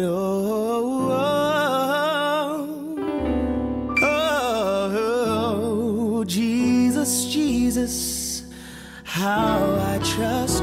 Oh, oh, oh, Jesus, Jesus, how I trust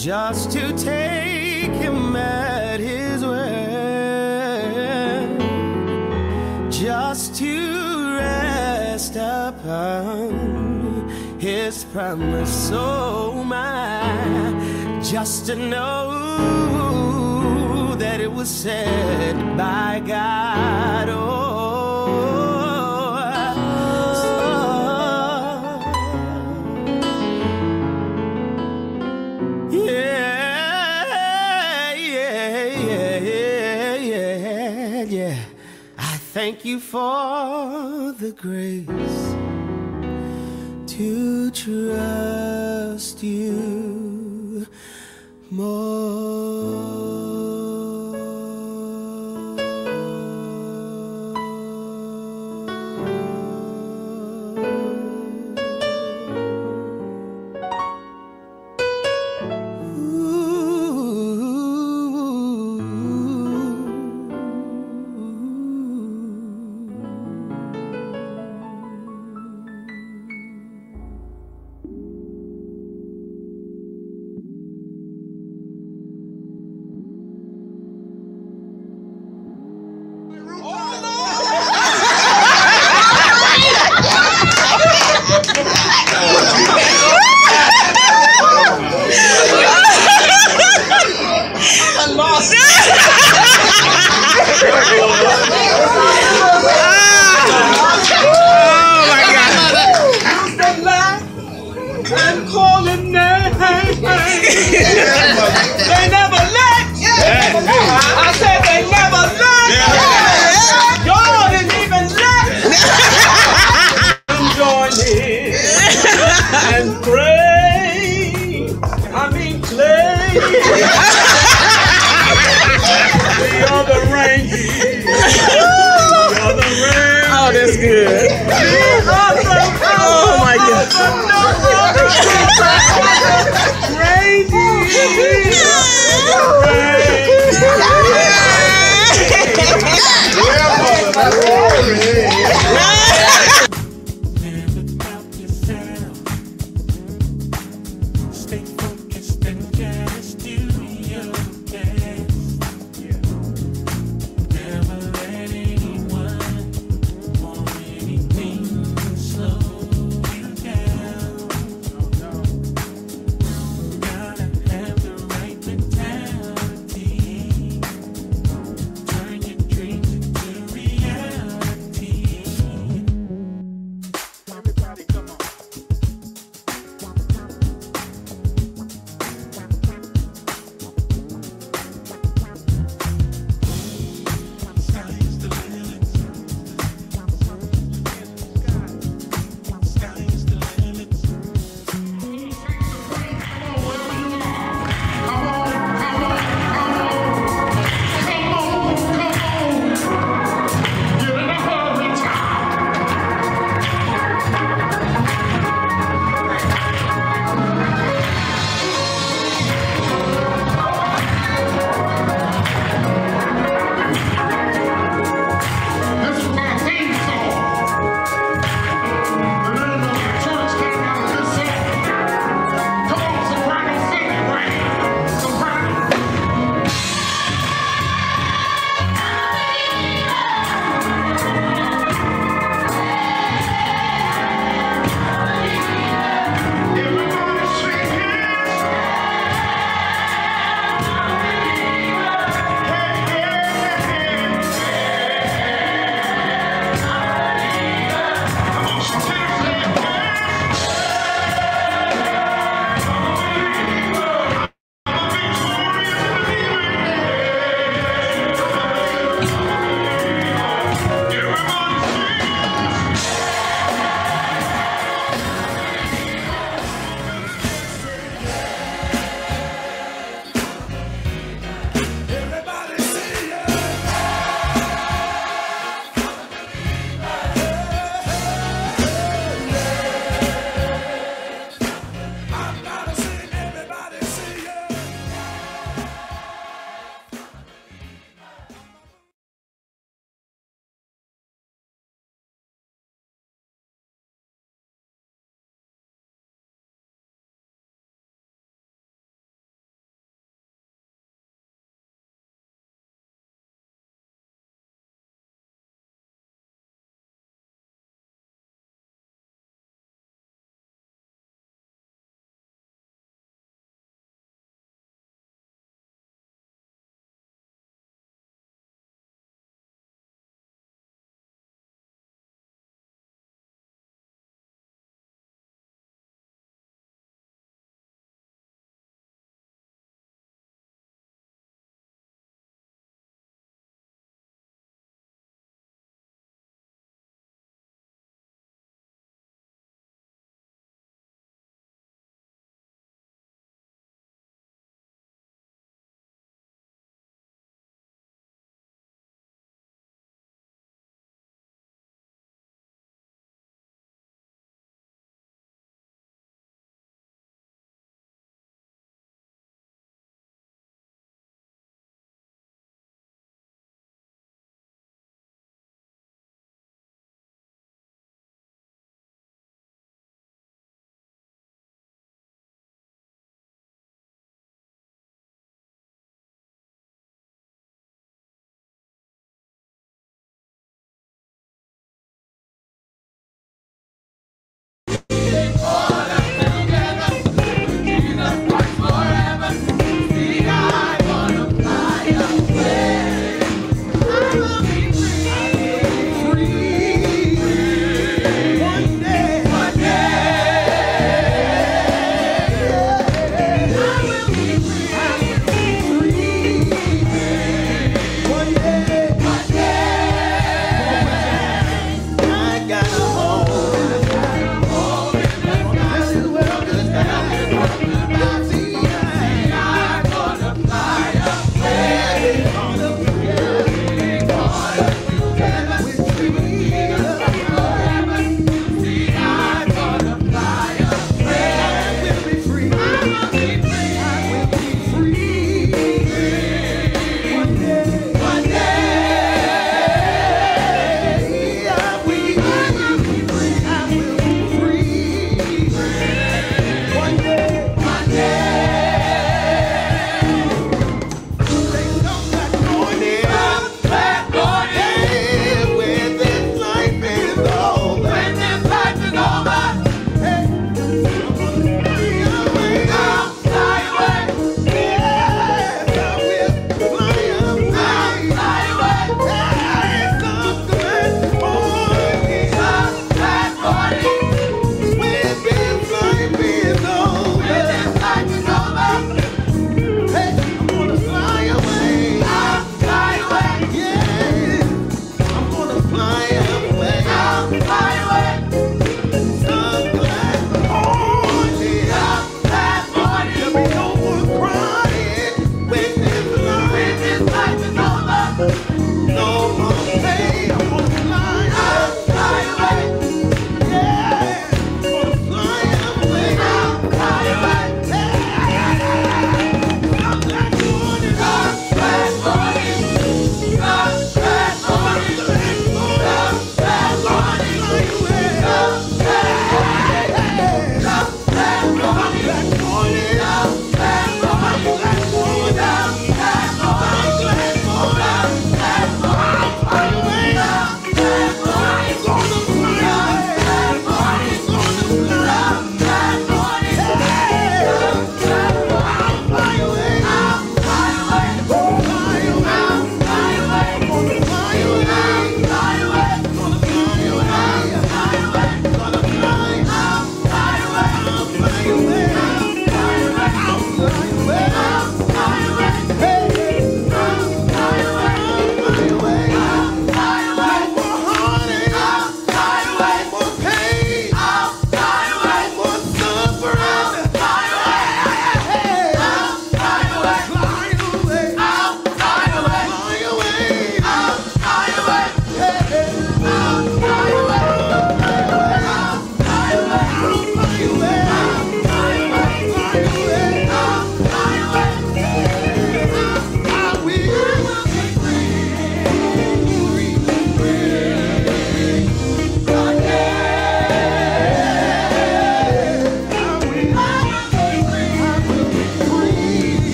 just to take him at his word, just to rest upon his promise. Oh my, just to know that it was said by God. Oh, thank you for the grace to trust you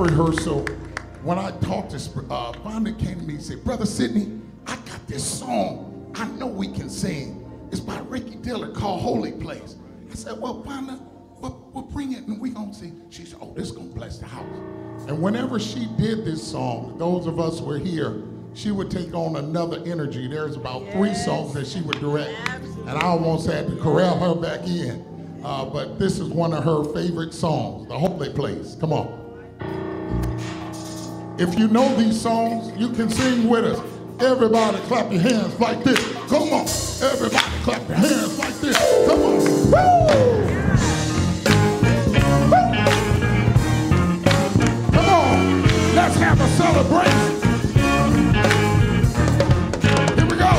rehearsal when I talked to uh, Vonda came to me and said, Brother Sidney, I got this song I know we can sing. It's by Ricky Dillard called Holy Place. I said, Well, Vonda, we'll, we'll bring it and we gonna sing. She said, Oh, this is gonna bless the house. And whenever she did this song, those of us were here, she would take on another energy. There's about three songs that she would direct. And I almost had to corral her back in. Uh, but this is one of her favorite songs, The Holy Place. Come on. If you know these songs, you can sing with us. Everybody clap your hands like this. Come on. Everybody clap your hands like this. Come on. Woo! Woo! Come on. Let's have a celebration. Here we go.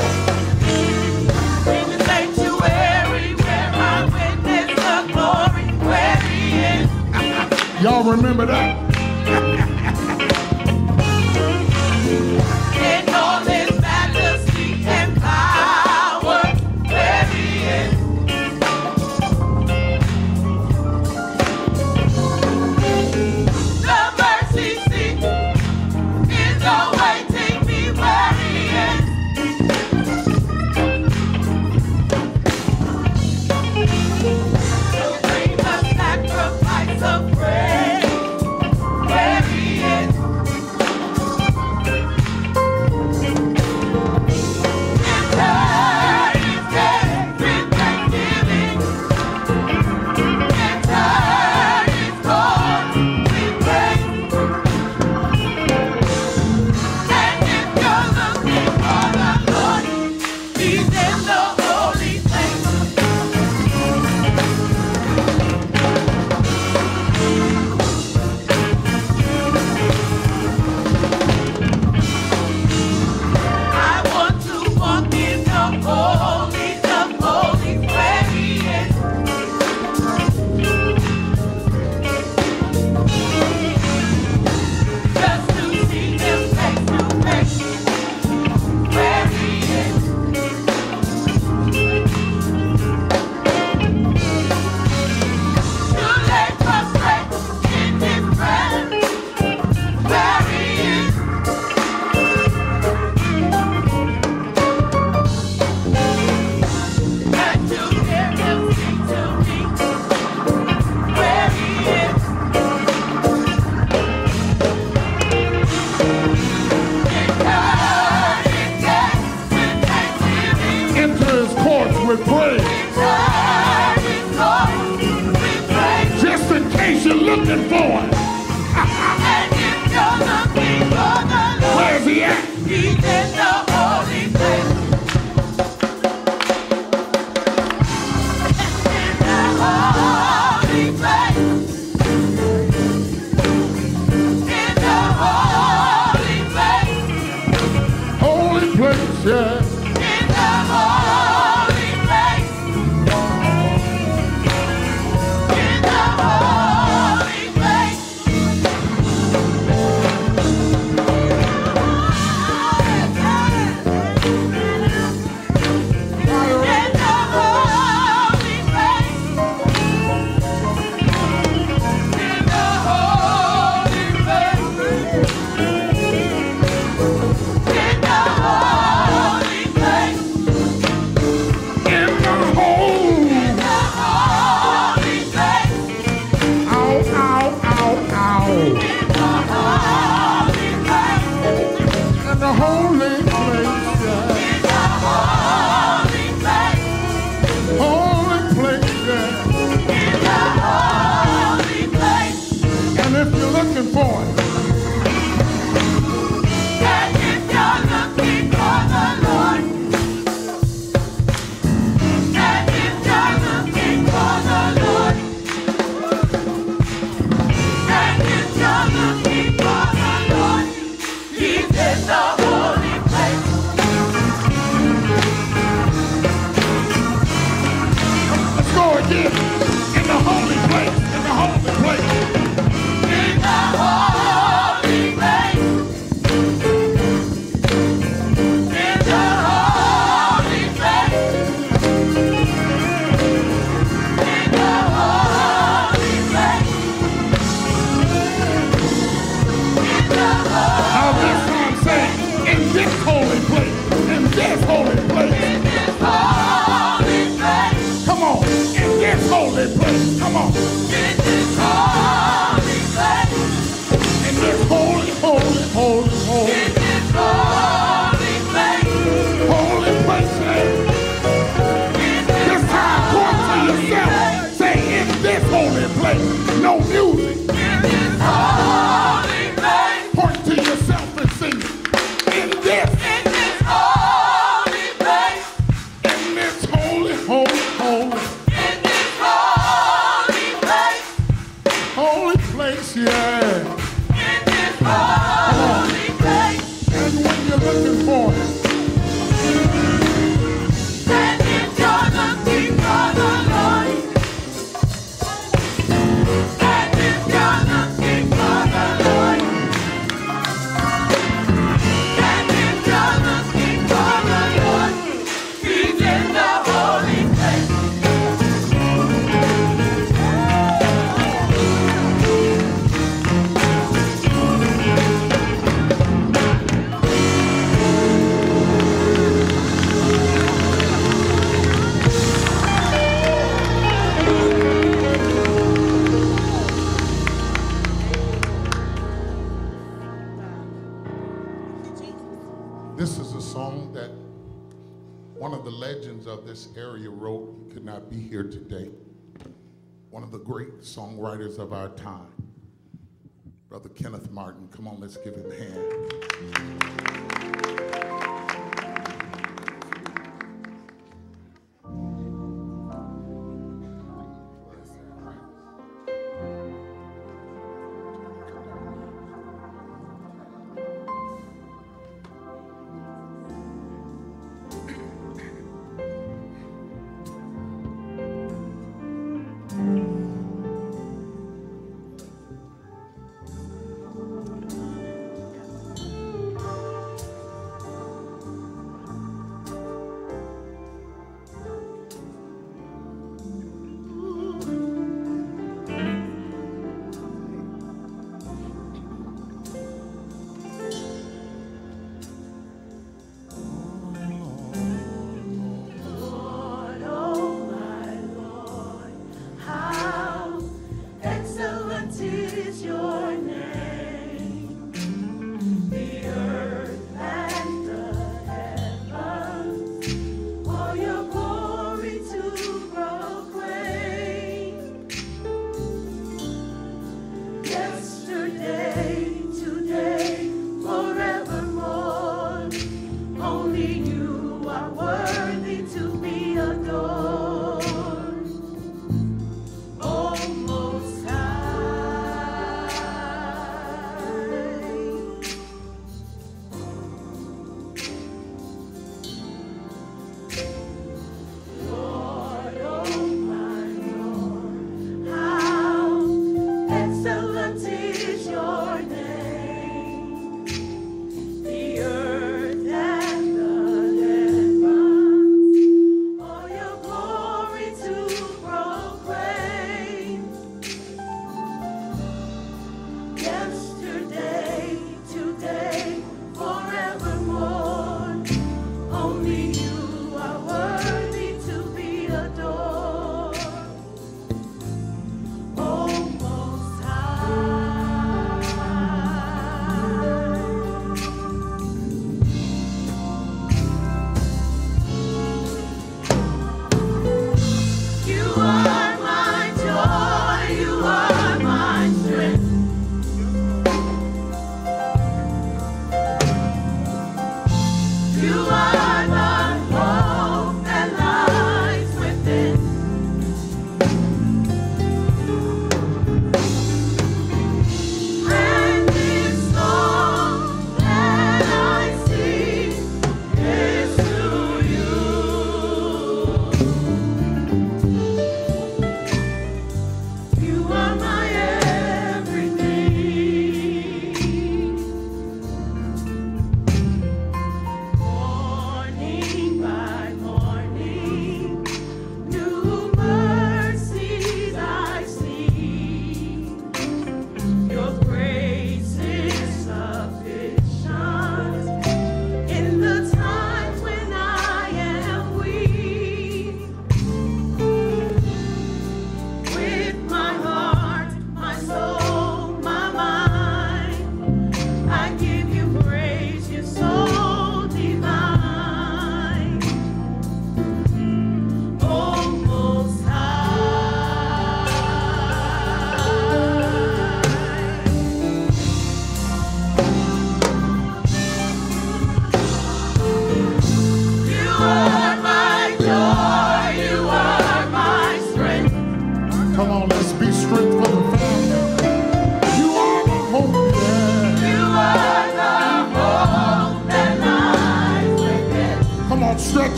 songwriters of our time. Brother Kenneth Martin, come on, let's give him a hand.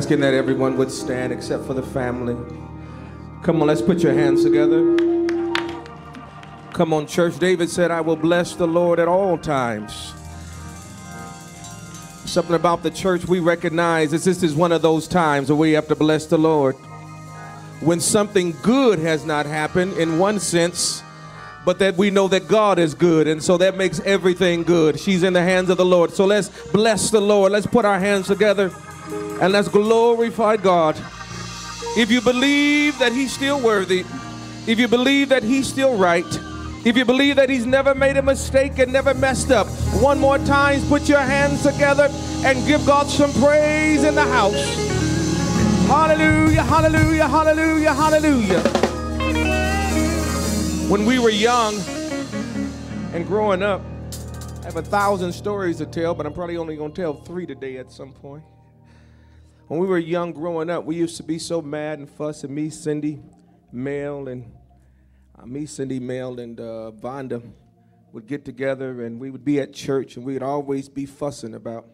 Asking that everyone would stand except for the family. Come on, let's put your hands together. Come on, church. David said, I will bless the Lord at all times. Something about the church we recognize is this is one of those times where we have to bless the Lord. When something good has not happened, in one sense, but that we know that God is good, and so that makes everything good. She's in the hands of the Lord. So let's bless the Lord. Let's put our hands together and let's glorify God. If you believe that He's still worthy, if you believe that He's still right, if you believe that He's never made a mistake and never messed up, one more time, put your hands together and give God some praise in the house. Hallelujah, hallelujah, hallelujah, hallelujah. When we were young and growing up, I have a thousand stories to tell, but I'm probably only going to tell three today at some point. When we were young growing up, we used to be so mad and fuss, me, Cindy, Mel, and uh, me, Cindy, Mel, and uh, Vonda would get together, and we would be at church, and we'd always be fussing about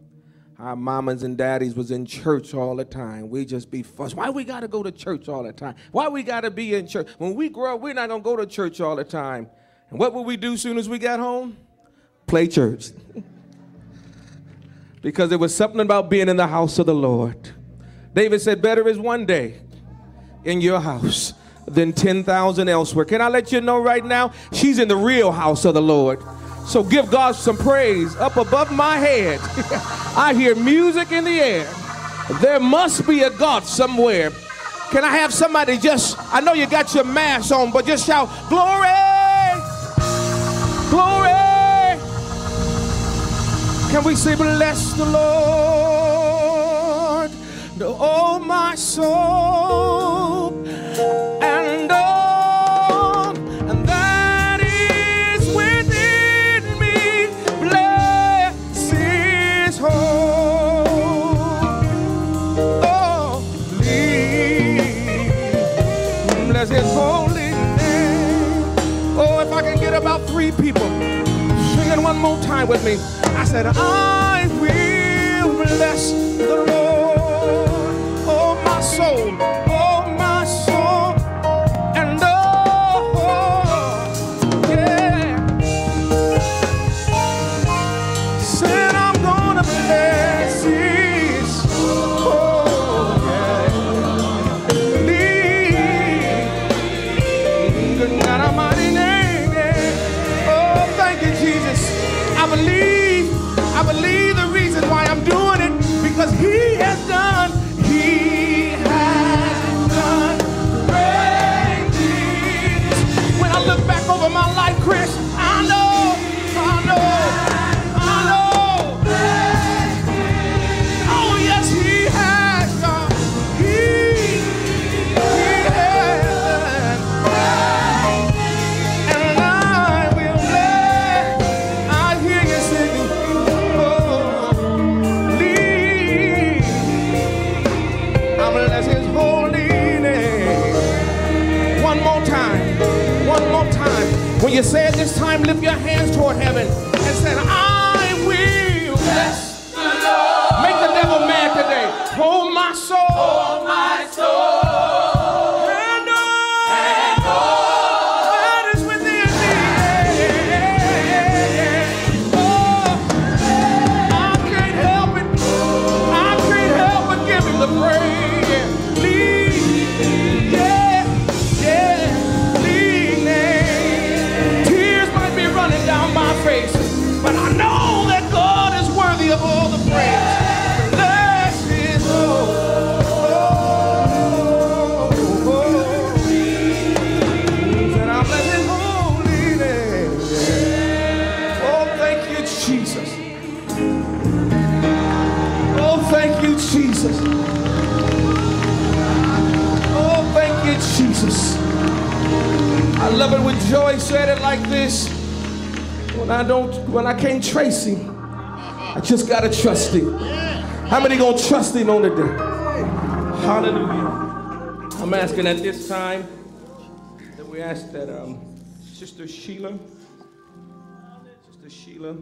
our mamas and daddies was in church all the time. We just be fussing. Why we gotta go to church all the time? Why we gotta be in church? When we grow up, we're not gonna go to church all the time. And what would we do soon as we got home? Play church. because there was something about being in the house of the Lord. David said, Better is one day in your house than 10,000 elsewhere. Can I let you know right now? She's in the real house of the Lord. So give God some praise up above my head. I hear music in the air. There must be a God somewhere. Can I have somebody just, I know you got your mask on, but just shout, Glory! Glory! Can we say, Bless the Lord, oh my soul, and all and that is within me, bless His holy, oh, bless His holy name. Oh, if I can get about three people singing one more time with me. I said, I will bless the Lord, soul, Joy said it like this. When I don't, when I can't trace him, I just gotta trust him. How many gonna trust him on the day? Hallelujah. I'm asking at this time that we ask that um, Sister Sheila, Sister Sheila,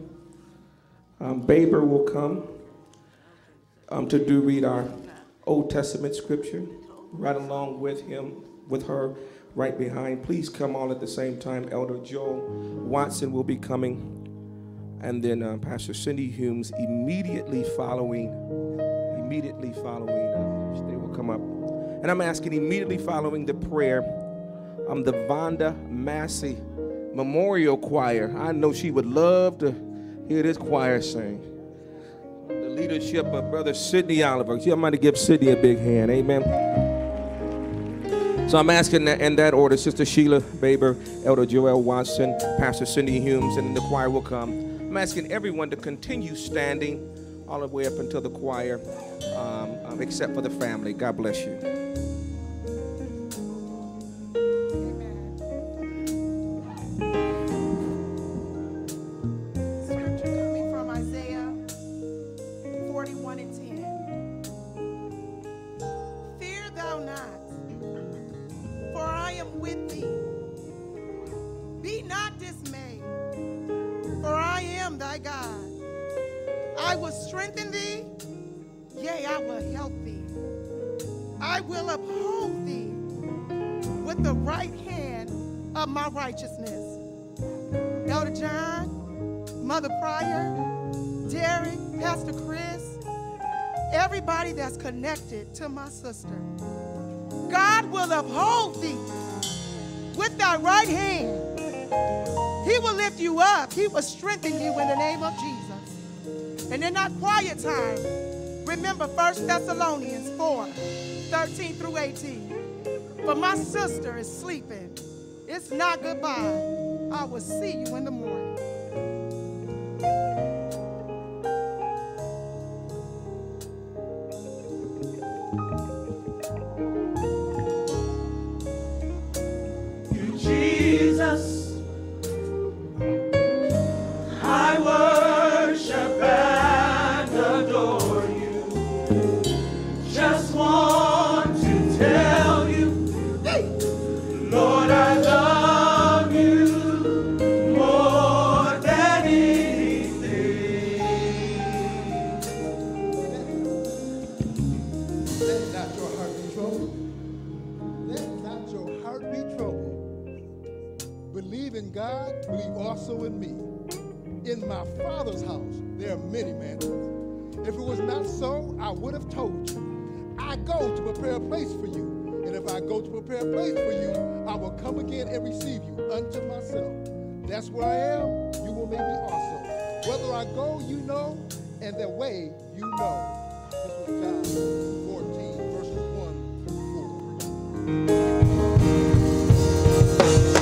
um, Baber will come um, to do read our Old Testament scripture right along with him, with her, right behind. Please come all at the same time. Elder Joel Watson will be coming, and then uh, Pastor Cindy Humes immediately following. Immediately following, uh, they will come up, and I'm asking immediately following the prayer. I'm the Vonda Massey Memorial Choir. I know she would love to hear this choir sing. The leadership of Brother Sidney Oliver. You might give Sidney a big hand. Amen. So I'm asking that in that order, Sister Sheila Baber, Elder Joel Watson, Pastor Cindy Humes, and then the choir will come. I'm asking everyone to continue standing all the way up until the choir, um, um, except for the family. God bless you. Mother Pryor, Derek, Pastor Chris, everybody that's connected to my sister. God will uphold thee with thy right hand. He will lift you up. He will strengthen you in the name of Jesus. And in that quiet time, remember 1 Thessalonians 4 13 through 18. For my sister is sleeping. It's not goodbye. I will see you in the morning. Jesus, would have told you. I go to prepare a place for you. And if I go to prepare a place for you, I will come again and receive you unto myself. That's where I am, you will make me also. Whether I go, you know, and the way, you know. This was John 14, verses 1 through 4.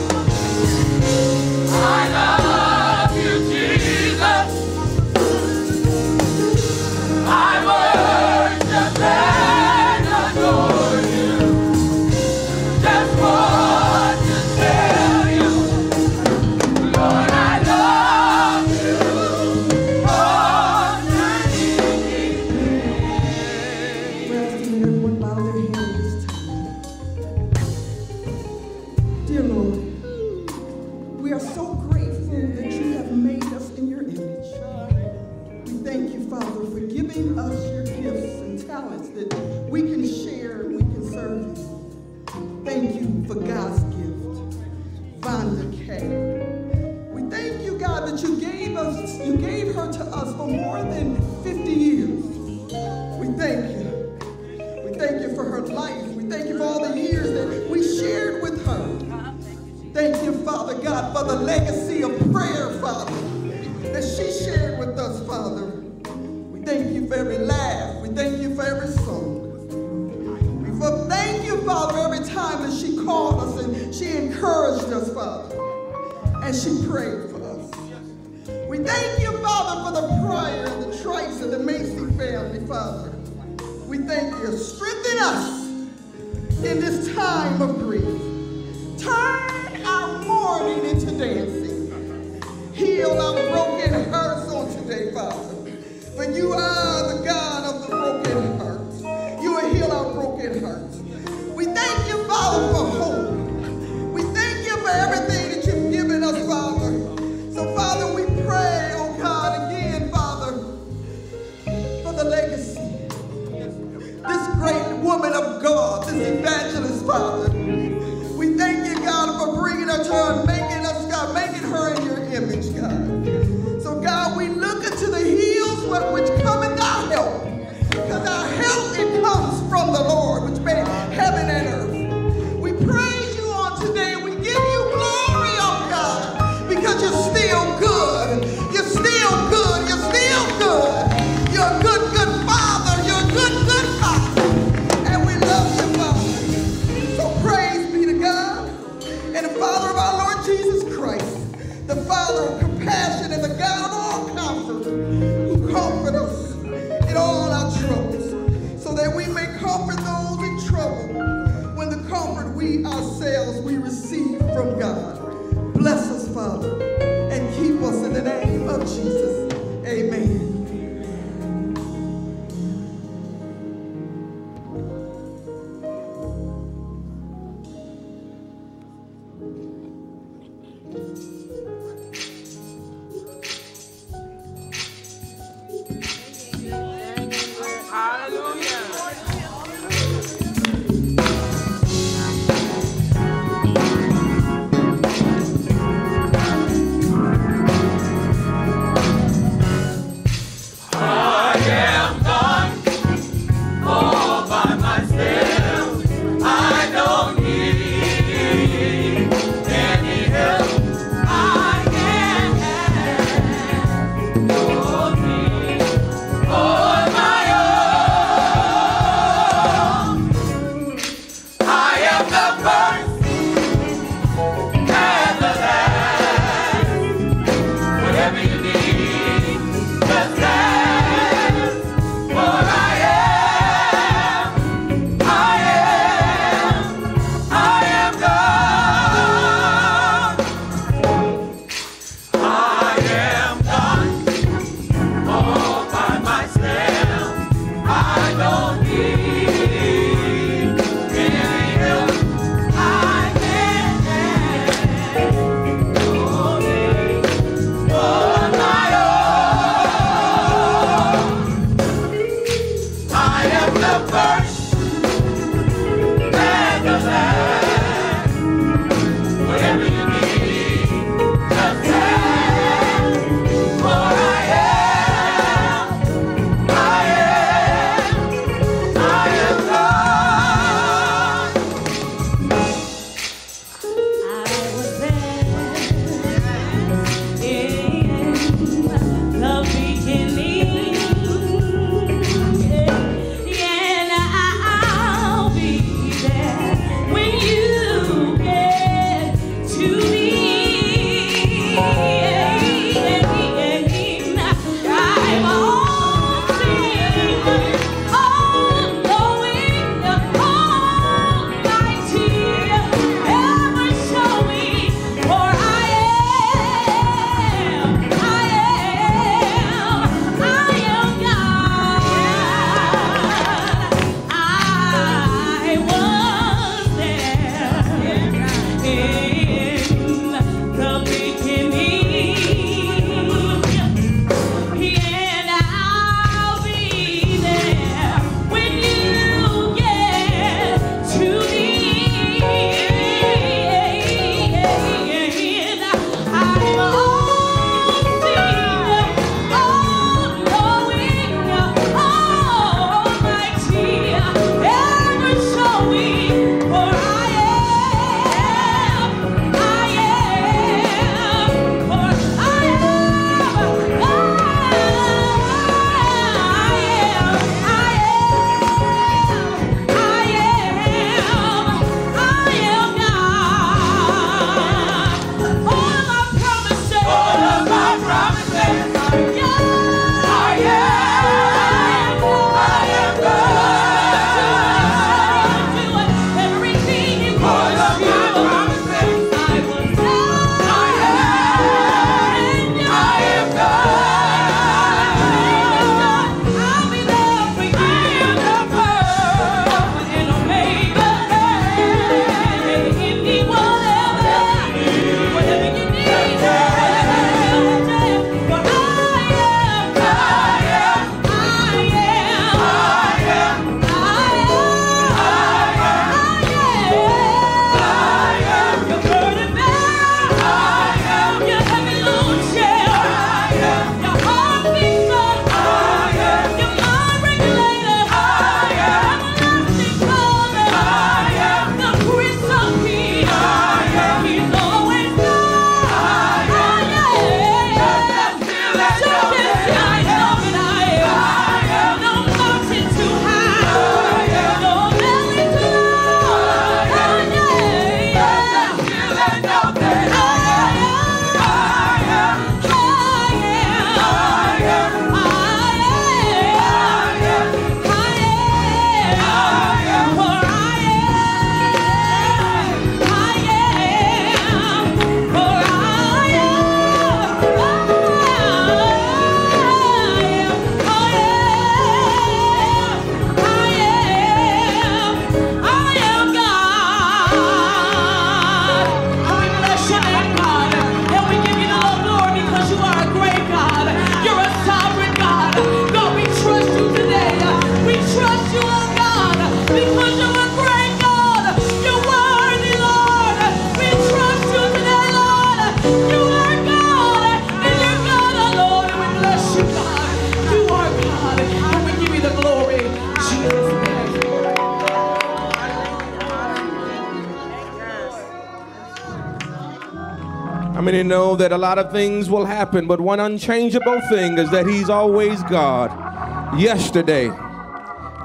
Lot of things will happen, but one unchangeable thing is that He's always God. Yesterday,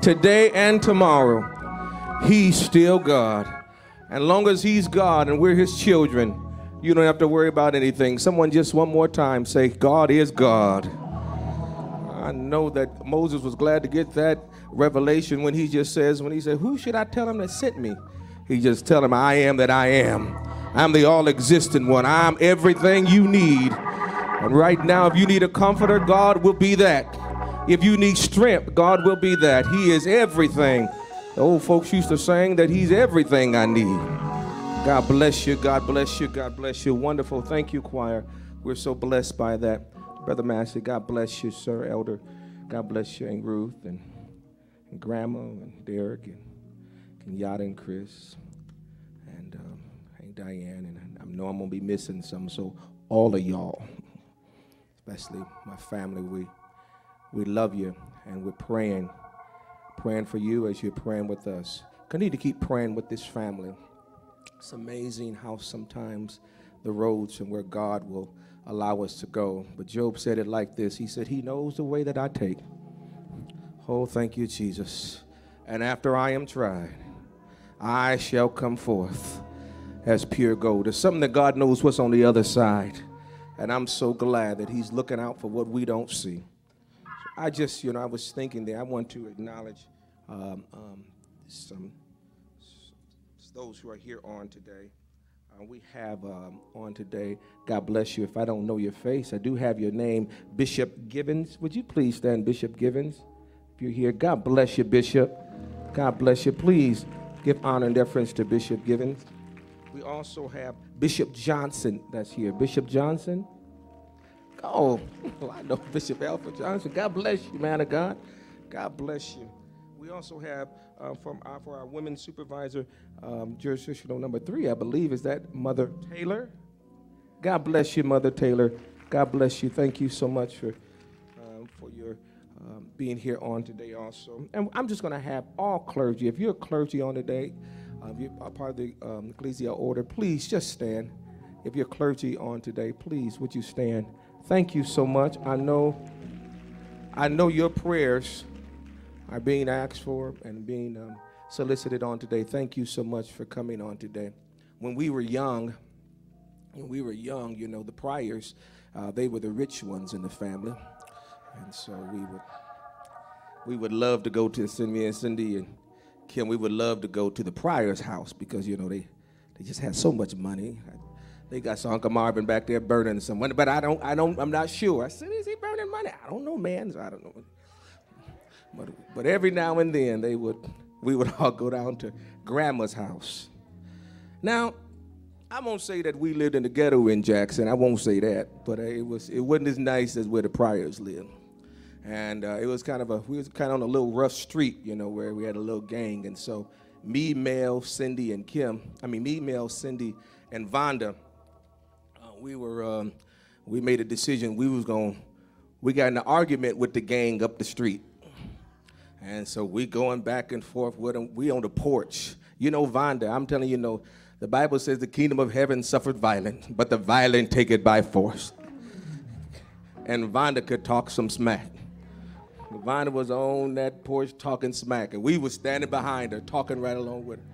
today, and tomorrow, He's still God. And long as He's God and we're His children, you don't have to worry about anything. Someone just one more time say, God is God. I know that Moses was glad to get that revelation when he just says, when he said, Who should I tell him that sent me? He just tell him, I am that I am. I'm the all existent one. I'm everything you need. And right now, if you need a comforter, God will be that. If you need strength, God will be that. He is everything. The old folks used to sing that He's everything I need. God bless you. God bless you. God bless you. Wonderful. Thank you, choir. We're so blessed by that. Brother Massey, God bless you, sir, elder. God bless you, and Ruth, and, and Grandma, and Derek, and and Chris, and, and Diane. And I know I'm to be missing some, so all of y'all, especially my family, we, we love you, and we're praying, praying for you as you're praying with us. Continue to keep praying with this family. It's amazing how sometimes the roads and where God will allow us to go. But Job said it like this He said, He knows the way that I take. Oh, thank you, Jesus. And after I am tried, I shall come forth as pure gold. It's something that God knows what's on the other side. And I'm so glad that He's looking out for what we don't see. I just, you know, I was thinking there, I want to acknowledge um, um, some those who are here on today. Uh, we have um, on today, God bless you. If I don't know your face, I do have your name, Bishop Givens. Would you please stand, Bishop Givens? If you're here, God bless you, Bishop. God bless you. Please give honor and deference to Bishop Givens. Also have Bishop Johnson that's here. Bishop Johnson? Oh, I know Bishop Alpha Johnson. God bless you, man of God. God bless you. We also have uh, from our, for our women's supervisor, um, jurisdictional number three, I believe, is that Mother Taylor. God bless you, Mother Taylor. God bless you. Thank you so much for um, for your um, being here on today, also. And I'm just going to have all clergy. If you're a clergy on today, uh, if you're a part of the um, ecclesial order, please just stand. If you're clergy on today, please would you stand? Thank you so much. I know, I know your prayers are being asked for and being um, solicited on today. Thank you so much for coming on today. When we were young, when we were young, you know, the Pryors, uh, they were the rich ones in the family, and so we would we would love to go to Cindy and Cindy and Kim. We would love to go to the Pryors' house because you know they they just had so much money. They got some Uncle Marvin back there burning some money, but I don't, I don't, I'm not sure. I said, is he burning money? I don't know, man. So I don't know. But, but every now and then they would, we would all go down to grandma's house. Now, I won't say that we lived in the ghetto in Jackson. I won't say that, but it was it wasn't as nice as where the Pryors lived, and uh, it was kind of a we was kind of on a little rough street, you know, where we had a little gang, and so me, Mel, Cindy, and Kim. I mean, me, Mel, Cindy, and Vonda. Uh, we were um, we made a decision. We was going. We got in an argument with the gang up the street. And so we going back and forth with them. We on the porch. You know, Vonda, I'm telling you, you know, the Bible says the kingdom of heaven suffered violence, but the violent take it by force. And Vonda could talk some smack. Vonda was on that porch talking smack, and we was standing behind her, talking right along with her.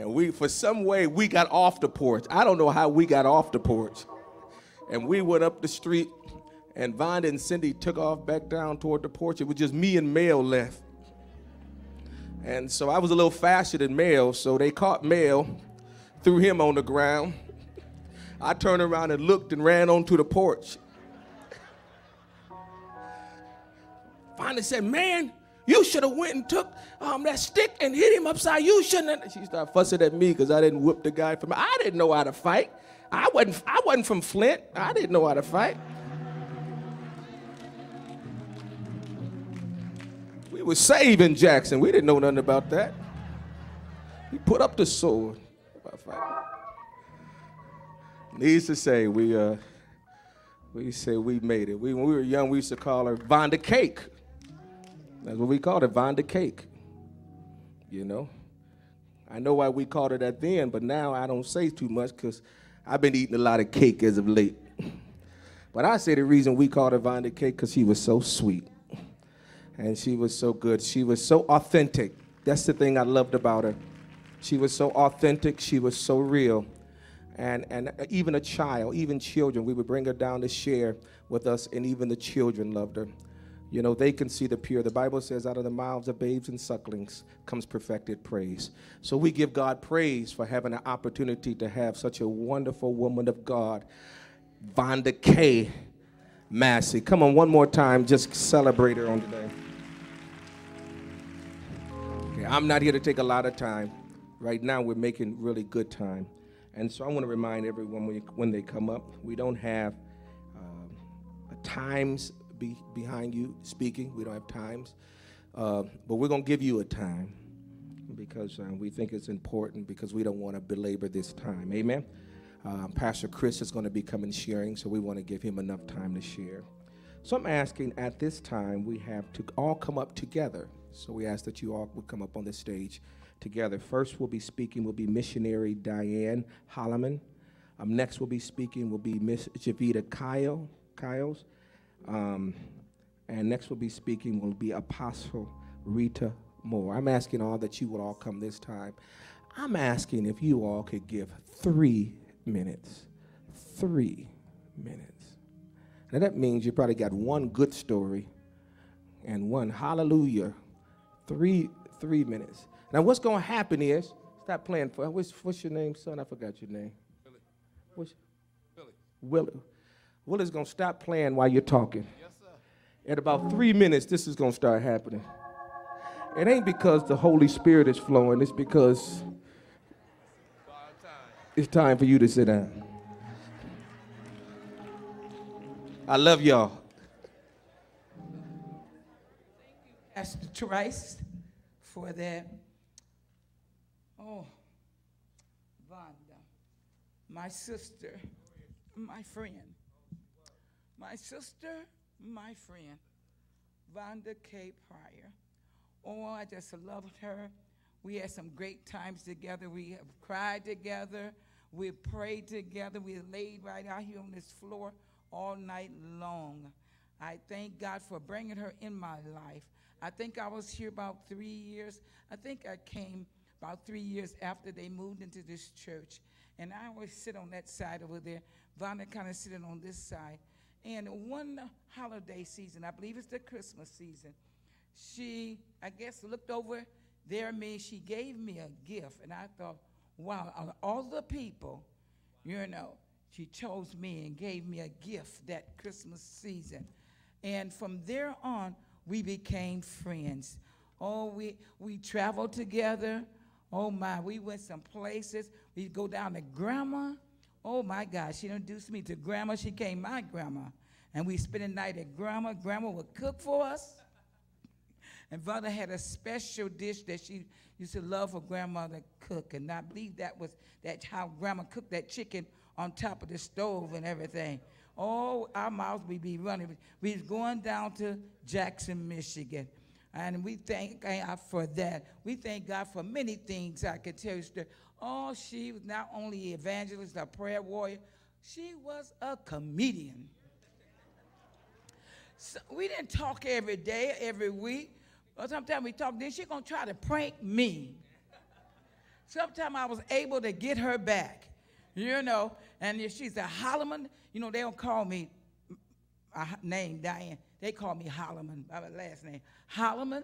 And we, for some way, we got off the porch. I don't know how we got off the porch. And we went up the street and Vonda and Cindy took off back down toward the porch. It was just me and Mel left. And so I was a little faster than Mel, so they caught Mel, threw him on the ground. I turned around and looked and ran onto the porch. Vonda said, Man, you should have went and took um, that stick and hit him upside. You shouldn't have. She started fussing at me because I didn't whip the guy from I didn't know how to fight. I wasn't, I wasn't from Flint. I didn't know how to fight. We was saving Jackson. We didn't know nothing about that. He put up the sword. Needs to say, we uh, we say we made it. We, when we were young, we used to call her Vonda Cake. That's what we called it, Vonda Cake. You know, I know why we called it that then, but now I don't say too much because I've been eating a lot of cake as of late. But I say the reason we called her Vonda Cake because she was so sweet. And she was so good. She was so authentic. That's the thing I loved about her. She was so authentic. She was so real. And, and even a child, even children, we would bring her down to share with us, and even the children loved her. You know, they can see the pure. The Bible says, out of the mouths of babes and sucklings comes perfected praise. So we give God praise for having an opportunity to have such a wonderful woman of God, Vonda K. Massey. Come on, one more time, just celebrate her on today. Okay, I'm not here to take a lot of time. Right now, we're making really good time. And so I want to remind everyone when, when they come up, we don't have uh, times be behind you speaking. We don't have times. Uh, but we're going to give you a time because uh, we think it's important because we don't want to belabor this time. Amen. Um, Pastor Chris is going to be coming sharing, so we want to give him enough time to share. So I'm asking at this time we have to all come up together. So we ask that you all would come up on the stage together. First, we'll be speaking will be missionary Diane Holloman. Um, next, we'll be speaking will be Miss Javita Kyle, Kyles. Um, and next, we'll be speaking will be Apostle Rita Moore. I'm asking all that you would all come this time. I'm asking if you all could give three minutes. Three minutes. Now that means you probably got one good story and one hallelujah. Three three minutes. Now what's going to happen is stop playing for what's, what's your name, son? I forgot your name. Willie. What's Willie. Willie. Willie's going to stop playing while you're talking. Yes, sir. In about three minutes, this is going to start happening. It ain't because the Holy Spirit is flowing. It's because it's time for you to sit down. I love y'all. Thank you. Pastor Trice for that. Oh, Vonda, my sister, my friend. My sister, my friend, Vonda K. Pryor. Oh, I just loved her. We had some great times together. We have cried together. We prayed together. We laid right out here on this floor all night long. I thank God for bringing her in my life. I think I was here about three years. I think I came about three years after they moved into this church. And I always sit on that side over there. Vonda kind of sitting on this side. And one holiday season, I believe it's the Christmas season, she, I guess, looked over there at me. She gave me a gift. And I thought, wow, of all the people, you know, she chose me and gave me a gift that Christmas season. And from there on, we became friends. Oh, we, we traveled together. Oh my, we went some places. We'd go down to grandma. Oh my God, she introduced me to grandma. She came my grandma. And we spent the night at grandma. Grandma would cook for us. And Vonda had a special dish that she used to love for grandmother cook. And I believe that was that how grandma cooked that chicken on top of the stove and everything. Oh, our mouths would be running. We was going down to Jackson, Michigan. And we thank God for that. We thank God for many things I can tell you. Oh, she was not only an evangelist, a prayer warrior, she was a comedian. So we didn't talk every day, every week. But sometimes we talked, then she gonna try to prank me. Sometimes I was able to get her back, you know. And if she's a Holloman, you know, they don't call me my name, Diane. They call me Holloman my last name. Holloman,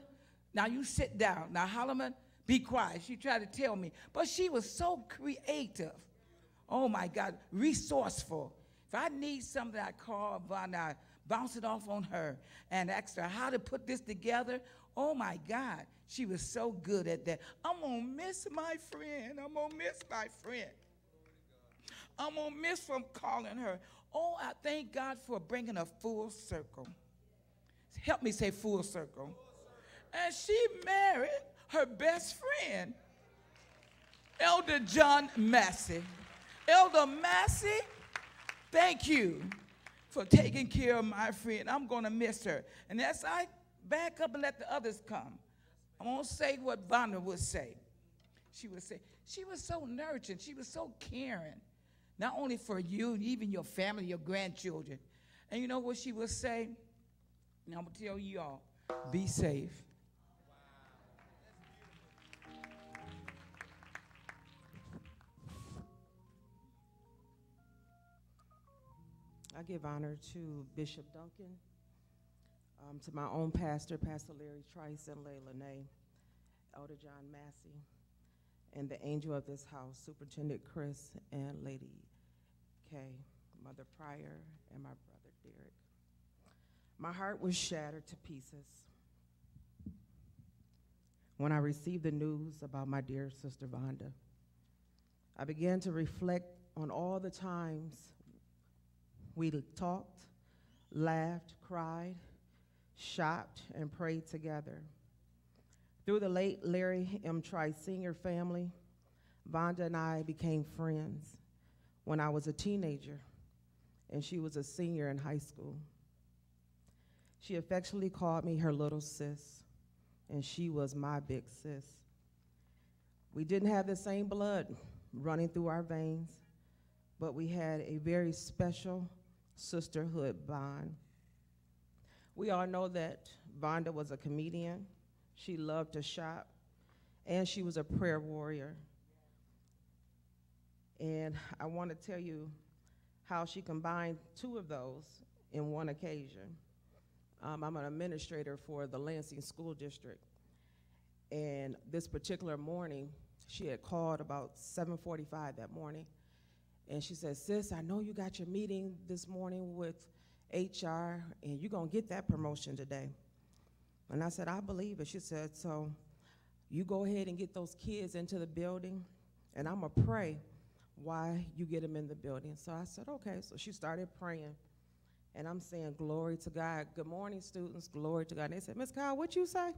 now you sit down. Now, Holloman, be quiet. She tried to tell me, but she was so creative. Oh my God, resourceful. If I need something, I call Von, I bounce it off on her and ask her how to put this together. Oh my God, she was so good at that. I'm gonna miss my friend. I'm gonna miss my friend. I'm gonna miss from calling her. Oh, I thank God for bringing a full circle. Help me say full circle. And she married her best friend, Elder John Massey. Elder Massey, thank you for taking care of my friend. I'm going to miss her. And as I back up and let the others come, going to say what Vonda would say. she would say, she was so nurturing, she was so caring, not only for you, even your family, your grandchildren. And you know what she would say? And I'm gonna tell you all, be safe. I give honor to Bishop Duncan, um, to my own pastor, Pastor Larry Trice and Layla Nay, Elder John Massey, and the angel of this house, Superintendent Chris and Lady Kay, Mother Pryor, and my brother Derek. My heart was shattered to pieces when I received the news about my dear sister Vonda. I began to reflect on all the times we talked, laughed, cried, shopped, and prayed together. Through the late Larry M. Trice Sr. family, Vonda and I became friends when I was a teenager and she was a senior in high school. She affectionately called me her little sis, and she was my big sis. We didn't have the same blood running through our veins, but we had a very special sisterhood bond. We all know that Vonda was a comedian. She loved to shop, and she was a prayer warrior. And I want to tell you how she combined two of those in one occasion. Um, I'm an administrator for the Lansing School District, and this particular morning, she had called about 7:45 that morning, and she said, "Sis, I know you got your meeting this morning with HR, and you're gonna get that promotion today." And I said, "I believe it." She said, "So, you go ahead and get those kids into the building, and I'm gonna pray why you get them in the building." So I said, "Okay." So she started praying. And I'm saying, Glory to God. Good morning, students. Glory to God. And they said, Miss Kyle, what you say?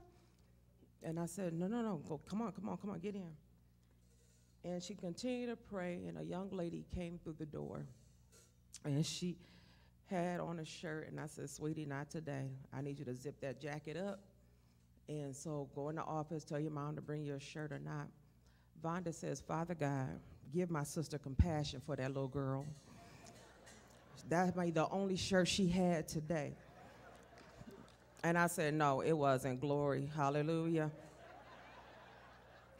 And I said, No, no, no. Go, come on, come on, come on, get in. And she continued to pray, and a young lady came through the door. And she had on a shirt, and I said, Sweetie, not today. I need you to zip that jacket up. And so go in the office, tell your mom to bring you a shirt or not. Vonda says, Father God, give my sister compassion for that little girl. That might be the only shirt she had today. And I said, No, it wasn't. Glory. Hallelujah.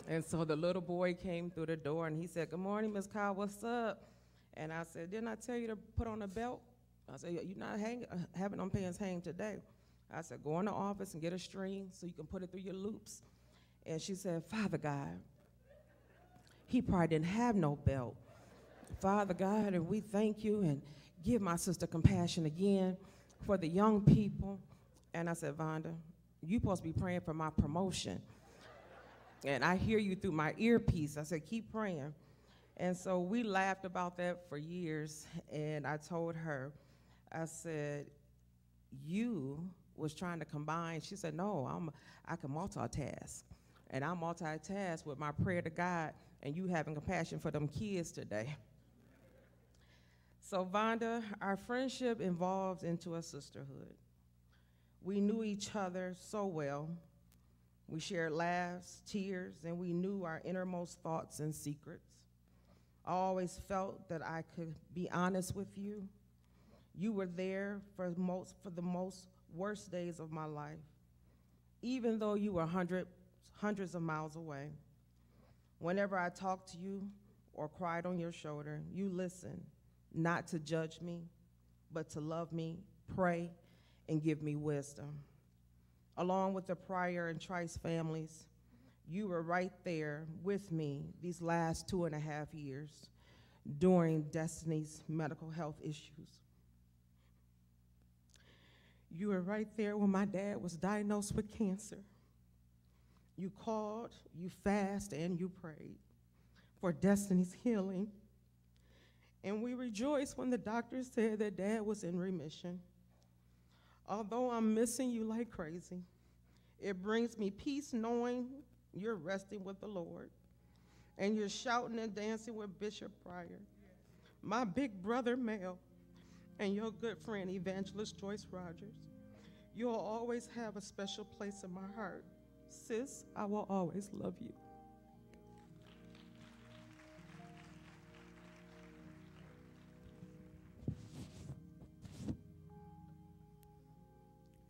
And so the little boy came through the door and he said, Good morning, Miss Kyle, what's up? And I said, Didn't I tell you to put on a belt? I said, You're not hang- having them pants hang today. I said, Go in the office and get a string so you can put it through your loops. And she said, Father God, he probably didn't have no belt. Father God, and we thank you and give my sister compassion again for the young people. And I said, Vonda, you supposed to be praying for my promotion. And I hear you through my earpiece. I said, keep praying. And so we laughed about that for years. And I told her, I said, you was trying to combine. She said, no, I'm, I can multitask. And I multitask with my prayer to God and you having compassion for them kids today. So, Vonda, our friendship evolved into a sisterhood. We knew each other so well. We shared laughs, tears, and we knew our innermost thoughts and secrets. I always felt that I could be honest with you. You were there for, most, for the most worst days of my life, even though you were hundred, hundreds of miles away. Whenever I talked to you or cried on your shoulder, you listened not to judge me, but to love me, pray, and give me wisdom. Along with the Pryor and Trice families, you were right there with me these last two and a half years during Destiny's medical health issues. You were right there when my dad was diagnosed with cancer. You called, you fasted, and you prayed for Destiny's healing. And we rejoiced when the doctor said that dad was in remission. Although I'm missing you like crazy, it brings me peace knowing you're resting with the Lord and you're shouting and dancing with Bishop Pryor, my big brother Mel, and your good friend Evangelist Joyce Rogers. You'll always have a special place in my heart. Sis, I will always love you.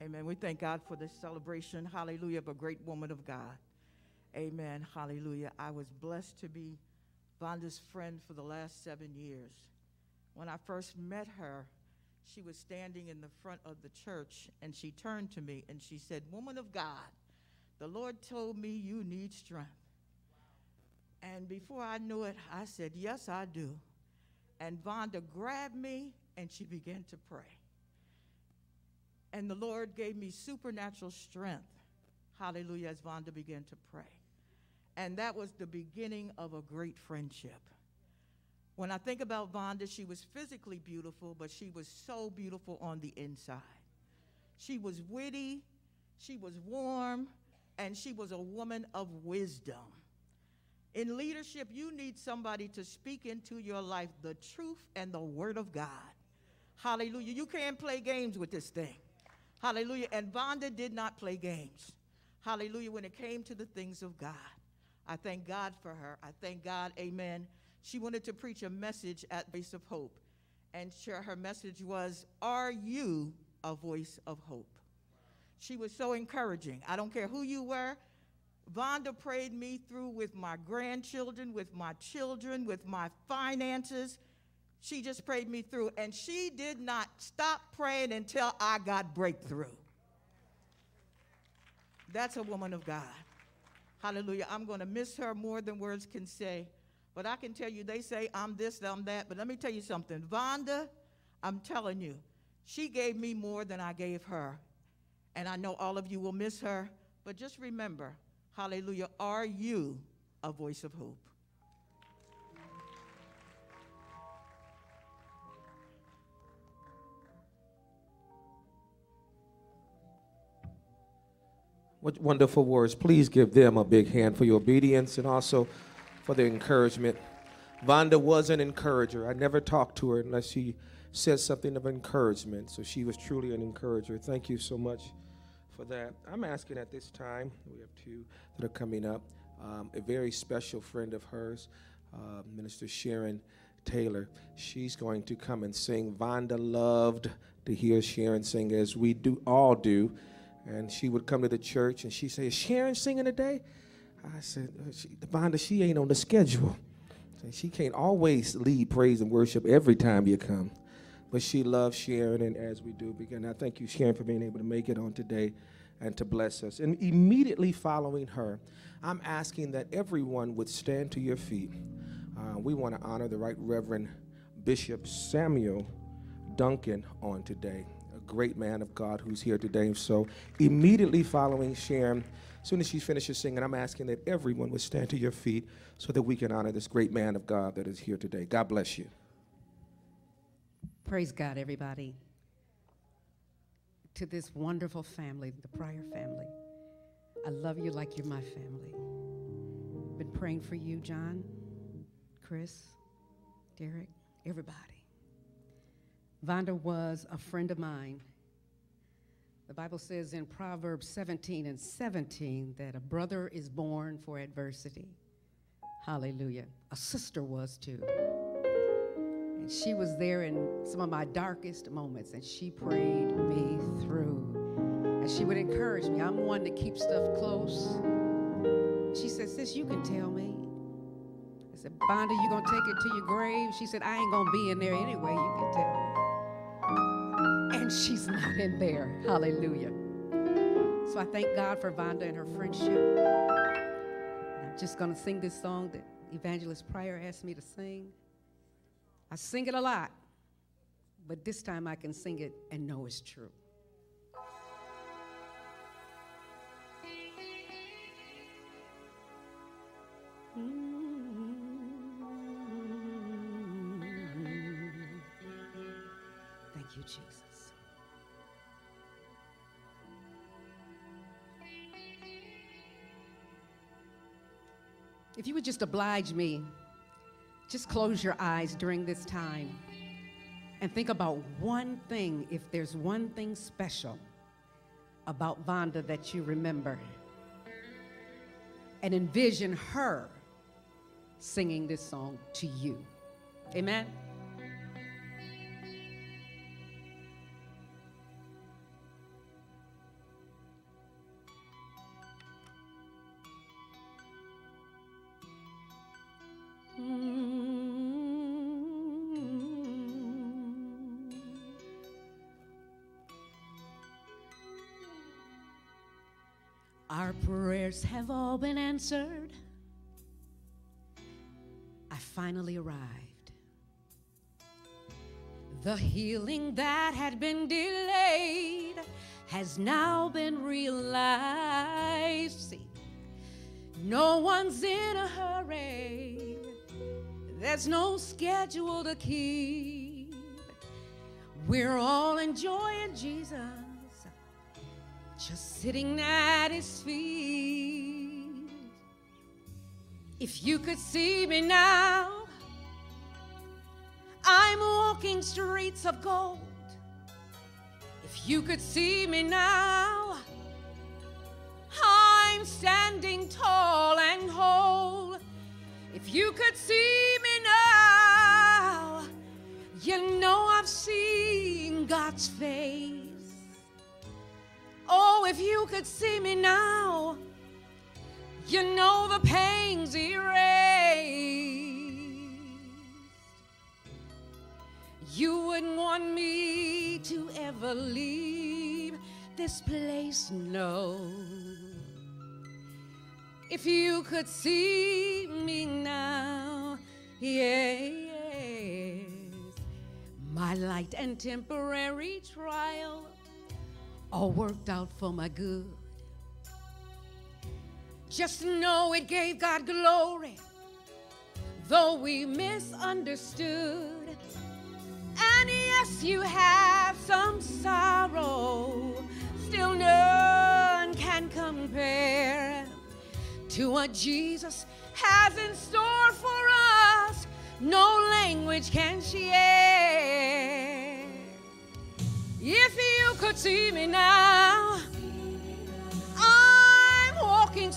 Amen. We thank God for this celebration, hallelujah, of a great woman of God. Amen. Hallelujah. I was blessed to be Vonda's friend for the last seven years. When I first met her, she was standing in the front of the church and she turned to me and she said, Woman of God, the Lord told me you need strength. And before I knew it, I said, Yes, I do. And Vonda grabbed me and she began to pray. And the Lord gave me supernatural strength. Hallelujah, as Vonda began to pray. And that was the beginning of a great friendship. When I think about Vonda, she was physically beautiful, but she was so beautiful on the inside. She was witty, she was warm, and she was a woman of wisdom. In leadership, you need somebody to speak into your life the truth and the word of God. Hallelujah. You can't play games with this thing. Hallelujah. And Vonda did not play games. Hallelujah. When it came to the things of God. I thank God for her. I thank God, amen. She wanted to preach a message at Voice of Hope. And share her message was, Are you a voice of hope? She was so encouraging. I don't care who you were. Vonda prayed me through with my grandchildren, with my children, with my finances. She just prayed me through. And she did not stop praying until I got breakthrough. That's a woman of God. Hallelujah. I'm going to miss her more than words can say. But I can tell you, they say I'm this, I'm that. But let me tell you something. Vonda, I'm telling you, she gave me more than I gave her. And I know all of you will miss her. But just remember, hallelujah, are you a voice of hope? What wonderful words. Please give them a big hand for your obedience and also for their encouragement. Vonda was an encourager. I never talked to her unless she said something of encouragement. So she was truly an encourager. Thank you so much for that. I'm asking at this time, we have two that are coming up, um, a very special friend of hers, uh, Minister Sharon Taylor. She's going to come and sing. Vonda loved to hear Sharon sing, as we do all do. And she would come to the church and she say, Is Sharon singing today? I said, uh, she, Vonda, she ain't on the schedule. She can't always lead praise and worship every time you come. But she loves Sharon, and as we do begin, I thank you, Sharon, for being able to make it on today and to bless us. And immediately following her, I'm asking that everyone would stand to your feet. Uh, we want to honor the Right Reverend Bishop Samuel Duncan on today great man of God who's here today. So immediately following Sharon, as soon as she finishes singing, I'm asking that everyone would stand to your feet so that we can honor this great man of God that is here today. God bless you. Praise God, everybody. To this wonderful family, the Pryor family. I love you like you're my family. Been praying for you, John, Chris, Derek, everybody. Vonda was a friend of mine. The Bible says in Proverbs 17 and 17 that a brother is born for adversity. Hallelujah. A sister was too. And she was there in some of my darkest moments, and she prayed me through. And she would encourage me. I'm one that keeps stuff close. She said, Sis, you can tell me. I said, Vonda, you gonna take it to your grave? She said, I ain't gonna be in there anyway, you can tell me she's not in there. Hallelujah. So I thank God for Vonda and her friendship. I'm just going to sing this song that Evangelist Pryor asked me to sing. I sing it a lot, but this time I can sing it and know it's true. Thank If you would just oblige me, just close your eyes during this time and think about one thing, if there's one thing special about Vonda that you remember, and envision her singing this song to you. Amen. Have all been answered. I finally arrived. The healing that had been delayed has now been realized. See, no one's in a hurry. There's no schedule to keep. We're all enjoying Jesus, just sitting at his feet. If you could see me now, I'm walking streets of gold. If you could see me now, I'm standing tall and whole. If you could see me now, you know I've seen God's face. Oh, if you could see me now, you know the pain's erased. You wouldn't want me to ever leave this place, no. If you could see me now, yes. My light and temporary trial all worked out for my good. Just know it gave God glory, though we misunderstood. And yes, you have some sorrow, still none can compare to what Jesus has in store for us. No language can share. If you could see me now,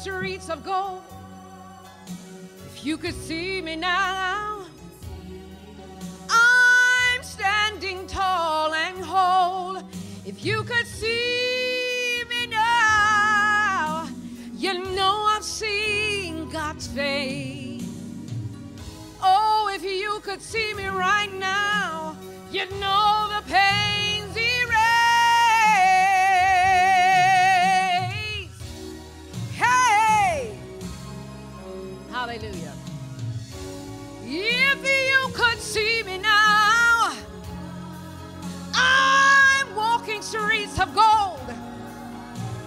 streets of gold. If you could see me now, I'm standing tall and whole. If you could see me now, you know I've seen God's face. Oh, if you could see me right now, you'd know the pain's you could see me now, I'm walking streets of gold.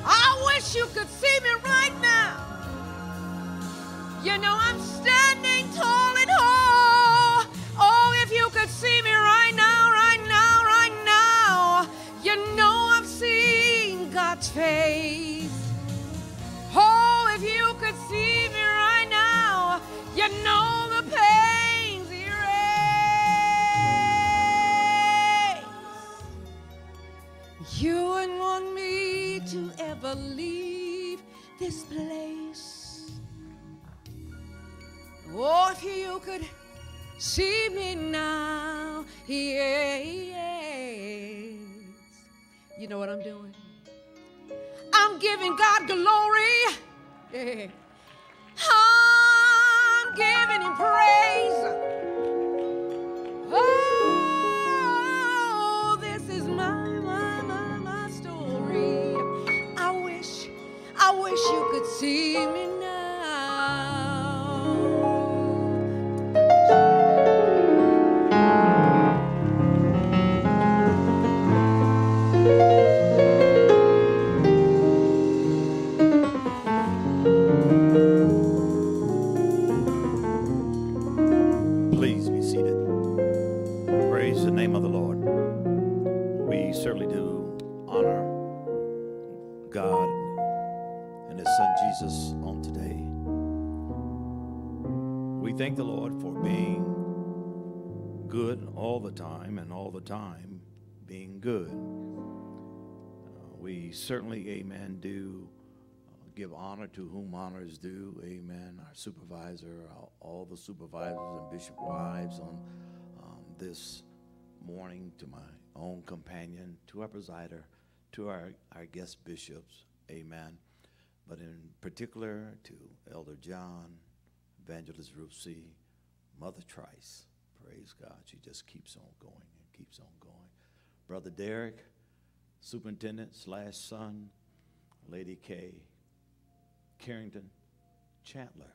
I wish you could see me right now. You know I'm standing tall and whole. Oh, if you could see me right now, right now, right now, you know I've seen God's face. Oh, if you could see me now, yes. You know what I'm doing? I'm giving God glory. I'm giving Him praise. Oh, this is my, my, my, my story. I wish, I wish you could see me thank the Lord for being good all the time and all the time being good. Uh, we certainly, amen, do uh, give honor to whom honor is due. Amen. Our supervisor, all- all the supervisors and bishop wives on um, this morning, to my own companion, to our presider, to our, our guest bishops. Amen. But in particular to Elder John, Evangelist Ruth C., Mother Trice. Praise God. She just keeps on going and keeps on going. Brother Derek, superintendent slash son, Lady K, Carrington, Chandler.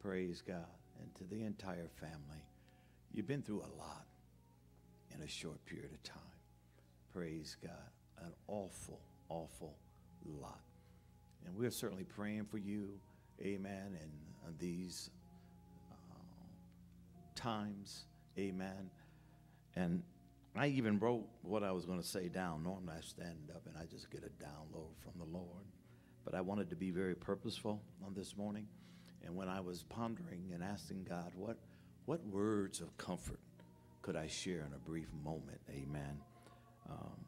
Praise God. And to the entire family, you've been through a lot in a short period of time. Praise God. An awful, awful lot. And we're certainly praying for you, amen, in uh, these uh, times, amen. And I even wrote what I was going to say down. Normally I stand up and I just get a download from the Lord. But I wanted to be very purposeful on this morning. And when I was pondering and asking God, what, what words of comfort could I share in a brief moment? Amen. Um,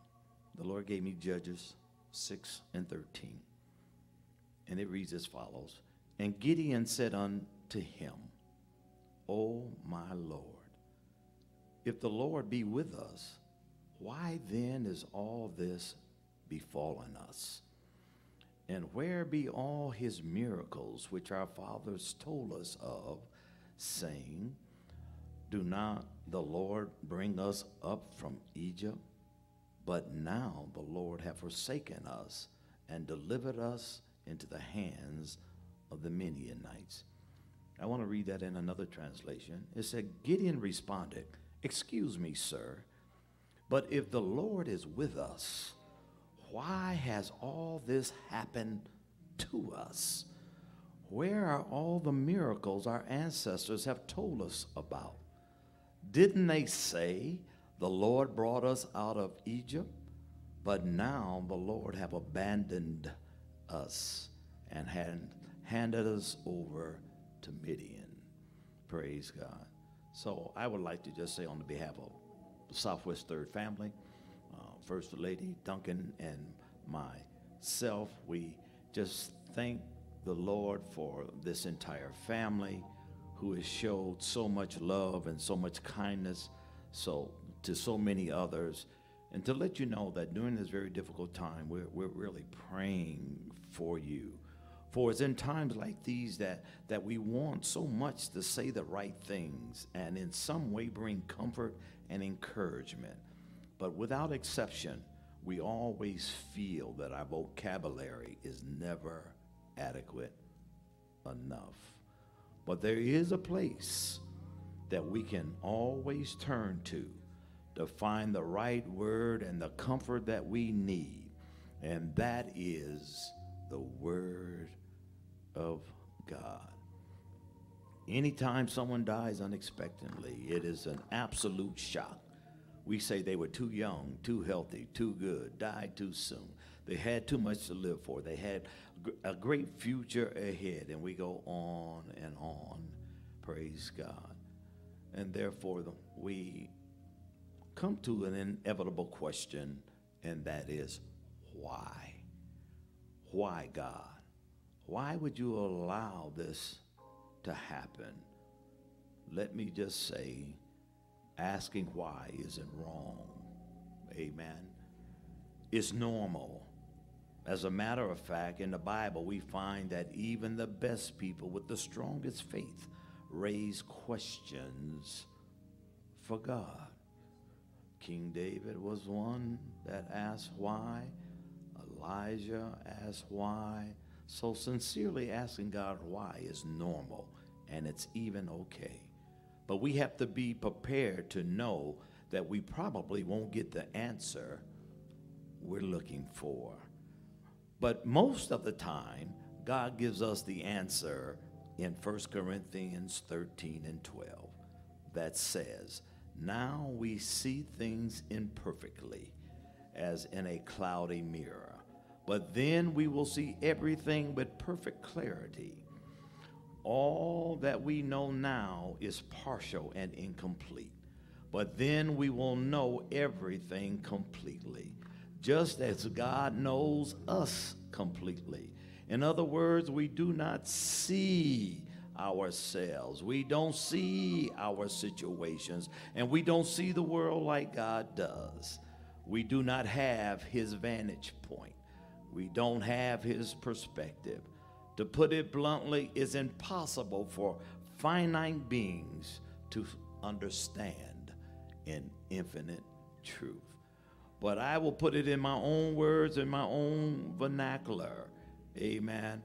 the Lord gave me Judges 6 and 13. And it reads as follows And Gideon said unto him, O my Lord, if the Lord be with us, why then is all this befallen us? And where be all his miracles which our fathers told us of, saying, Do not the Lord bring us up from Egypt? But now the Lord hath forsaken us and delivered us into the hands of the Midianites. I want to read that in another translation. It said, Gideon responded, Excuse me, sir, but if the Lord is with us, why has all this happened to us? Where are all the miracles our ancestors have told us about? Didn't they say the Lord brought us out of Egypt? But now the Lord have abandoned us and had handed us over to Midian. Praise God. So I would like to just say on the behalf of the Southwest Third family, uh, First Lady Duncan and myself, we just thank the Lord for this entire family who has showed so much love and so much kindness so to so many others and to let you know that during this very difficult time we're, we're really praying for you for it's in times like these that, that we want so much to say the right things and in some way bring comfort and encouragement. But without exception, we always feel that our vocabulary is never adequate enough. But there is a place that we can always turn to to find the right word and the comfort that we need, and that is the Word of God. Anytime someone dies unexpectedly, it is an absolute shock. We say they were too young, too healthy, too good, died too soon. They had too much to live for. They had a great future ahead, and we go on and on. Praise God. And therefore, we come to an inevitable question, and that is why? Why, God? Why would you allow this to happen? Let me just say, asking why isn't wrong. Amen. It's normal. As a matter of fact, in the Bible, we find that even the best people with the strongest faith raise questions for God. King David was one that asked why. Elijah asked why. So, sincerely asking God why is normal and it's even okay. But we have to be prepared to know that we probably won't get the answer we're looking for. But most of the time, God gives us the answer in 1 Corinthians 13 and 12 that says, Now we see things imperfectly as in a cloudy mirror but then we will see everything with perfect clarity. All that we know now is partial and incomplete, but then we will know everything completely, just as God knows us completely. In other words, we do not see ourselves. We don't see our situations, and we don't see the world like God does. We do not have his vantage point. We don't have his perspective. To put it bluntly, it's impossible for finite beings to understand an infinite truth. But I will put it in my own words, in my own vernacular. Amen.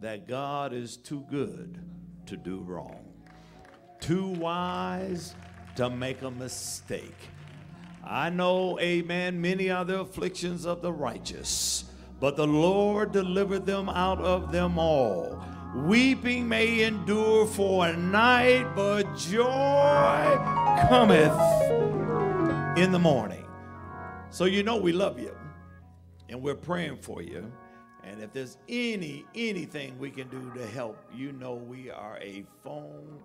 That God is too good to do wrong, too wise to make a mistake. I know, amen, many are the afflictions of the righteous, but the Lord delivered them out of them all. Weeping may endure for a night, but joy cometh in the morning. So you know we love you and we're praying for you. And if there's any anything we can do to help, you know we are a phone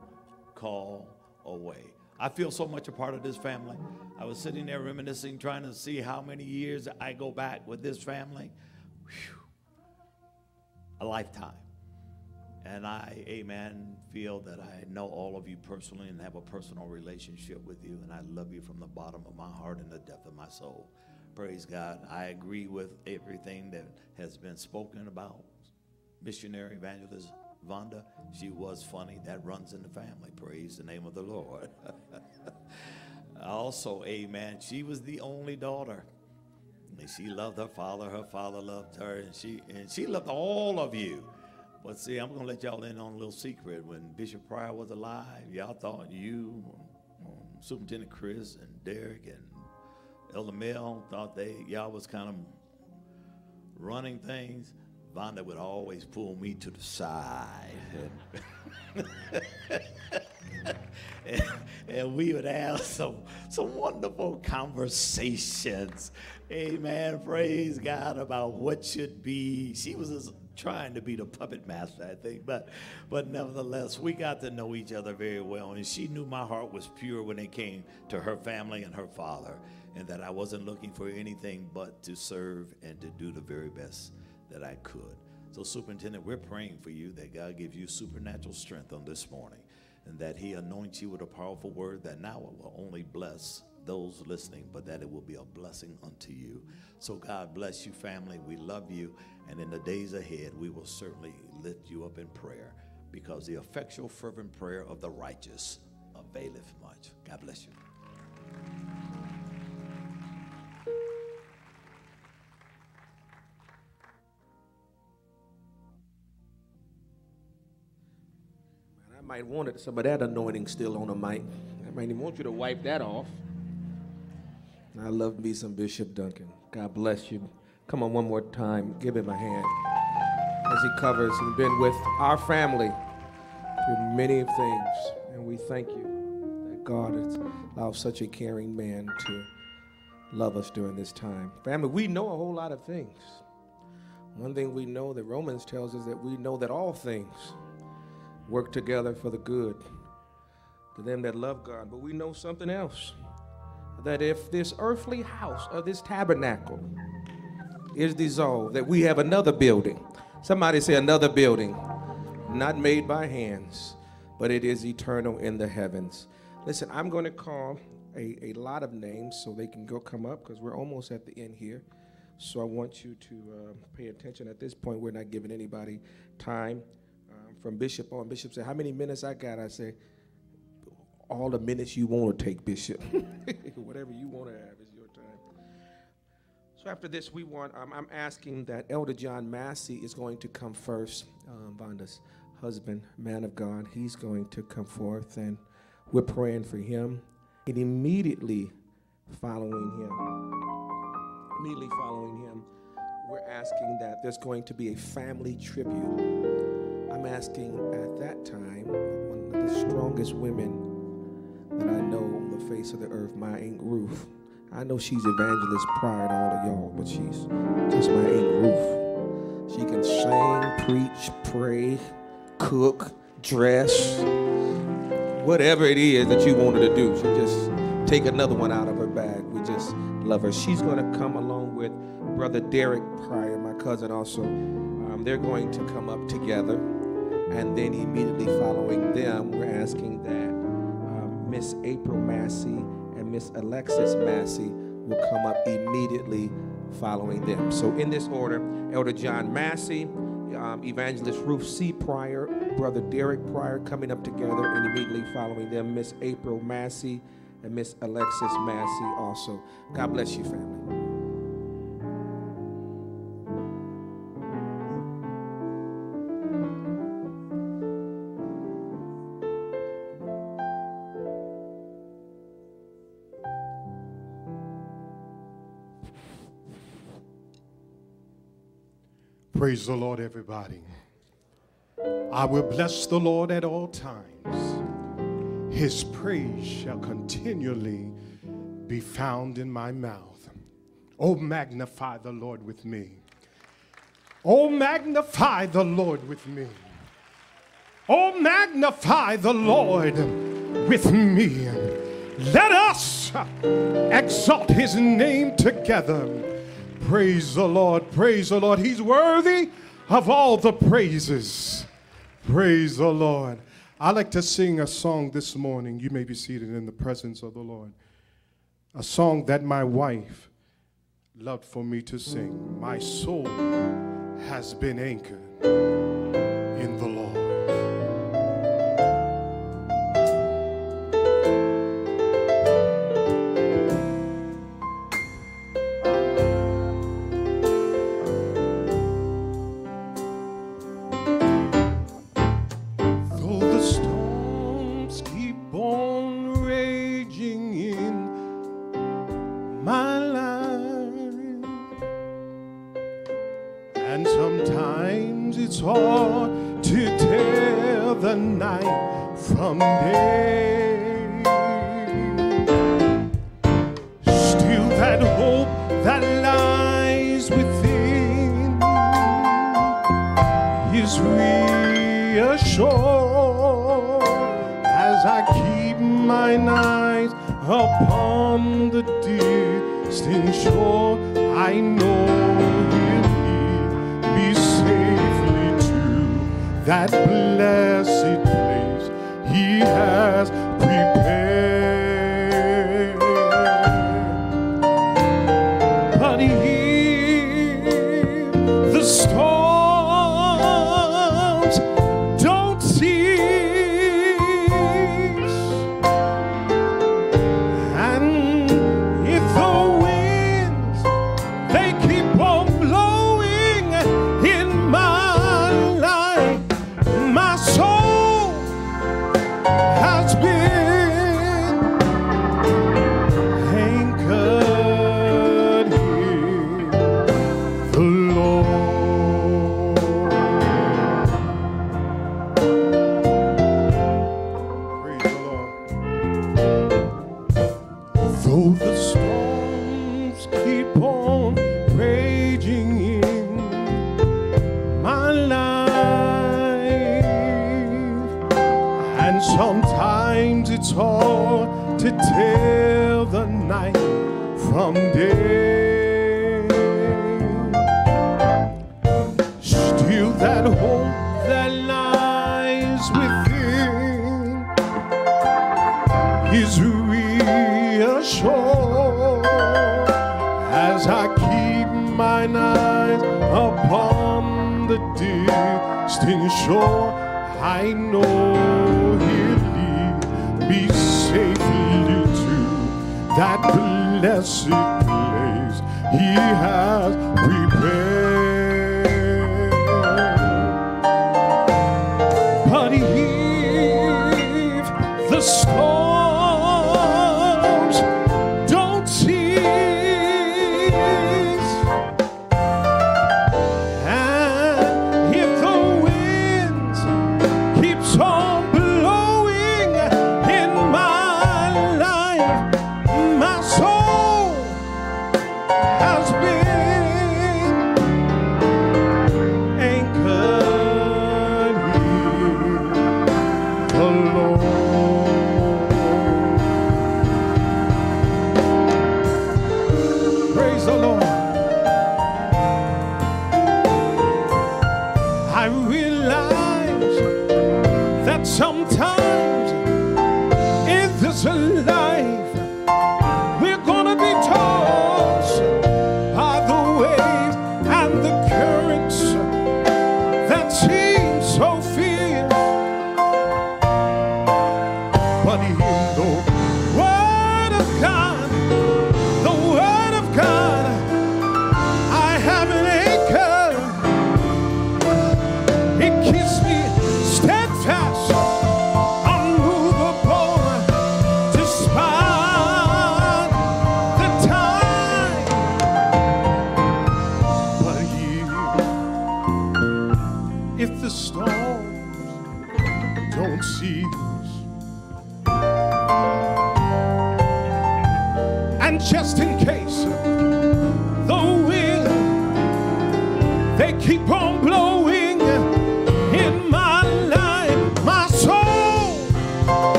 call away. I feel so much a part of this family. I was sitting there reminiscing, trying to see how many years I go back with this family. Whew. A lifetime. And I, amen, feel that I know all of you personally and have a personal relationship with you. And I love you from the bottom of my heart and the depth of my soul. Praise God. I agree with everything that has been spoken about. Missionary evangelist Vonda, she was funny. That runs in the family. Praise the name of the Lord. also, amen, she was the only daughter. And she loved her father. Her father loved her. And she, and she loved all of you. But see, I'm going to let y'all in on a little secret. When Bishop Pryor was alive, y'all thought you, um, Superintendent Chris, and Derek, and Elder Mel thought they y'all was kind of running things. Vonda would always pull me to the side. and, and, we would have some, some wonderful conversations. Amen. Praise God about what should be. She was trying to be the puppet master, I think. But, but nevertheless, we got to know each other very well. And she knew my heart was pure when it came to her family and her father, and that I wasn't looking for anything but to serve and to do the very best that I could. So, Superintendent, we're praying for you that God gives you supernatural strength on this morning and that He anoints you with a powerful word that now will only bless those listening, but that it will be a blessing unto you. So, God bless you, family. We love you. And in the days ahead, we will certainly lift you up in prayer because the effectual, fervent prayer of the righteous availeth much. God bless you. I might want some of that anointing still on the mic. I might even want you to wipe that off. I love me some Bishop Duncan. God bless you. Come on one more time. Give him a hand. As he covers and been with our family through many things. And we thank you that God has allowed such a caring man to love us during this time. Family, we know a whole lot of things. One thing we know that Romans tells us that we know that all things work together for the good to them that love God. But we know something else that if this earthly house or this tabernacle is dissolved, that we have another building. Somebody say another building, not made by hands, but it is eternal in the heavens. Listen, I'm going to call a, a lot of names so they can go come up because we're almost at the end here. So I want you to uh, pay attention. At this point, we're not giving anybody time. Um, from Bishop on, Bishop said, How many minutes I got? I say, all the minutes you want to take, Bishop. Whatever you want to have is your time. So after this, we want. Um, I'm asking that Elder John Massey is going to come first. Um, Vonda's husband, man of God, he's going to come forth, and we're praying for him. And immediately following him, immediately following him, we're asking that there's going to be a family tribute. I'm asking at that time one of the strongest women that I know on the face of the earth, my Aunt Ruth. I know she's evangelist Pryor to all of y'all, but she's just my Aunt Ruth. She can sing, preach, pray, cook, dress, whatever it is that you want her to do. She just take another one out of her bag. We just love her. She's going to come along with Brother Derek Pryor, my cousin also. Um, they're going to come up together. And then immediately following them, we're asking that Miss April Massey and Miss Alexis Massey will come up immediately following them. So, in this order, Elder John Massey, um, Evangelist Ruth C. Pryor, Brother Derek Pryor coming up together, and immediately following them, Miss April Massey and Miss Alexis Massey also. God bless you, family. Praise the Lord, everybody. I will bless the Lord at all times. His praise shall continually be found in my mouth. Oh, magnify the Lord with me. Oh, magnify the Lord with me. Oh, magnify the Lord with me. Let us exalt his name together. Praise the Lord, praise the Lord. He's worthy of all the praises. Praise the Lord. I like to sing a song this morning. You may be seated in the presence of the Lord. A song that my wife loved for me to sing. My soul has been anchored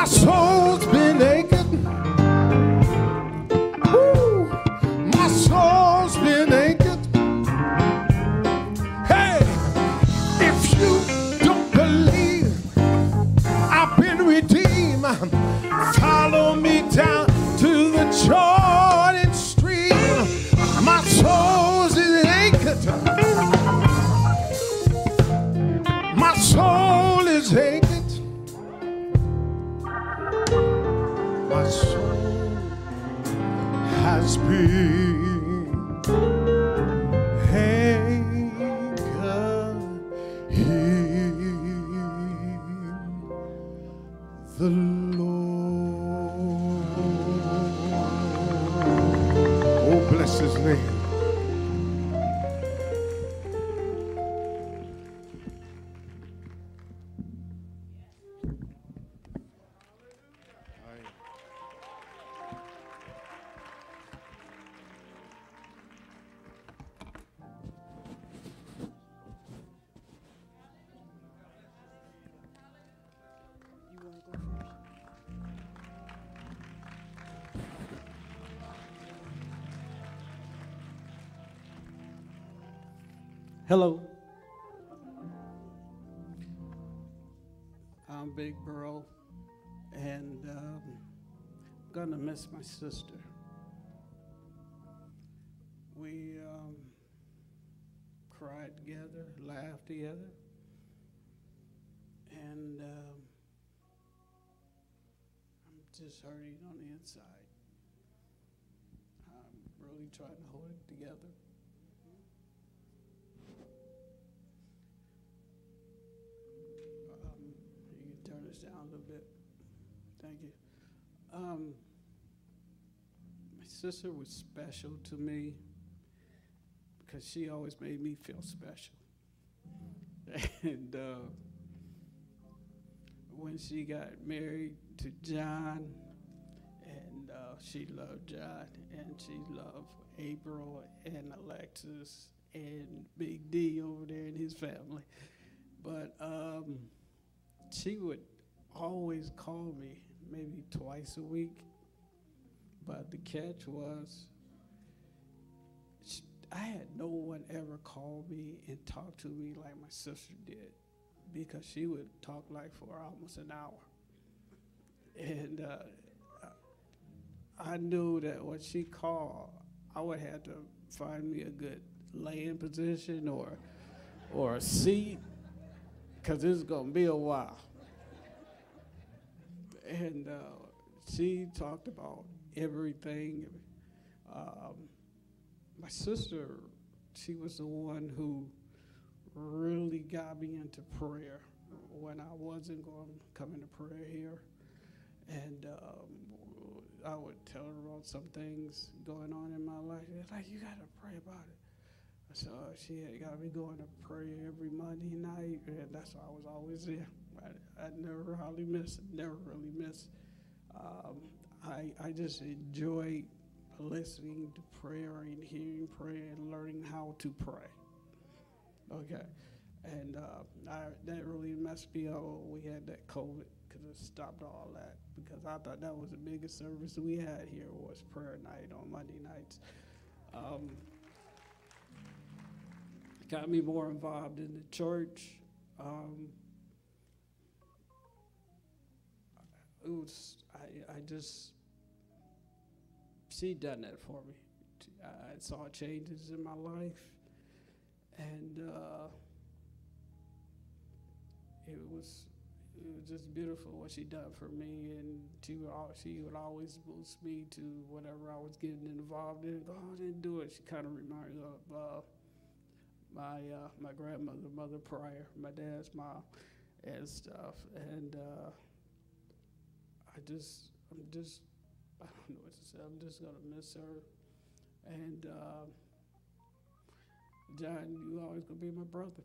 My soul's been Hello. I'm Big Burrow, and um, I'm gonna miss my sister. We um, cried together, laughed together, and um, I'm just hurting on the inside. I'm really trying to hold it together. Um, my sister was special to me because she always made me feel special. and uh, when she got married to John, and uh, she loved John, and she loved April and Alexis and Big D over there and his family. But um, she would always call me maybe twice a week. But the catch was, I had no one ever call me and talk to me like my sister did, because she would talk like for almost an hour. And uh, I knew that when she called, I would have to find me a good laying position or or a seat, cause it's gonna be a while. And uh, she talked about everything. Um, my sister, she was the one who really got me into prayer when I wasn't going to come into prayer here. And um, I would tell her about some things going on in my life. It's like, you got to pray about it. So she had got me going to prayer every Monday night, and that's why I was always there. I, I never hardly missed, never really missed. Um, I, I just enjoy listening to prayer and hearing prayer and learning how to pray. Okay. And uh, I, that really messed me up we had that COVID because it stopped all that. Because I thought that was the biggest service we had here was prayer night on Monday nights. Um, got me more involved in the church. Um, was I, I just she done that for me. I saw changes in my life, and uh, it was it was just beautiful what she done for me, and she would she would always boost me to whatever I was getting involved in. Go on and do it. She kind of reminded me of uh, my uh, my grandmother, Mother Pryor, my dad's mom, and stuff. And uh, I just I'm just I don't know what to say. I'm just gonna miss her. And uh, John, you always gonna be my brother.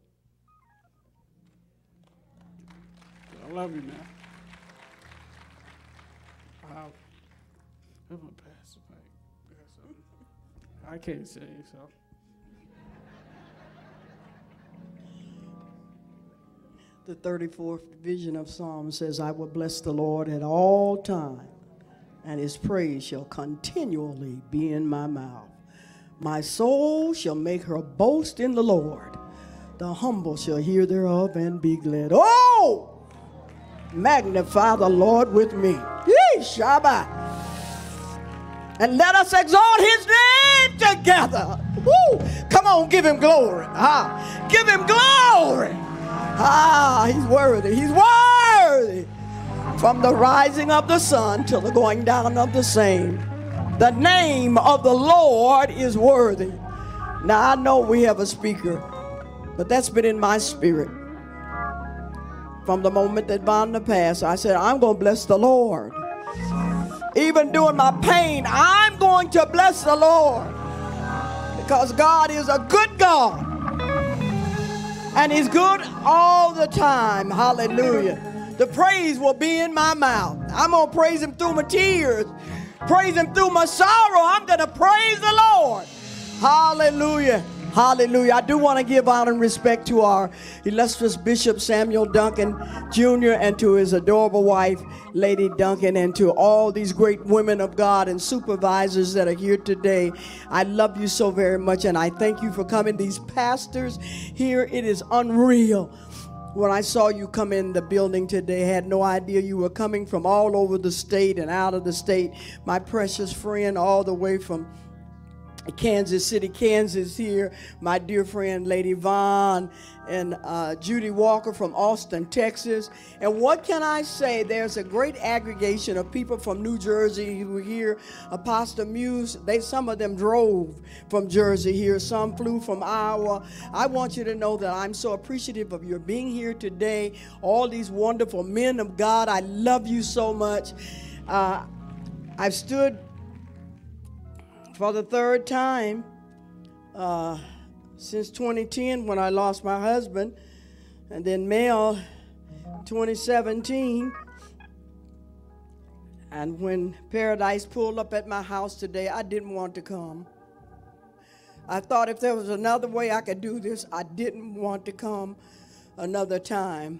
I love you, man. Uh, I'm gonna pass the um, I can't say so. The 34th division of Psalms says, I will bless the Lord at all times, and his praise shall continually be in my mouth. My soul shall make her boast in the Lord. The humble shall hear thereof and be glad. Oh! Magnify the Lord with me. Shabach. And let us exalt his name together. Woo! Come on, give him glory. Ah, give him glory. Ah, he's worthy. He's worthy. From the rising of the sun till the going down of the same. The name of the Lord is worthy. Now I know we have a speaker, but that's been in my spirit. From the moment that Vonda passed, I said, I'm going to bless the Lord. Even during my pain, I'm going to bless the Lord. Because God is a good God. And He's good all the time. Hallelujah. The praise will be in my mouth. I'm going to praise Him through my tears, praise Him through my sorrow. I'm going to praise the Lord. Hallelujah. Hallelujah. I do want to give honor and respect to our illustrious Bishop Samuel Duncan Jr. and to his adorable wife, Lady Duncan, and to all these great women of God and supervisors that are here today. I love you so very much and I thank you for coming. These pastors here, it is unreal. When I saw you come in the building today, I had no idea you were coming from all over the state and out of the state. My precious friend, all the way from Kansas City, Kansas here, my dear friend Lady Vaughn and uh, Judy Walker from Austin, Texas. And what can I say? There's a great aggregation of people from New Jersey who are here. Apostle Muse, they some of them drove from Jersey here, some flew from Iowa. I want you to know that I'm so appreciative of your being here today. All these wonderful men of God, I love you so much. Uh, I've stood for the third time uh, since 2010 when I lost my husband, and then Mel 2017. And when Paradise pulled up at my house today, I didn't want to come. I thought if there was another way I could do this, I didn't want to come another time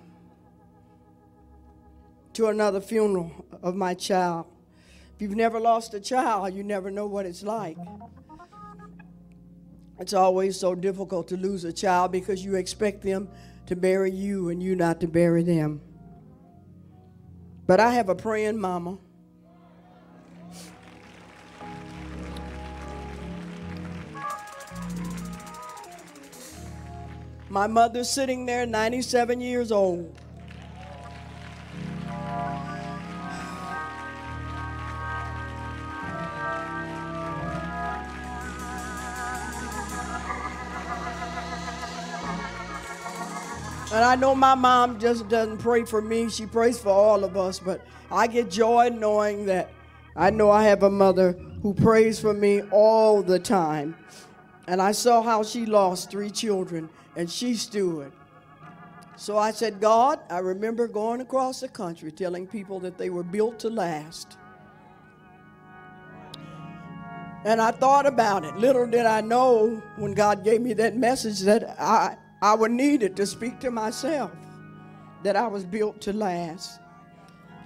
to another funeral of my child. If you've never lost a child, you never know what it's like. It's always so difficult to lose a child because you expect them to bury you and you not to bury them. But I have a praying mama. My mother's sitting there, 97 years old. And I know my mom just doesn't pray for me, she prays for all of us, but I get joy knowing that I know I have a mother who prays for me all the time. And I saw how she lost three children and she stood. So I said, God, I remember going across the country telling people that they were built to last. And I thought about it. Little did I know when God gave me that message that I, I would need it to speak to myself, that I was built to last.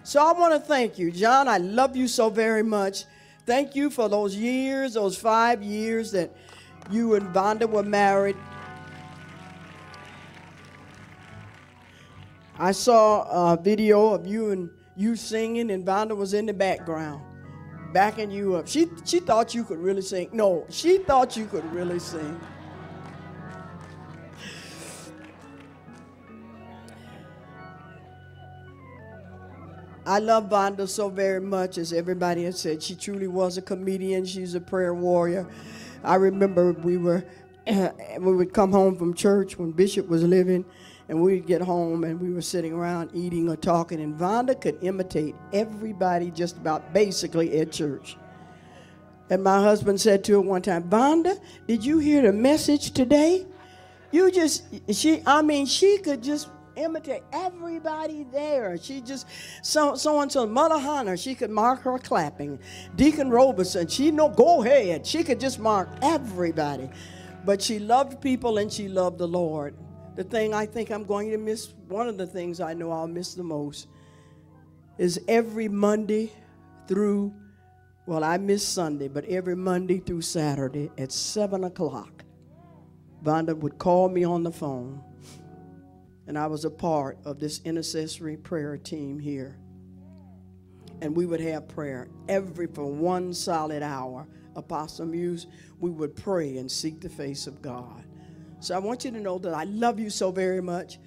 So I want to thank you, John. I love you so very much. Thank you for those years, those five years that you and Vonda were married. I saw a video of you and you singing, and Vonda was in the background, backing you up. She she thought you could really sing. No, she thought you could really sing. I love Vonda so very much, as everybody has said. She truly was a comedian. She's a prayer warrior. I remember we were we would come home from church when Bishop was living, and we'd get home and we were sitting around eating or talking, and Vonda could imitate everybody just about basically at church. And my husband said to her one time, Vonda, did you hear the message today? You just, she, I mean, she could just imitate everybody there. She just, so, so and so, Mother Hunter, she could mark her clapping. Deacon Roberson, she no, go ahead. She could just mark everybody. But she loved people and she loved the Lord. The thing I think I'm going to miss, one of the things I know I'll miss the most, is every Monday through, well, I miss Sunday, but every Monday through Saturday at 7 o'clock, Vonda would call me on the phone, and I was a part of this intercessory prayer team here. And we would have prayer every for one solid hour. Apostle Muse, we would pray and seek the face of God. So I want you to know that I love you so very much.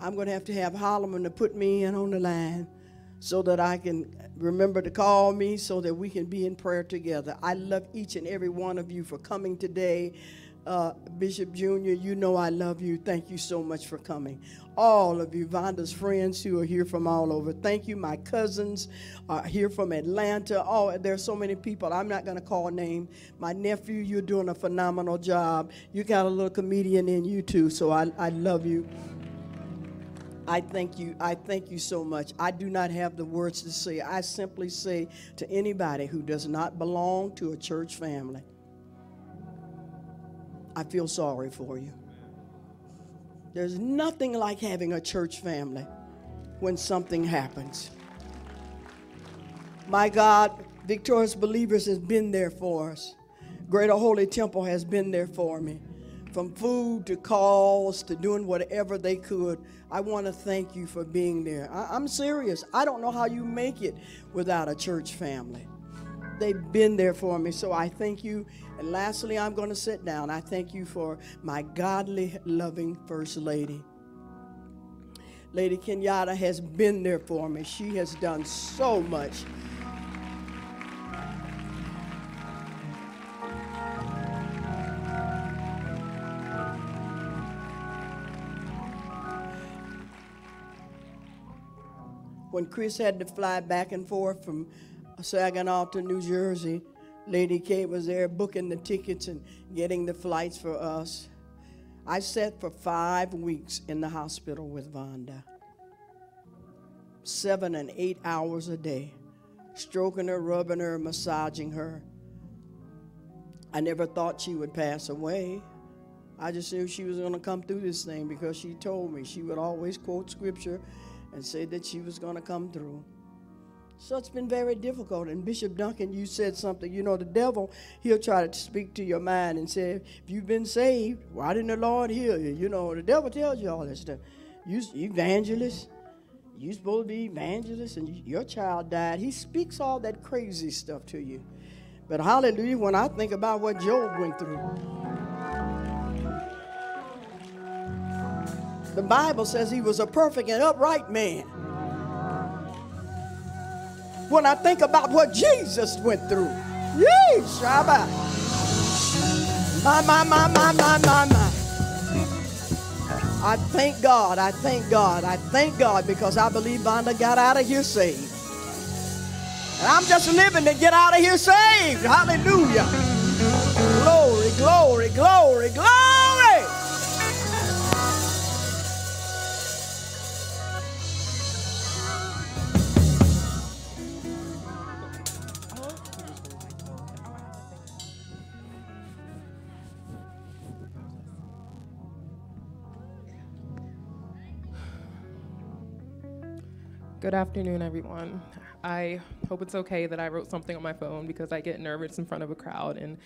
I'm going to have to have Holloman to put me in on the line so that I can remember to call me so that we can be in prayer together. I love each and every one of you for coming today. Uh, Bishop Jr., you know I love you. Thank you so much for coming. All of you, Vonda's friends who are here from all over. Thank you. My cousins are here from Atlanta. Oh, there's so many people. I'm not going to call a name. My nephew, you're doing a phenomenal job. You got a little comedian in you too, so I, I love you. I thank you. I thank you so much. I do not have the words to say. I simply say to anybody who does not belong to a church family, I feel sorry for you. There's nothing like having a church family when something happens. My God, Victorious Believers has been there for us. Greater Holy Temple has been there for me. From food to calls to doing whatever they could. I want to thank you for being there. I- am serious. I don't know how you make it without a church family. They've been there for me, so I thank you. And lastly, I'm going to sit down. I thank you for my godly, loving First Lady. Lady Kenyatta has been there for me. She has done so much. When Chris had to fly back and forth from Saginaw to New Jersey, Lady Kate was there booking the tickets and getting the flights for us. I sat for five weeks in the hospital with Vonda. Seven and eight hours a day, stroking her, rubbing her, massaging her. I never thought she would pass away. I just knew she was going to come through this thing because she told me she would always quote scripture and say that she was going to come through. So it's been very difficult. And Bishop Duncan, you said something. You know, the devil, he'll try to speak to your mind and say, if you've been saved, why didn't the Lord heal you? You know, the devil tells you all that stuff. You evangelist, you supposed to be evangelist, and your child died. He speaks all that crazy stuff to you. But hallelujah, when I think about what Job went through, The Bible says he was a perfect and upright man. When I think about what Jesus went through, yee, Shabach. My, my, my, my, my, my, my. I thank God, I thank God, I thank God because I believe Vonda got out of here saved. And I'm just living to get out of here saved. Hallelujah. Glory, glory, glory, glory. Good afternoon, everyone. I hope it's okay that I wrote something on my phone because I get nervous in front of a crowd, and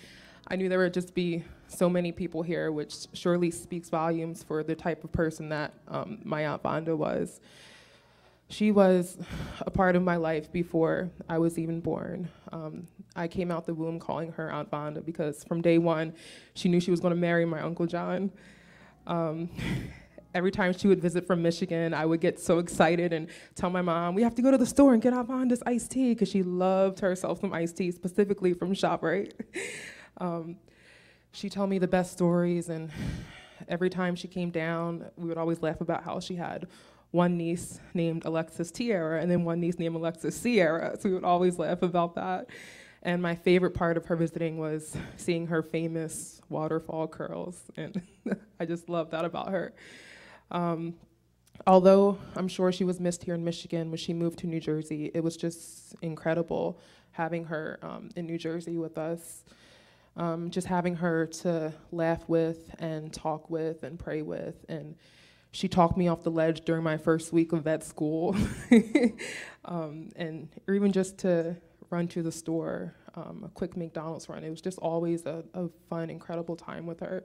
I knew there would just be so many people here, which surely speaks volumes for the type of person that um, my Aunt Vonda was. She was a part of my life before I was even born. Um, I came out the womb calling her Aunt Vonda because from day one, she knew she was going to marry my Uncle John. Um, every time she would visit from Michigan, I would get so excited and tell my mom, we have to go to the store and get our Vonda's iced tea, because she loved herself some iced tea, specifically from ShopRite. um, she told me the best stories, and every time she came down, we would always laugh about how she had one niece named Alexis Tierra and then one niece named Alexis Sierra. So we would always laugh about that. And my favorite part of her visiting was seeing her famous waterfall curls. And I just love that about her. Um, although I'm sure she was missed here in Michigan when she moved to New Jersey, it was just incredible having her um, in New Jersey with us. Um, just having her to laugh with and talk with and pray with. And she talked me off the ledge during my first week of vet school. um, and or even just to run to the store, um, a quick McDonald's run. It was just always a, a fun, incredible time with her.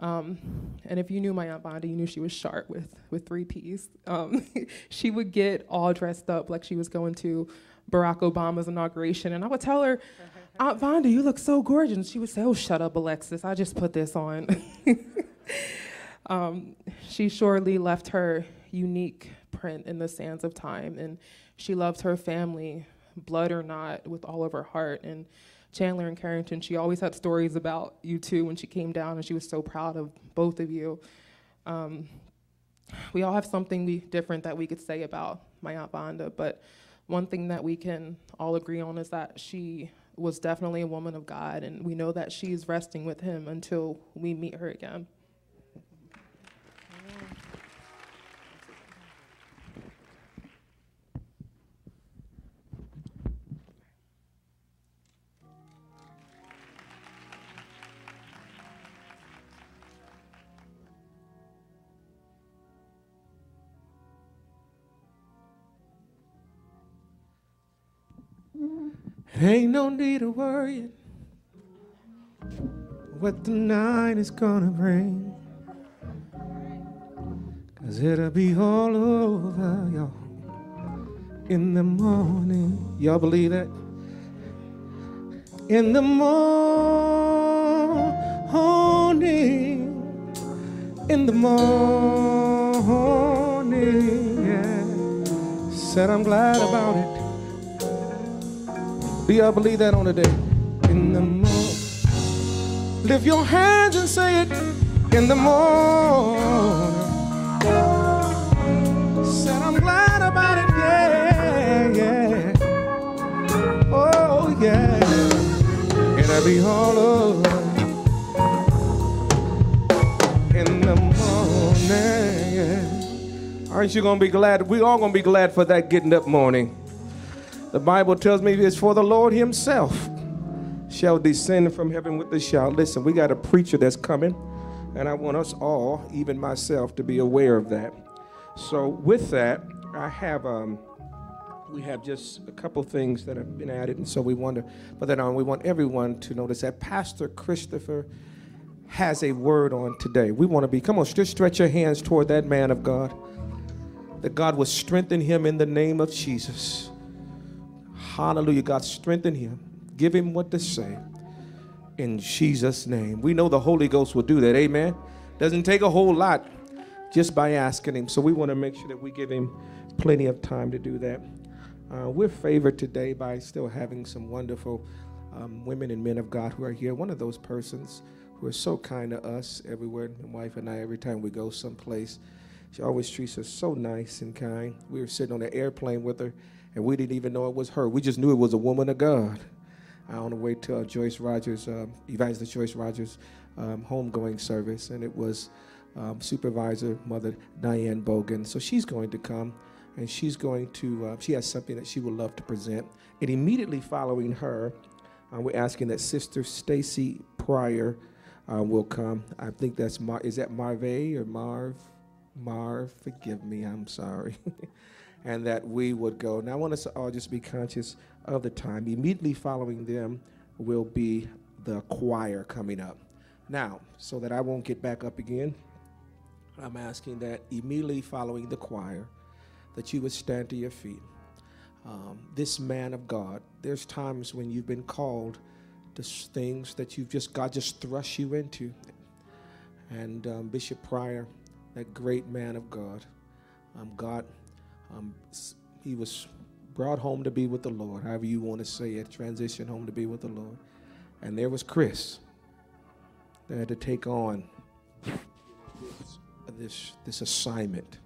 Um, and if you knew my Aunt Vonda, you knew she was sharp with, with three P's. Um, she would get all dressed up like she was going to Barack Obama's inauguration. And I would tell her, Aunt Vonda, you look so gorgeous. And she would say, Oh, shut up, Alexis. I just put this on. um, she surely left her unique print in the sands of time. And she loved her family, blood or not, with all of her heart. And Chandler and Carrington, she always had stories about you two when she came down, and she was so proud of both of you. Um, we all have something we, different that we could say about my Aunt Vonda, but one thing that we can all agree on is that she was definitely a woman of God, and we know that she's resting with Him until we meet her again. Ain't no need of worrying what the night is gonna bring. Cause it'll be all over, y'all, in the morning. Y'all believe that? In the morning, in the morning, yeah. Said I'm glad about it. Do y'all believe that on the day? In the morning. Lift your hands and say it in the morning. Said I'm glad about it, yeah, yeah. Oh, yeah. It'll be all over in the morning. Aren't you gonna be glad? We all gonna be glad for that getting up morning. The Bible tells me it's for the Lord Himself shall descend from heaven with a shout. Listen, we got a preacher that's coming, and I want us all, even myself, to be aware of that. So, with that, I have um, we have just a couple things that have been added, and so we want to put that on. We want everyone to notice that Pastor Christopher has a word on today. We want to be. Come on, just stretch your hands toward that man of God. That God will strengthen him in the name of Jesus. Hallelujah. God, strengthen him. Give him what to say. In Jesus' name. We know the Holy Ghost will do that. Amen. Doesn't take a whole lot just by asking him. So we want to make sure that we give him plenty of time to do that. Uh, we're favored today by still having some wonderful um, women and men of God who are here. One of those persons who are so kind to us everywhere, my wife and I, every time we go someplace. She always treats us so nice and kind. We were sitting on an airplane with her, and we didn't even know it was her. We just knew it was a woman of God. I on the way to uh, Joyce Rogers, um, Evangelist Joyce Rogers' um, homegoing service, and it was um, Supervisor Mother Diane Bogan. So she's going to come, and she's going to. Uh, she has something that she would love to present. And immediately following her, uh, we're asking that Sister Stacy Pryor uh, will come. I think that's Mar. Is that Marve or Marv? Marv, forgive me. I'm sorry. and that we would go. Now I want us to all just be conscious of the time. Immediately following them will be the choir coming up. Now, so that I won't get back up again, I'm asking that immediately following the choir, that you would stand to your feet. Um, this man of God, there's times when you've been called to things that you've just, God just thrust you into. And um, Bishop Pryor, that great man of God, um, God, um, he was brought home to be with the Lord, however you want to say it, transition home to be with the Lord. And there was Chris that had to take on this, this assignment.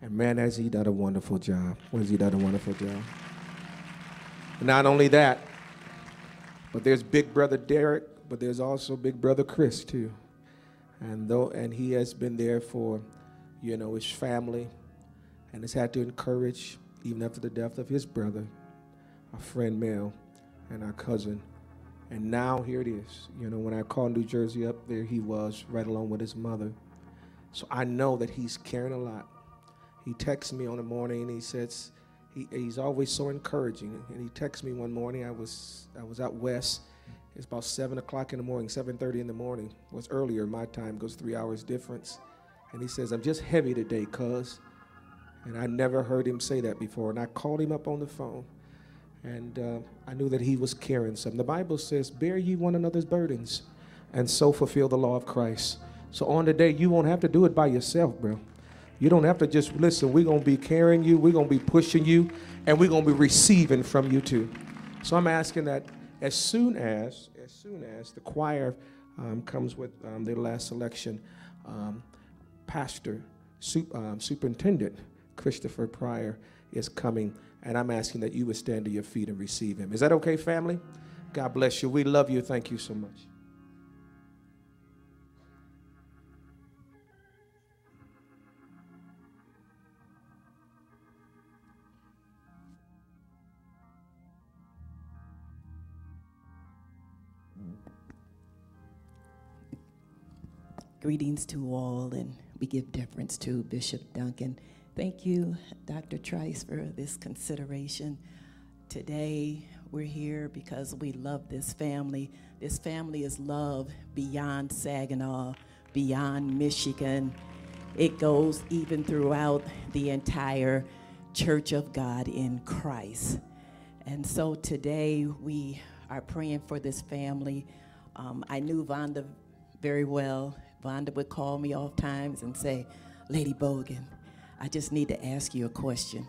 And man, has he done a wonderful job. Has he done a wonderful job? And not only that, but there's big brother Derek, but there's also big brother Chris too. And though and he has been there for, you know, his family and has had to encourage, even after the death of his brother, our friend Mel and our cousin. And now here it is. You know, when I called New Jersey up, there he was, right along with his mother. So I know that he's caring a lot. He texts me on the morning he says, he, he's always so encouraging. And he texts me one morning. I was I was out west. It's about seven o'clock in the morning, 7:30 in the morning. It was earlier my time, goes three hours difference. And he says, I'm just heavy today, cuz. And I never heard him say that before. And I called him up on the phone. And uh, I knew that he was carrying something. The Bible says, Bear ye one another's burdens, and so fulfill the law of Christ. So on the day, you won't have to do it by yourself, bro. You don't have to just listen. We're going to be carrying you, we're going to be pushing you, and we're going to be receiving from you too. So I'm asking that as soon as, as soon as the choir um, comes with um, their last selection, um, Pastor, um, Superintendent Christopher Pryor is coming, and I'm asking that you would stand to your feet and receive him. Is that okay, family? God bless you. We love you. Thank you so much. Greetings to all, and we give deference to Bishop Duncan. Thank you, Dr. Trice, for this consideration. Today, we're here because we love this family. This family is love beyond Saginaw, beyond Michigan. It goes even throughout the entire Church of God in Christ. And so today, we are praying for this family. Um, I knew Vonda very well. Vonda would call me off times and say, Lady Bogan, I just need to ask you a question.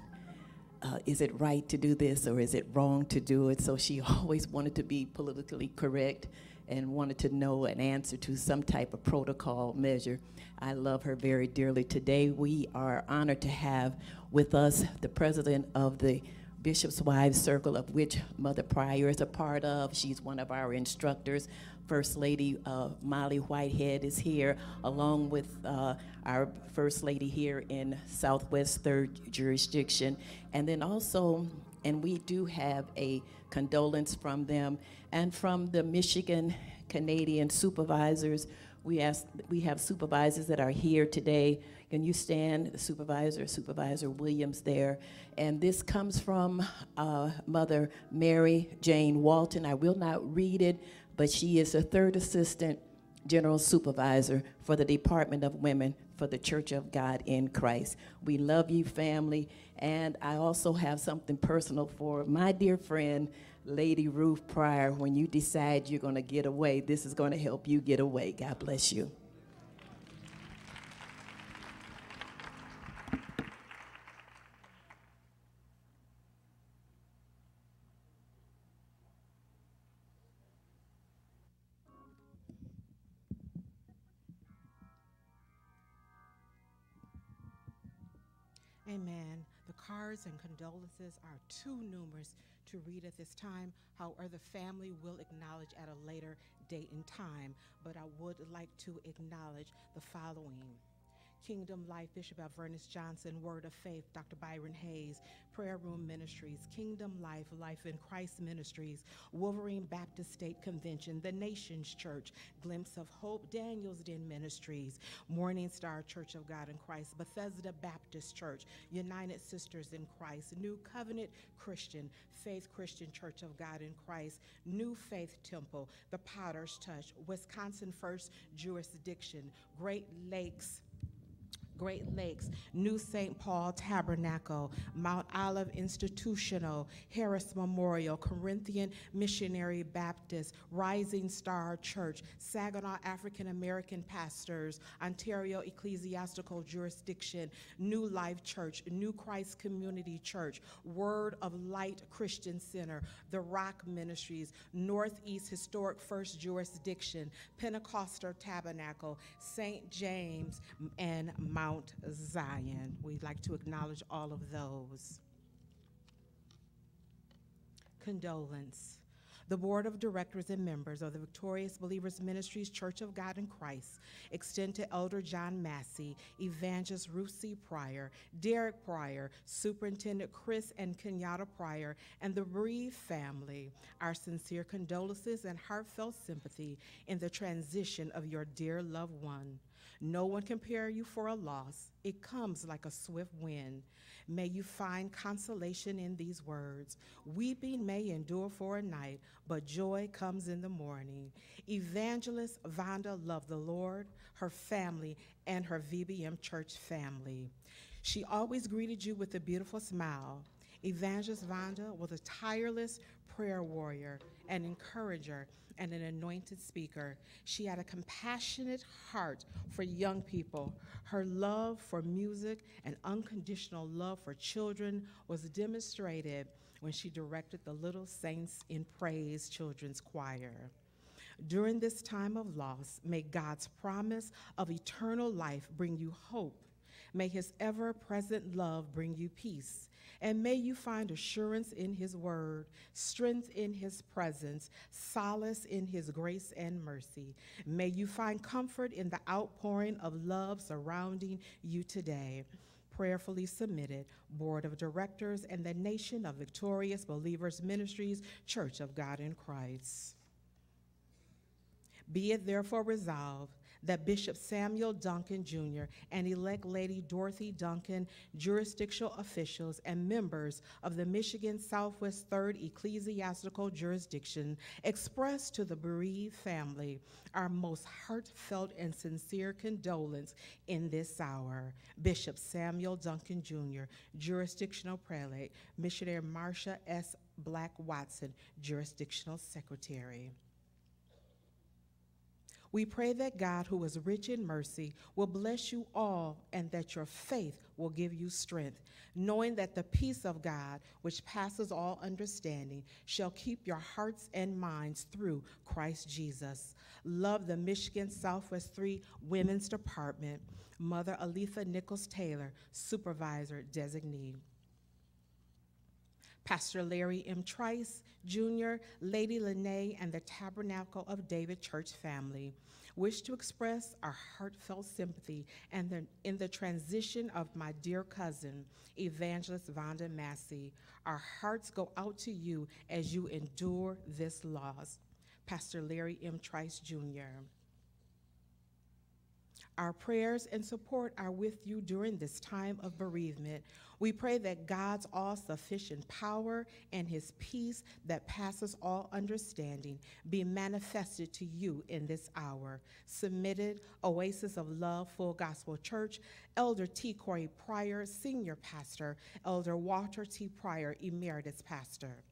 Uh, is it right to do this or is it wrong to do it? So she always wanted to be politically correct and wanted to know an answer to some type of protocol measure. I love her very dearly. Today we are honored to have with us the president of the Bishop's Wives Circle, of which Mother Pryor is a part of. She's one of our instructors. First Lady uh, Molly Whitehead is here, along with uh, our First Lady here in Southwest Third Jurisdiction. And then also, and we do have a condolence from them and from the Michigan Canadian supervisors. We ask, we have supervisors that are here today. Can you stand, supervisor, Supervisor Williams there? And this comes from uh, Mother Mary Jane Walton. I will not read it, but she is a third assistant general supervisor for the Department of Women for the Church of God in Christ. We love you, family. And I also have something personal for my dear friend, Lady Ruth Pryor. When you decide you're going to get away, this is going to help you get away. God bless you. Cards and condolences are too numerous to read at this time. However, the family will acknowledge at a later date and time, but I would like to acknowledge the following. Kingdom Life Bishop Alvernus Johnson, Word of Faith, Dr. Byron Hayes, Prayer Room Ministries, Kingdom Life, Life in Christ Ministries, Wolverine Baptist State Convention, The Nations Church, Glimpse of Hope, Daniels Den Ministries, Morning Star Church of God in Christ, Bethesda Baptist Church, United Sisters in Christ, New Covenant Christian, Faith Christian Church of God in Christ, New Faith Temple, The Potter's Touch, Wisconsin First Jurisdiction, Great Lakes. Great Lakes, New St. Paul Tabernacle, Mount Olive Institutional, Harris Memorial, Corinthian Missionary Baptist, Rising Star Church, Saginaw African American Pastors, Ontario Ecclesiastical Jurisdiction, New Life Church, New Christ Community Church, Word of Light Christian Center, The Rock Ministries, Northeast Historic First Jurisdiction, Pentecostal Tabernacle, St. James, and Mount Zion. We'd like to acknowledge all of those. Condolence. The board of directors and members of the Victorious Believers Ministries Church of God in Christ extend to Elder John Massey, Evangelist Ruth C. Pryor, Derek Pryor, Superintendent Chris and Kenyatta Pryor, and the bereaved family our sincere condolences and heartfelt sympathy in the transition of your dear loved one. No one can prepare you for a loss. It comes like a swift wind. May you find consolation in these words. Weeping may endure for a night, but joy comes in the morning. Evangelist Vonda loved the Lord, her family, and her VBM church family. She always greeted you with a beautiful smile. Evangelist Vonda was a tireless prayer warrior, an encourager, and an anointed speaker. She had a compassionate heart for young people. Her love for music and unconditional love for children was demonstrated when she directed the Little Saints in Praise Children's Choir. During this time of loss, may God's promise of eternal life bring you hope. May his ever present love bring you peace. And may you find assurance in his word, strength in his presence, solace in his grace and mercy. May you find comfort in the outpouring of love surrounding you today. Prayerfully submitted, Board of Directors and the Nation of Victorious Believers Ministries, Church of God in Christ. Be it therefore resolved that Bishop Samuel Duncan Jr. and elect Lady Dorothy Duncan, jurisdictional officials and members of the Michigan Southwest 3rd Ecclesiastical Jurisdiction express to the bereaved family our most heartfelt and sincere condolence in this hour. Bishop Samuel Duncan Jr., jurisdictional prelate, missionary Marcia S. Black Watson, jurisdictional secretary. We pray that God, who is rich in mercy, will bless you all and that your faith will give you strength, knowing that the peace of God, which passes all understanding, shall keep your hearts and minds through Christ Jesus. Love the Michigan Southwest 3 Women's Department, Mother Aletha Nichols Taylor, Supervisor Designee. Pastor Larry M. Trice Jr., Lady Lene, and the Tabernacle of David Church family wish to express our heartfelt sympathy and the, in the transition of my dear cousin, Evangelist Vonda Massey. Our hearts go out to you as you endure this loss. Pastor Larry M. Trice Jr. Our prayers and support are with you during this time of bereavement. We pray that God's all sufficient power and his peace that passes all understanding be manifested to you in this hour. Submitted, Oasis of Love Full Gospel Church, Elder T. Corey Pryor, Senior Pastor, Elder Walter T. Pryor, Emeritus Pastor.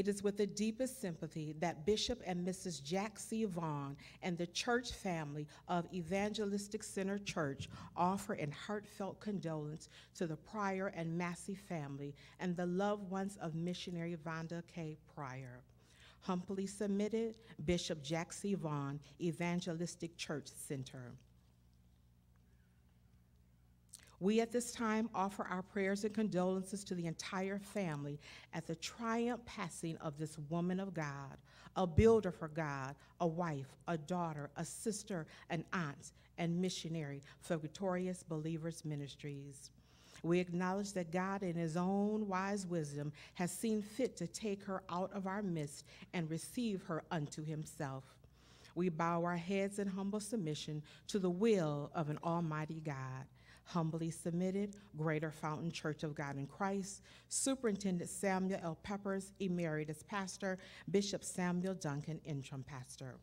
It is with the deepest sympathy that Bishop and Mrs. Jack C. Vaughn and the church family of Evangelistic Center Church offer in heartfelt condolence to the Pryor and Massey family and the loved ones of missionary Vonda K. Pryor. Humbly submitted, Bishop Jack C. Vaughn, Evangelistic Church Center. We at this time offer our prayers and condolences to the entire family at the triumph passing of this woman of God, a builder for God, a wife, a daughter, a sister, an aunt, and missionary for Victorious Believers Ministries. We acknowledge that God, in His own wise wisdom, has seen fit to take her out of our midst and receive her unto Himself. We bow our heads in humble submission to the will of an Almighty God. Humbly submitted, Greater Fountain Church of God in Christ, Superintendent Samuel L. Peppers, Emeritus Pastor, Bishop Samuel Duncan, Interim Pastor.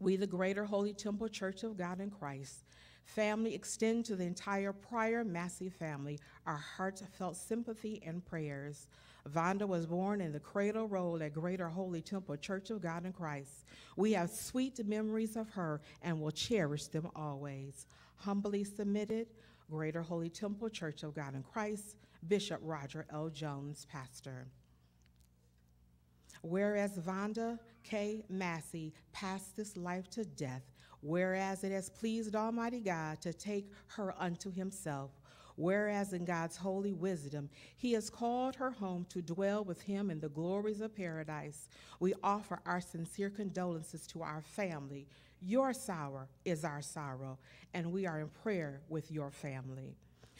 We, the Greater Holy Temple Church of God in Christ, family extend to the entire Pryor Massey family our heartfelt sympathy and prayers. Vonda was born in the cradle roll at Greater Holy Temple Church of God in Christ. We have sweet memories of her and will cherish them always. Humbly submitted, Greater Holy Temple Church of God in Christ, Bishop Roger L. Jones, Pastor. Whereas Vonda K. Massey passed this life to death, whereas it has pleased Almighty God to take her unto himself, whereas in God's holy wisdom he has called her home to dwell with him in the glories of paradise, we offer our sincere condolences to our family. Your sorrow is our sorrow, and we are in prayer with your family.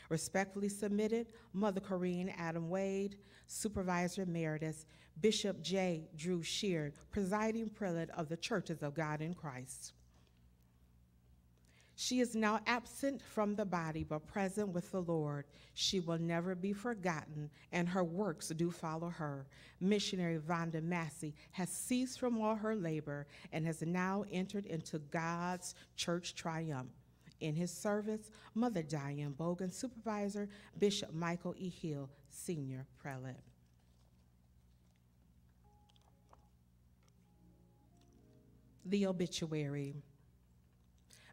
Respectfully submitted, Mother Corrine Adam Wade, Supervisor Emeritus, Bishop J. Drew Sheard, presiding prelate of the Churches of God in Christ. She is now absent from the body, but present with the Lord. She will never be forgotten, and her works do follow her. Missionary Vonda Massey has ceased from all her labor and has now entered into God's church triumph. In his service, Mother Diane Bogan, Supervisor, Bishop Michael E. Hill, Senior Prelate. The obituary.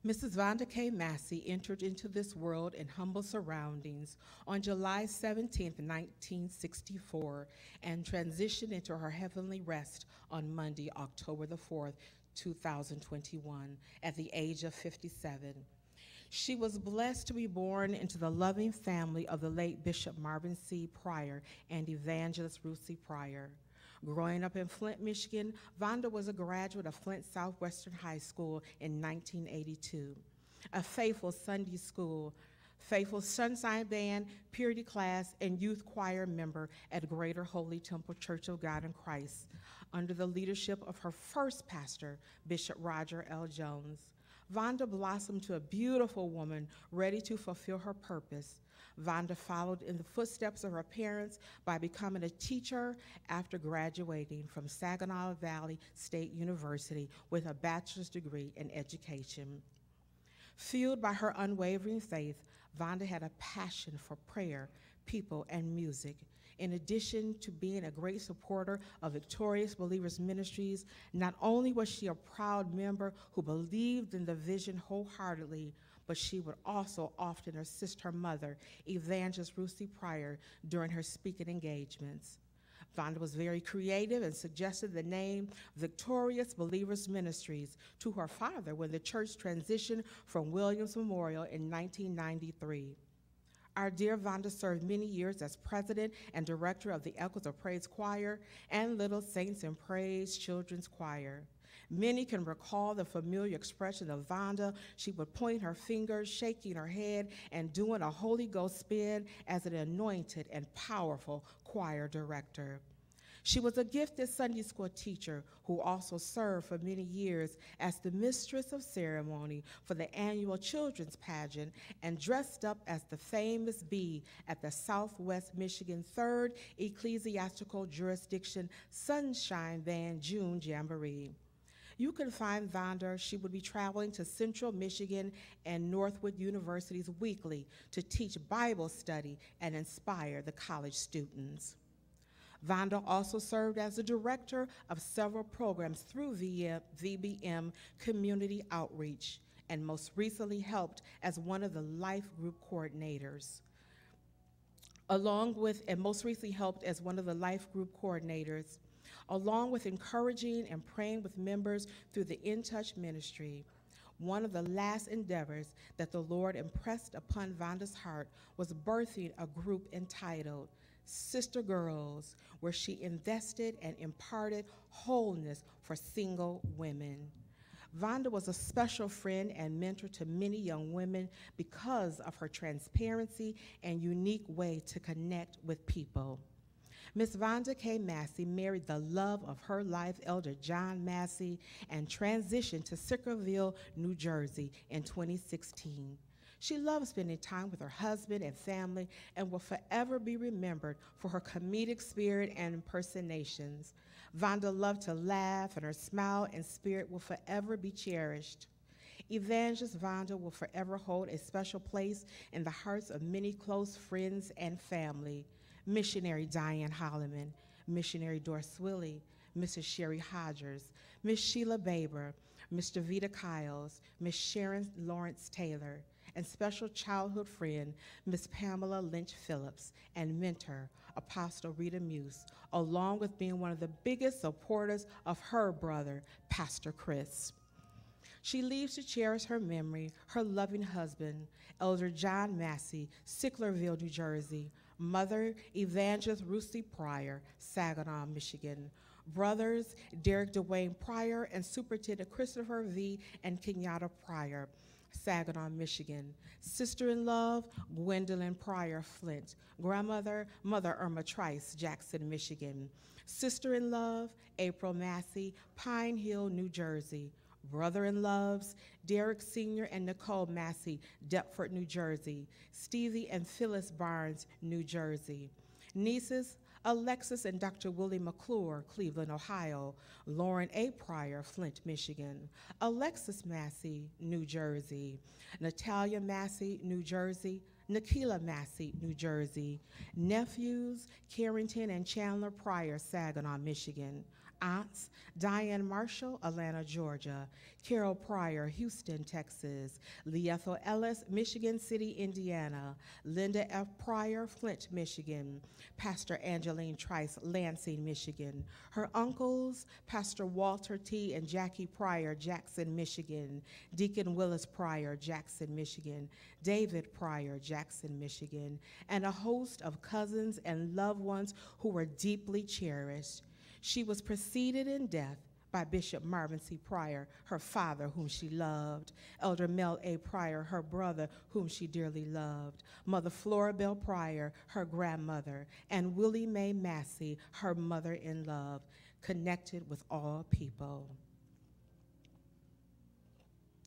Mrs. Vonda K. Massey entered into this world in humble surroundings on July 17, 1964, and transitioned into her heavenly rest on Monday, October the 4th, 2021, at the age of 57. She was blessed to be born into the loving family of the late Bishop Marvin C. Pryor and Evangelist Ruth C. Pryor. Growing up in Flint, Michigan, Vonda was a graduate of Flint Southwestern High School in 1982. A faithful Sunday school, faithful Sunshine Band, Purity Class, and Youth Choir member at Greater Holy Temple Church of God in Christ, under the leadership of her first pastor, Bishop Roger L. Jones. Vonda blossomed to a beautiful woman ready to fulfill her purpose. Vonda followed in the footsteps of her parents by becoming a teacher after graduating from Saginaw Valley State University with a bachelor's degree in education. Fueled by her unwavering faith, Vonda had a passion for prayer, people, and music. In addition to being a great supporter of Victorious Believers Ministries, not only was she a proud member who believed in the vision wholeheartedly, but she would also often assist her mother, Evangelist Ruthie Pryor, during her speaking engagements. Vonda was very creative and suggested the name Victorious Believers Ministries to her father when the church transitioned from Williams Memorial in 1993. Our dear Vonda served many years as president and director of the Echoes of Praise Choir and Little Saints in Praise Children's Choir. Many can recall the familiar expression of Vonda. She would point her fingers, shaking her head, and doing a Holy Ghost spin as an anointed and powerful choir director. She was a gifted Sunday school teacher who also served for many years as the mistress of ceremony for the annual children's pageant and dressed up as the famous bee at the Southwest Michigan 3rd Ecclesiastical Jurisdiction Sunshine Band June Jamboree. You can find Vonda, she would be traveling to Central Michigan and Northwood Universities weekly to teach Bible study and inspire the college students. Vonda also served as the director of several programs through VBM Community Outreach, and most recently helped as one of the life group coordinators. Along with, and most recently helped as one of the life group coordinators, along with encouraging and praying with members through the In Touch ministry. one of the last endeavors that the Lord impressed upon Vonda's heart was birthing a group entitled Sister Girls, where she invested and imparted wholeness for single women. Vonda was a special friend and mentor to many young women because of her transparency and unique way to connect with people. Miss Vonda K. Massey married the love of her life, Elder John Massey, and transitioned to Sicklerville, New Jersey in 2016. She loved spending time with her husband and family and will forever be remembered for her comedic spirit and impersonations. Vonda loved to laugh, and her smile and spirit will forever be cherished. Evangelist Vonda will forever hold a special place in the hearts of many close friends and family. Missionary Diane Holloman, Missionary Doris Willie, Mrs. Sherry Hodges, Miss Sheila Baber, Mr. Vita Kyles, Miss Sharon Lawrence Taylor, and special childhood friend, Miss Pamela Lynch Phillips, and mentor, Apostle Rita Muse, along with being one of the biggest supporters of her brother, Pastor Chris. She leaves to cherish her memory, her loving husband, Elder John Massey, Sicklerville, New Jersey, mother, Evangelist Ruthie Pryor, Saginaw, Michigan, brothers, Derek Dwayne Pryor and Superintendent Christopher V. and Kenyatta Pryor, Saginaw, Michigan. Sister in love, Gwendolyn Pryor Flint. Grandmother, Mother Irma Trice, Jackson, Michigan. Sister in love, April Massey, Pine Hill, New Jersey. Brother in loves, Derek Sr. and Nicole Massey, Deptford, New Jersey. Stevie and Phyllis Barnes, New Jersey. Nieces, Alexis and Dr. Willie McClure, Cleveland, Ohio. Lauren A. Pryor, Flint, Michigan. Alexis Massey, New Jersey. Natalia Massey, New Jersey. Nikila Massey, New Jersey. Nephews, Carrington and Chandler Pryor, Saginaw, Michigan. Aunts, Diane Marshall, Atlanta, Georgia. Carol Pryor, Houston, Texas. Liethel Ellis, Michigan City, Indiana. Linda F. Pryor, Flint, Michigan. Pastor Angeline Trice, Lansing, Michigan. Her uncles, Pastor Walter T. and Jackie Pryor, Jackson, Michigan. Deacon Willis Pryor, Jackson, Michigan. David Pryor, Jackson, Michigan. And a host of cousins and loved ones who were deeply cherished. She was preceded in death by Bishop Marvin C. Pryor, her father, whom she loved, Elder Mel A. Pryor, her brother, whom she dearly loved, Mother Flora Bell Pryor, her grandmother, and Willie Mae Massey, her mother in love, connected with all people.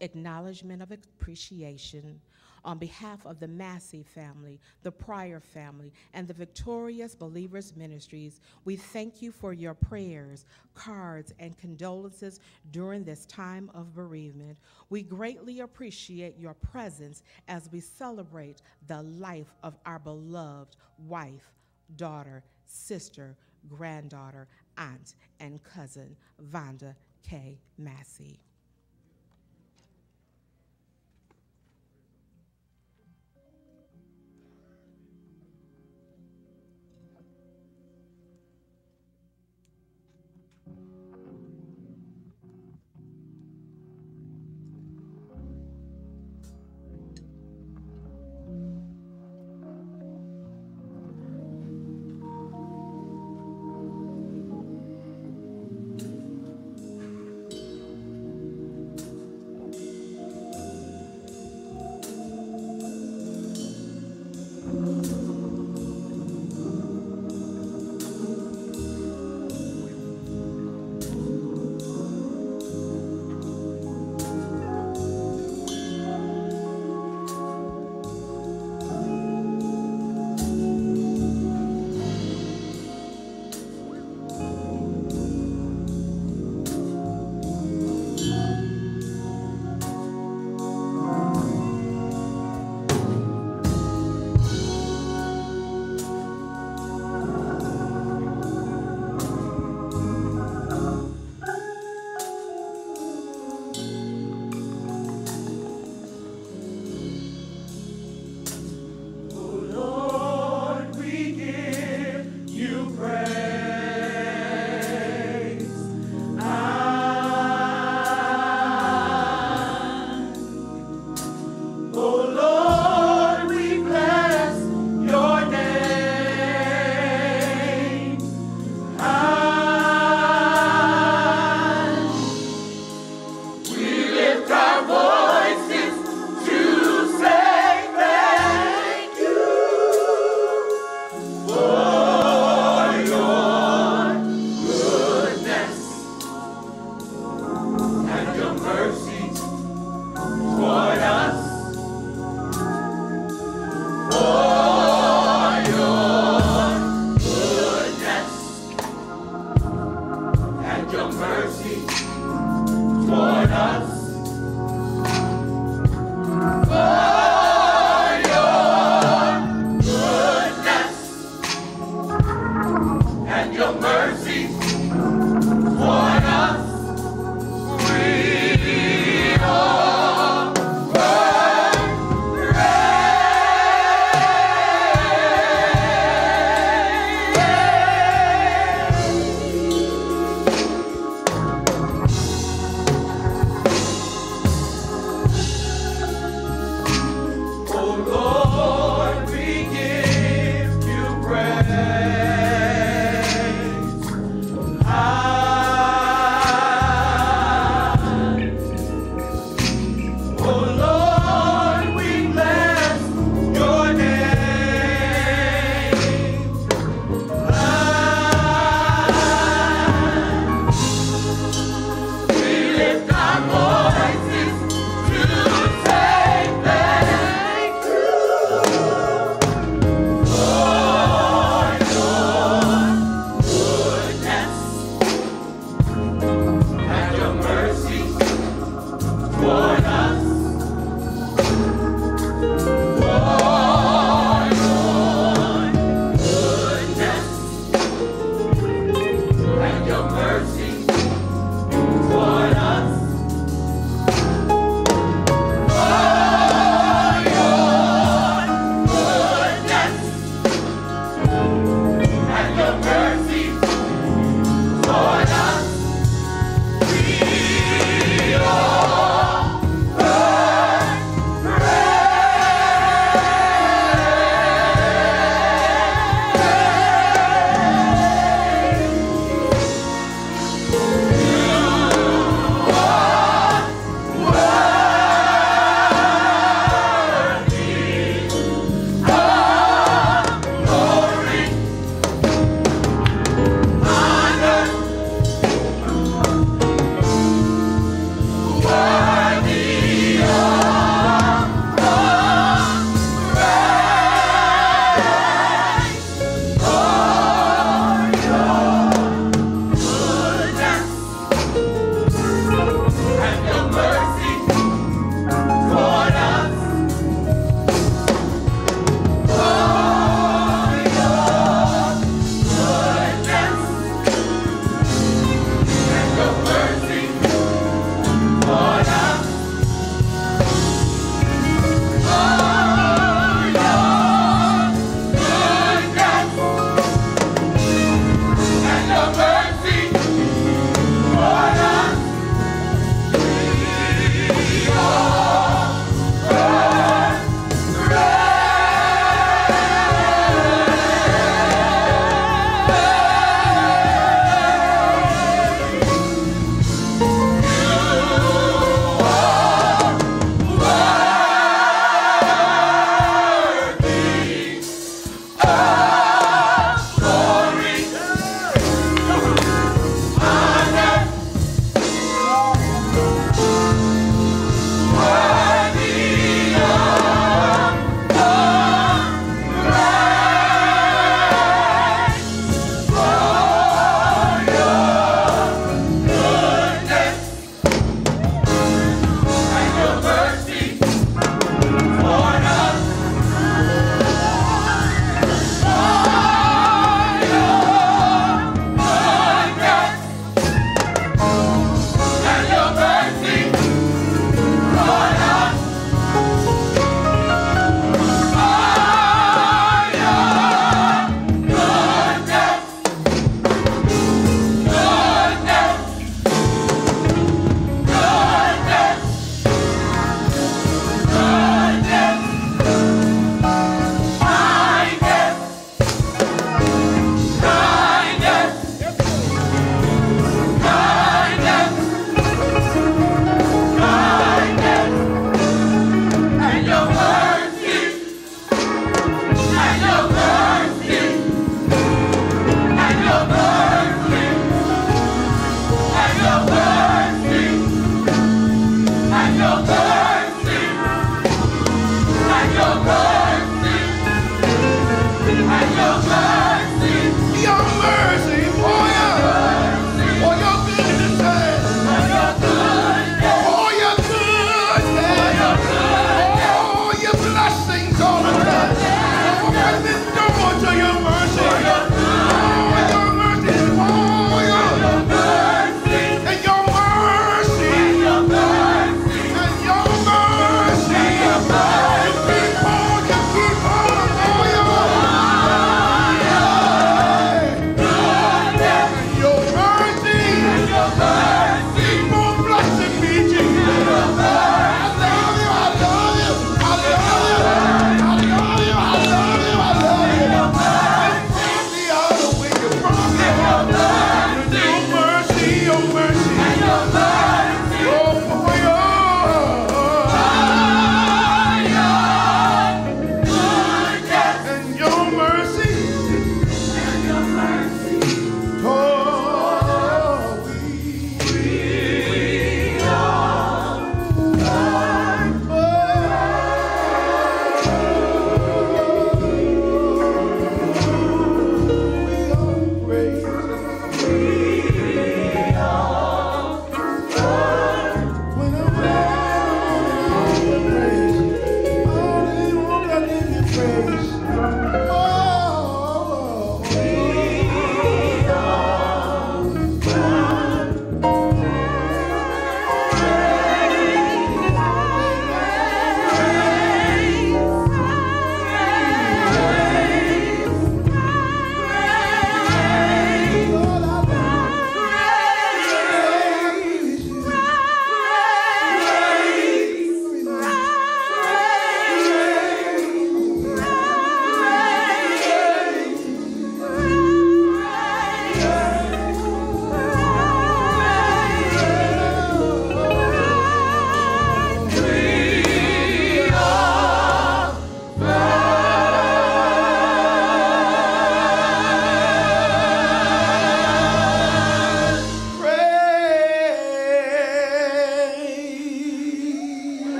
Acknowledgement of appreciation on behalf of the Massey family, the Pryor family, and the Victorious Believers Ministries, we thank you for your prayers, cards, and condolences during this time of bereavement. We greatly appreciate your presence as we celebrate the life of our beloved wife, daughter, sister, granddaughter, aunt, and cousin, Vonda K. Massey.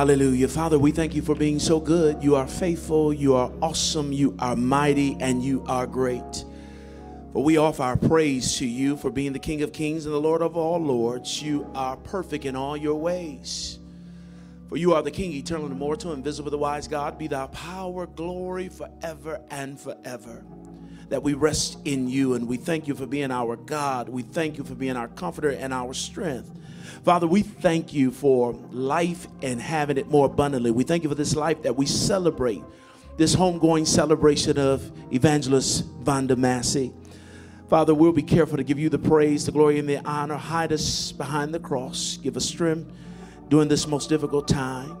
Hallelujah. Father, we thank you for being so good. You are faithful, you are awesome, you are mighty, and you are great. For we offer our praise to you for being the King of kings and the Lord of all lords. You are perfect in all your ways. For you are the King, eternal and immortal, invisible, the wise God. Be thy power, glory forever and forever. That we rest in you and we thank you for being our God. We thank you for being our comforter and our strength. Father, we thank you for life and having it more abundantly. We thank you for this life that we celebrate, this homegoing celebration of Evangelist Vonda Massey. Father, we'll be careful to give you the praise, the glory, and the honor. Hide us behind the cross. Give us strength during this most difficult time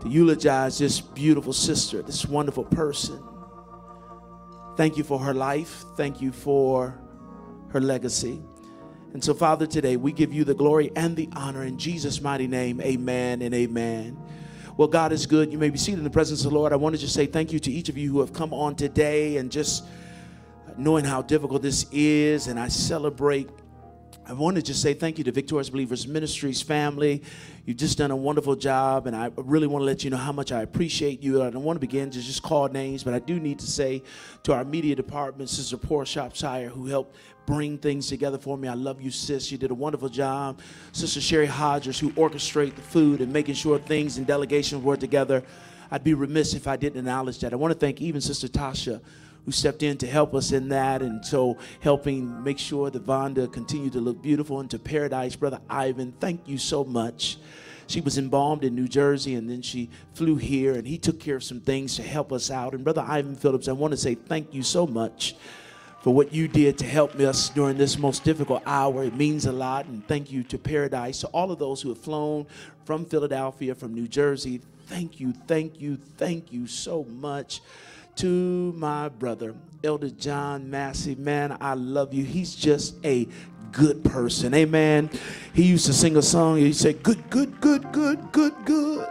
to eulogize this beautiful sister, this wonderful person. Thank you for her life. Thank you for her legacy. And so, Father, today we give you the glory and the honor in Jesus' mighty name. Amen and amen. Well, God is good. You may be seated in the presence of the Lord. I wanted to just say thank you to each of you who have come on today and just knowing how difficult this is. And I celebrate I want to just say thank you to Victorious Believers Ministries family. You've just done a wonderful job, and I really want to let you know how much I appreciate you. I don't want to begin to just call names, but I do need to say to our media department, Sister Poor Shropshire, who helped bring things together for me. I love you, sis. You did a wonderful job. Sister Sherry Hodges, who orchestrate the food and making sure things and delegations were together. I'd be remiss if I didn't acknowledge that. I want to thank even Sister Tasha who stepped in to help us in that and so helping make sure that Vonda continued to look beautiful into paradise. Brother Ivan, thank you so much. She was embalmed in New Jersey and then she flew here and he took care of some things to help us out. And Brother Ivan Phillips, I want to say thank you so much for what you did to help us during this most difficult hour. It means a lot. And thank you to Paradise, to all of those who have flown from Philadelphia, from New Jersey. Thank you, thank you, thank you so much to my brother, Elder John Massey. Man, I love you. He's just a good person. Amen. He used to sing a song. He said, Good, good, good, good, good, good.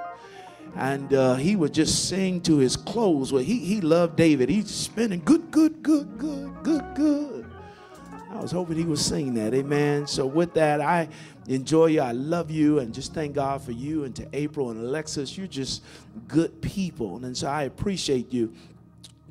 And uh, he would just sing to his clothes. Well, he, he loved David. He's spinning good, good, good, good, good, good. I was hoping he was singing that. Amen. So, with that, I enjoy you. I love you. And just thank God for you and to April and Alexis. You're just good people. And so I appreciate you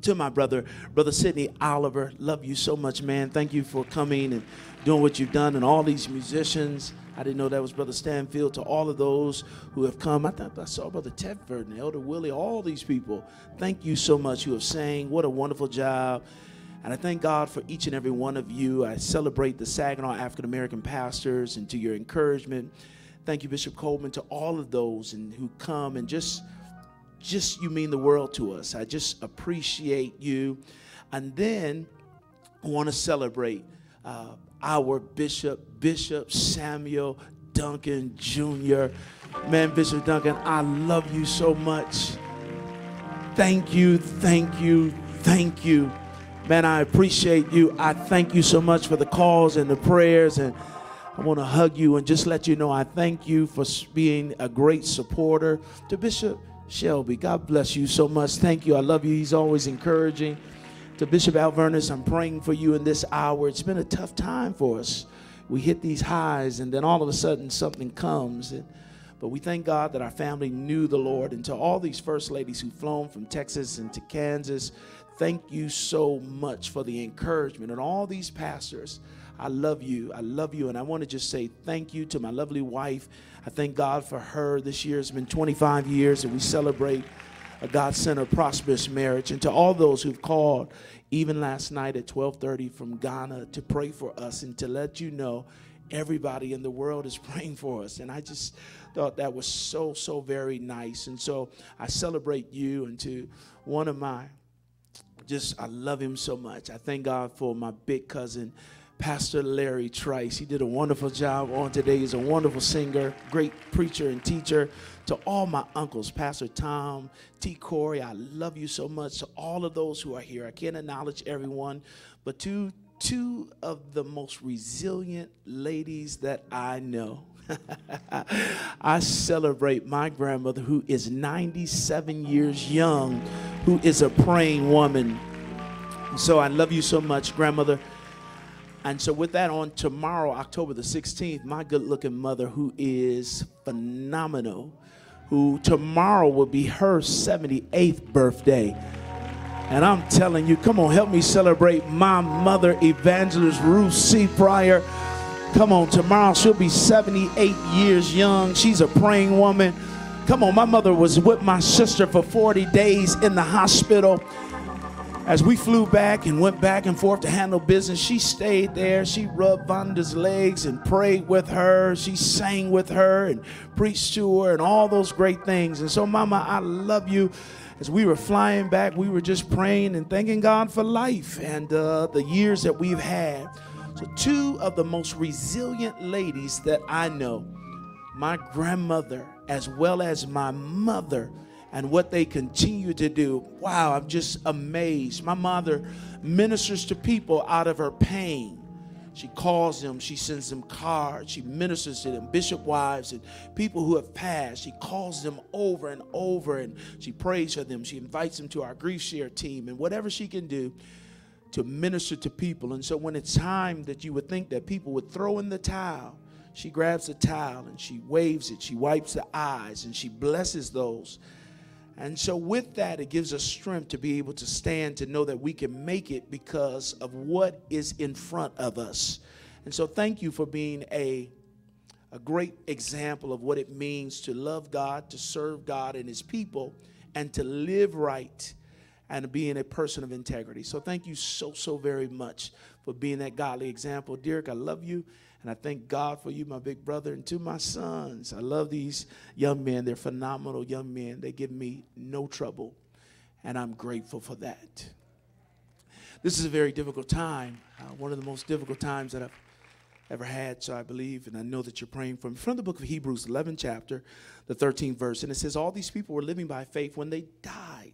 to my brother, Brother Sidney Oliver. Love you so much, man. Thank you for coming and doing what you've done, and all these musicians. I didn't know that was Brother Stanfield. To all of those who have come, I thought I saw Brother Tedford and Elder Willie, all these people. Thank you so much who have sang. What a wonderful job. And I thank God for each and every one of you. I celebrate the Saginaw African American pastors and to your encouragement. Thank you, Bishop Coleman, to all of those and who come and just just you mean the world to us. I just appreciate you. And then I want to celebrate uh, our Bishop, Bishop Samuel Duncan Jr. Man, Bishop Duncan, I love you so much. Thank you, thank you, thank you. Man, I appreciate you. I thank you so much for the calls and the prayers. And I want to hug you and just let you know I thank you for being a great supporter to Bishop Shelby. God bless you so much. Thank you. I love you. He's always encouraging. To Bishop Alvernus, I'm praying for you in this hour. It's been a tough time for us. We hit these highs, and then all of a sudden something comes. And, but we thank God that our family knew the Lord. And to all these first ladies who've flown from Texas and to Kansas, thank you so much for the encouragement. And all these pastors, I love you. I love you. And I want to just say thank you to my lovely wife. I thank God for her. This year has been 25 years, and we celebrate a God-centered, prosperous marriage. And to all those who've called, even last night at 12:30 from Ghana, to pray for us and to let you know everybody in the world is praying for us. And I just thought that was so, so very nice. And so I celebrate you and to one of my just I love him so much. I thank God for my big cousin. Pastor Larry Trice. He did a wonderful job on today. He's a wonderful singer, great preacher and teacher. To all my uncles, Pastor Tom, T. Corey, I love you so much. To all of those who are here, I can't acknowledge everyone, but to two of the most resilient ladies that I know. I celebrate my grandmother, who is 97 years young, who is a praying woman. So I love you so much, grandmother. And so, with that, on tomorrow, October the 16th, my good looking mother, who is phenomenal, who tomorrow will be her 78th birthday. And I'm telling you, come on, help me celebrate my mother, Evangelist Ruth C. Pryor. Come on, tomorrow she'll be 78 years young. She's a praying woman. Come on, my mother was with my sister for 40 days in the hospital. As we flew back and went back and forth to handle business, she stayed there. She rubbed Vonda's legs and prayed with her. She sang with her and preached to her and all those great things. And so, Mama, I love you. As we were flying back, we were just praying and thanking God for life and uh, the years that we've had. So, two of the most resilient ladies that I know, my grandmother as well as my mother, and what they continue to do. Wow, I'm just amazed. My mother ministers to people out of her pain. She calls them, she sends them cards, she ministers to them, bishop wives and people who have passed. She calls them over and over and she prays for them. She invites them to our grief share team and whatever she can do to minister to people. And so when it's time that you would think that people would throw in the towel, she grabs a towel and she waves it, she wipes the eyes, and she blesses those and so, with that, it gives us strength to be able to stand to know that we can make it because of what is in front of us. And so, thank you for being a, a great example of what it means to love God, to serve God and His people, and to live right and being a person of integrity. So, thank you so, so very much for being that godly example. Derek, I love you. And I thank God for you, my big brother, and to my sons. I love these young men. They're phenomenal young men. They give me no trouble, and I'm grateful for that. This is a very difficult time, uh, one of the most difficult times that I've ever had, so I believe, and I know that you're praying for me. From the book of Hebrews, 11 chapter, the 13th verse, and it says, All these people were living by faith when they died.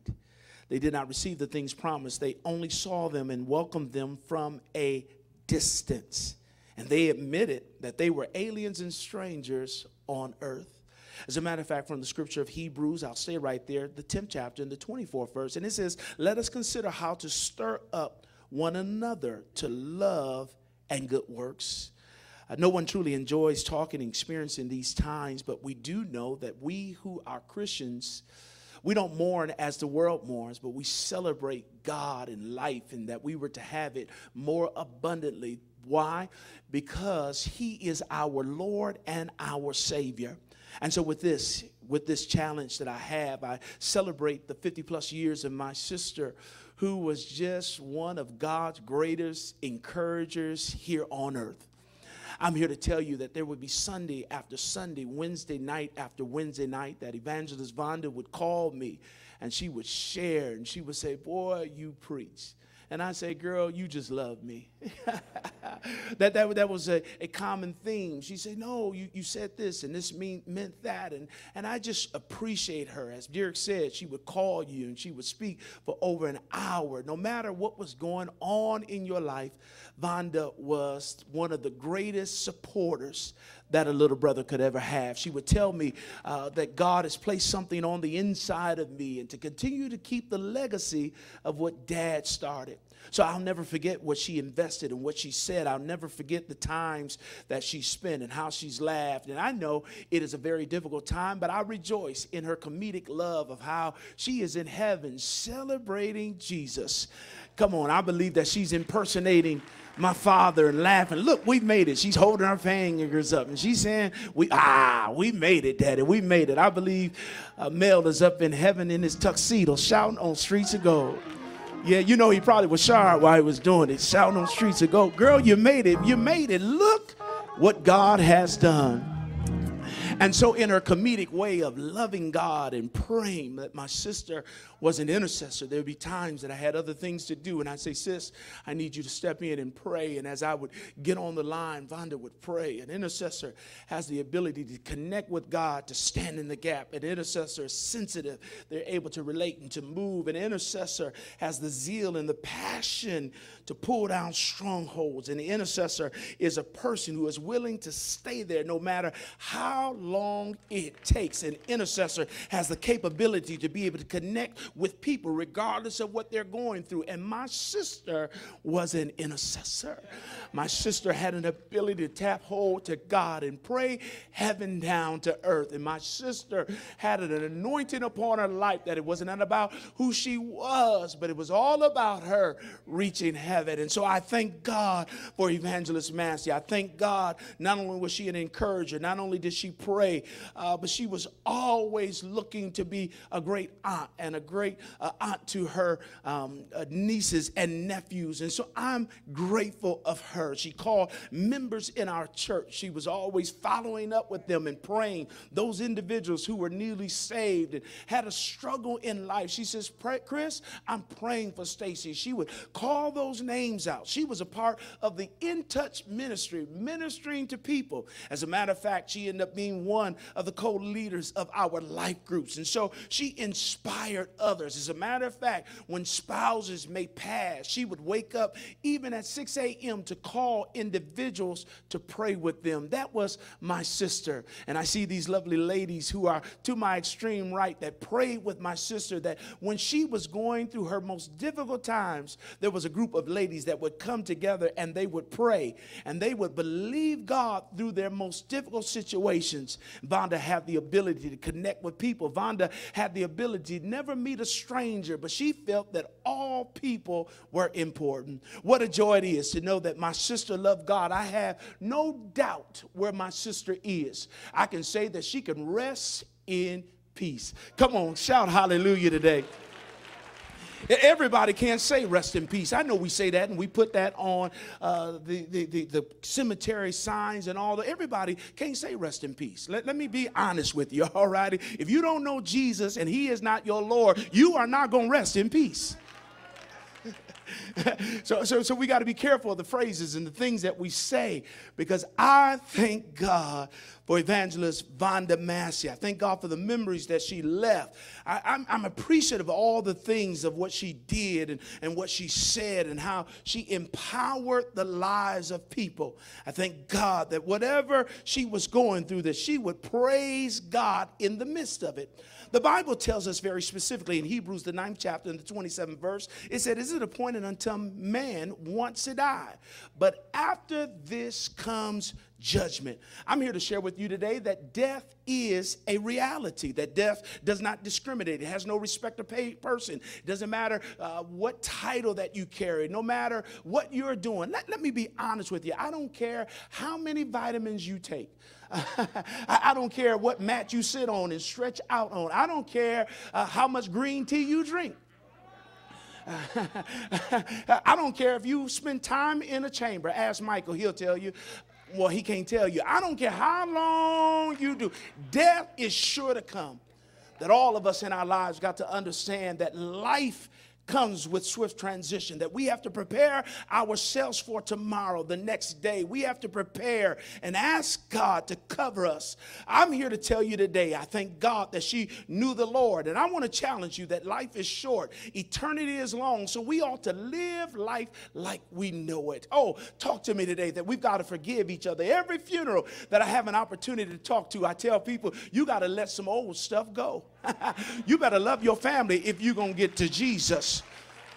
They did not receive the things promised, they only saw them and welcomed them from a distance and they admitted that they were aliens and strangers on earth. As a matter of fact, from the scripture of Hebrews, I'll stay right there, the 10th chapter and the 24th verse, and it says, Let us consider how to stir up one another to love and good works. Uh, no one truly enjoys talking and experiencing these times, but we do know that we who are Christians, we don't mourn as the world mourns, but we celebrate God and life and that we were to have it more abundantly why? Because he is our Lord and our Savior. And so with this, with this challenge that I have, I celebrate the 50 plus years of my sister who was just one of God's greatest encouragers here on earth. I'm here to tell you that there would be Sunday after Sunday, Wednesday night after Wednesday night, that Evangelist Vonda would call me and she would share and she would say, Boy, you preach. And I say, girl, you just love me. that, that, that was a, a common theme. She said, no, you, you said this and this mean, meant that. And, and I just appreciate her. As Derek said, she would call you and she would speak for over an hour. No matter what was going on in your life, Vonda was one of the greatest supporters that a little brother could ever have. She would tell me uh, that God has placed something on the inside of me and to continue to keep the legacy of what dad started. So I'll never forget what she invested and what she said. I'll never forget the times that she spent and how she's laughed. And I know it is a very difficult time, but I rejoice in her comedic love of how she is in heaven celebrating Jesus. Come on, I believe that she's impersonating my father and laughing. Look, we made it. She's holding her fingers up and she's saying, "We ah, we made it, Daddy. We made it." I believe uh, Mel is up in heaven in his tuxedo, shouting on streets of gold. Yeah, you know he probably was shy while he was doing it, shouting on the streets of go, Girl, you made it. You made it. Look what God has done. And so, in her comedic way of loving God and praying that my sister was an intercessor, there would be times that I had other things to do, and I'd say, Sis, I need you to step in and pray. And as I would get on the line, Vonda would pray. An intercessor has the ability to connect with God, to stand in the gap. An intercessor is sensitive, they're able to relate and to move. An intercessor has the zeal and the passion to pull down strongholds. And the intercessor is a person who is willing to stay there no matter how how long it takes. An intercessor has the capability to be able to connect with people regardless of what they're going through. And my sister was an intercessor. My sister had an ability to tap hold to God and pray heaven down to earth. And my sister had an anointing upon her life that it wasn't about who she was, but it was all about her reaching heaven. And so I thank God for Evangelist Massey. I thank God not only was she an encourager, not only did she pray, uh, but she was always looking to be a great aunt and a great uh, aunt to her um, uh, nieces and nephews. And so I'm grateful of her. She called members in our church. She was always following up with them and praying. Those individuals who were newly saved and had a struggle in life. She says, Chris, I'm praying for Stacy. She would call those names out. She was a part of the In Touch ministry, ministering to people. As a matter of fact, she ended up being one of the co leaders of our life groups. And so she inspired others. As a matter of fact, when spouses may pass, she would wake up even at 6 a.m. to call individuals to pray with them. That was my sister. And I see these lovely ladies who are to my extreme right that prayed with my sister that when she was going through her most difficult times, there was a group of ladies that would come together and they would pray and they would believe God through their most difficult situations. Vonda had the ability to connect with people. Vonda had the ability never meet a stranger, but she felt that all people were important. What a joy it is to know that my sister loved God. I have no doubt where my sister is. I can say that she can rest in peace. Come on, shout hallelujah today. Everybody can't say rest in peace. I know we say that and we put that on uh, the, the, the, the, cemetery signs and all that. Everybody can't say rest in peace. Let, let me be honest with you, all righty? If you don't know Jesus and he is not your Lord, you are not going to rest in peace. so, so, so we got to be careful of the phrases and the things that we say because I thank God for evangelist Vonda Massey. I thank God for the memories that she left. I, am appreciative of all the things of what she did and, and what she said and how she empowered the lives of people. I thank God that whatever she was going through, that she would praise God in the midst of it. The Bible tells us very specifically in Hebrews, the ninth chapter, in the 27th verse, it said, Is it appointed unto man once to die? But after this comes judgment. I'm here to share with you today that death is a reality, that death does not discriminate. It has no respect to pay person. It doesn't matter uh, what title that you carry, no matter what you're doing. Let, let me be honest with you. I don't care how many vitamins you take. I don't care what mat you sit on and stretch out on. I don't care uh, how much green tea you drink. I don't care if you spend time in a chamber. Ask Michael, he'll tell you. Well, he can't tell you. I don't care how long you do. Death is sure to come. That all of us in our lives got to understand that life comes with swift transition, that we have to prepare ourselves for tomorrow, the next day. We have to prepare and ask God to cover us. I'm here to tell you today, I thank God that she knew the Lord. And I want to challenge you that life is short, eternity is long. So we ought to live life like we know it. Oh, talk to me today that we've got to forgive each other. Every funeral that I have an opportunity to talk to, I tell people, you got to let some old stuff go. you better love your family if you're going to get to Jesus.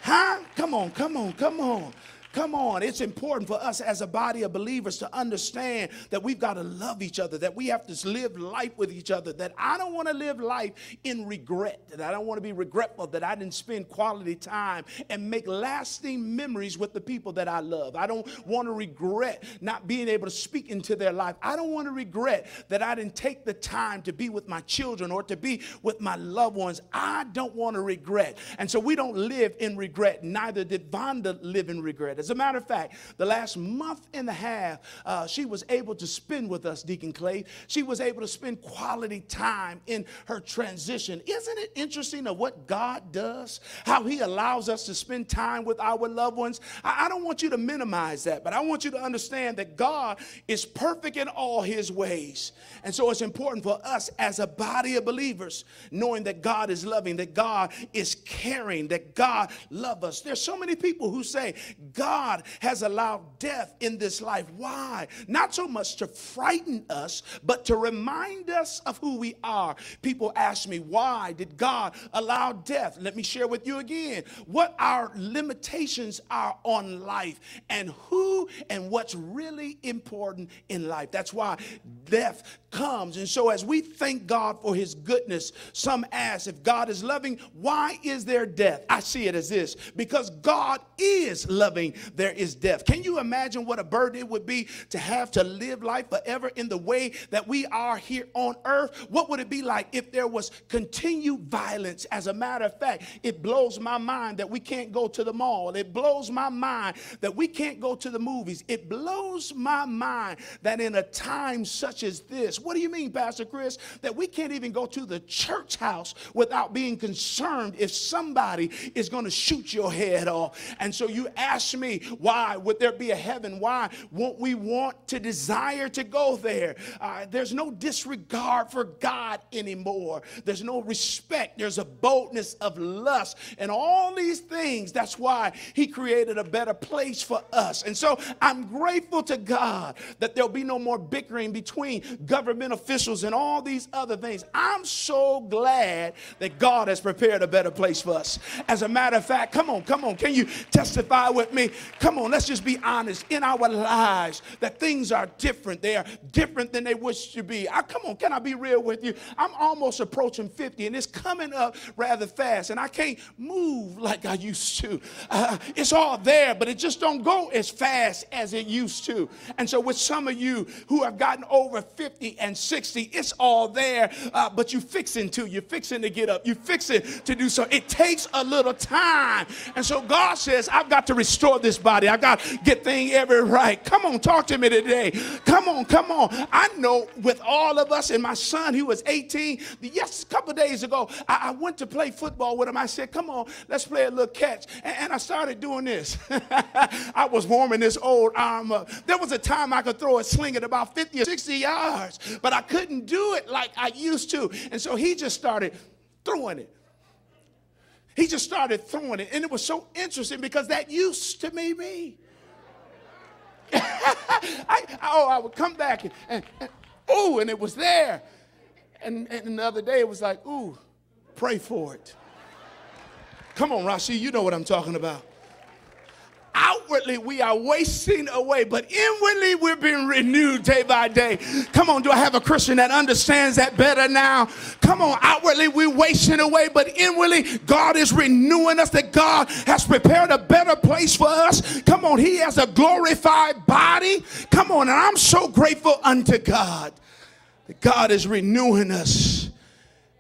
Huh? Come on, come on, come on. Come on, it's important for us as a body of believers to understand that we've got to love each other, that we have to live life with each other, that I don't want to live life in regret, that I don't want to be regretful that I didn't spend quality time and make lasting memories with the people that I love. I don't want to regret not being able to speak into their life. I don't want to regret that I didn't take the time to be with my children or to be with my loved ones. I don't want to regret. And so we don't live in regret. Neither did Vonda live in regret. As a matter of fact, the last month and a half, uh, she was able to spend with us, Deacon Clay. She was able to spend quality time in her transition. Isn't it interesting of what God does? How He allows us to spend time with our loved ones? I, I don't want you to minimize that, but I want you to understand that God is perfect in all His ways. And so it's important for us as a body of believers, knowing that God is loving, that God is caring, that God loves us. There's so many people who say, God God has allowed death in this life. Why? Not so much to frighten us, but to remind us of who we are. People ask me, why did God allow death? Let me share with you again what our limitations are on life and who and what's really important in life. That's why death comes. And so, as we thank God for his goodness, some ask if God is loving, why is there death? I see it as this because God is loving, there is death. Can you imagine what a burden it would be to have to live life forever in the way that we are here on earth? What would it be like if there was continued violence? As a matter of fact, it blows my mind that we can't go to the mall. It blows my mind that we can't go to the movies. It blows my mind that in a time such as this, what do you mean, Pastor Chris? That we can't even go to the church house without being concerned if somebody is going to shoot your head off. And so you ask me, why would there be a heaven? Why won't we want to desire to go there? Uh, there's no disregard for God anymore. There's no respect. There's a boldness of lust and all these things. That's why He created a better place for us. And so I'm grateful to God that there'll be no more bickering between government officials and all these other things. I'm so glad that God has prepared a better place for us. As a matter of fact, come on, come on. Can you testify with me? Come on, let's just be honest in our lives that things are different. They are different than they wish to be. I come on, can I be real with you? I'm almost approaching 50 and it's coming up rather fast and I can't move like I used to. Uh, it's all there, but it just don't go as fast as it used to. And so with some of you who have gotten over 50 and 60, it's all there, uh, but you fixing to, you're fixing to get up, you're fixing to do so. It takes a little time. And so God says, I've got to restore this body. I got to get things every right. Come on, talk to me today. Come on, come on. I know with all of us and my son he was 18, yes, a couple days ago, I, I, went to play football with him. I said, come on, let's play a little catch. And, and I started doing this. I was warming this old arm up. There was a time I could throw a sling at about 50 or 60 yards, but I couldn't do it like I used to. And so he just started throwing it. He just started throwing it. And it was so interesting because that used to be me. I, oh, I would come back and, and, and oh, and it was there. And, and the other day it was like, ooh, pray for it. Come on, Rashi, you know what I'm talking about outwardly we are wasting away, but inwardly we're being renewed day by day. Come on, do I have a Christian that understands that better now? Come on, outwardly we're wasting away, but inwardly God is renewing us, that God has prepared a better place for us. Come on, He has a glorified body. Come on, and I'm so grateful unto God that God is renewing us.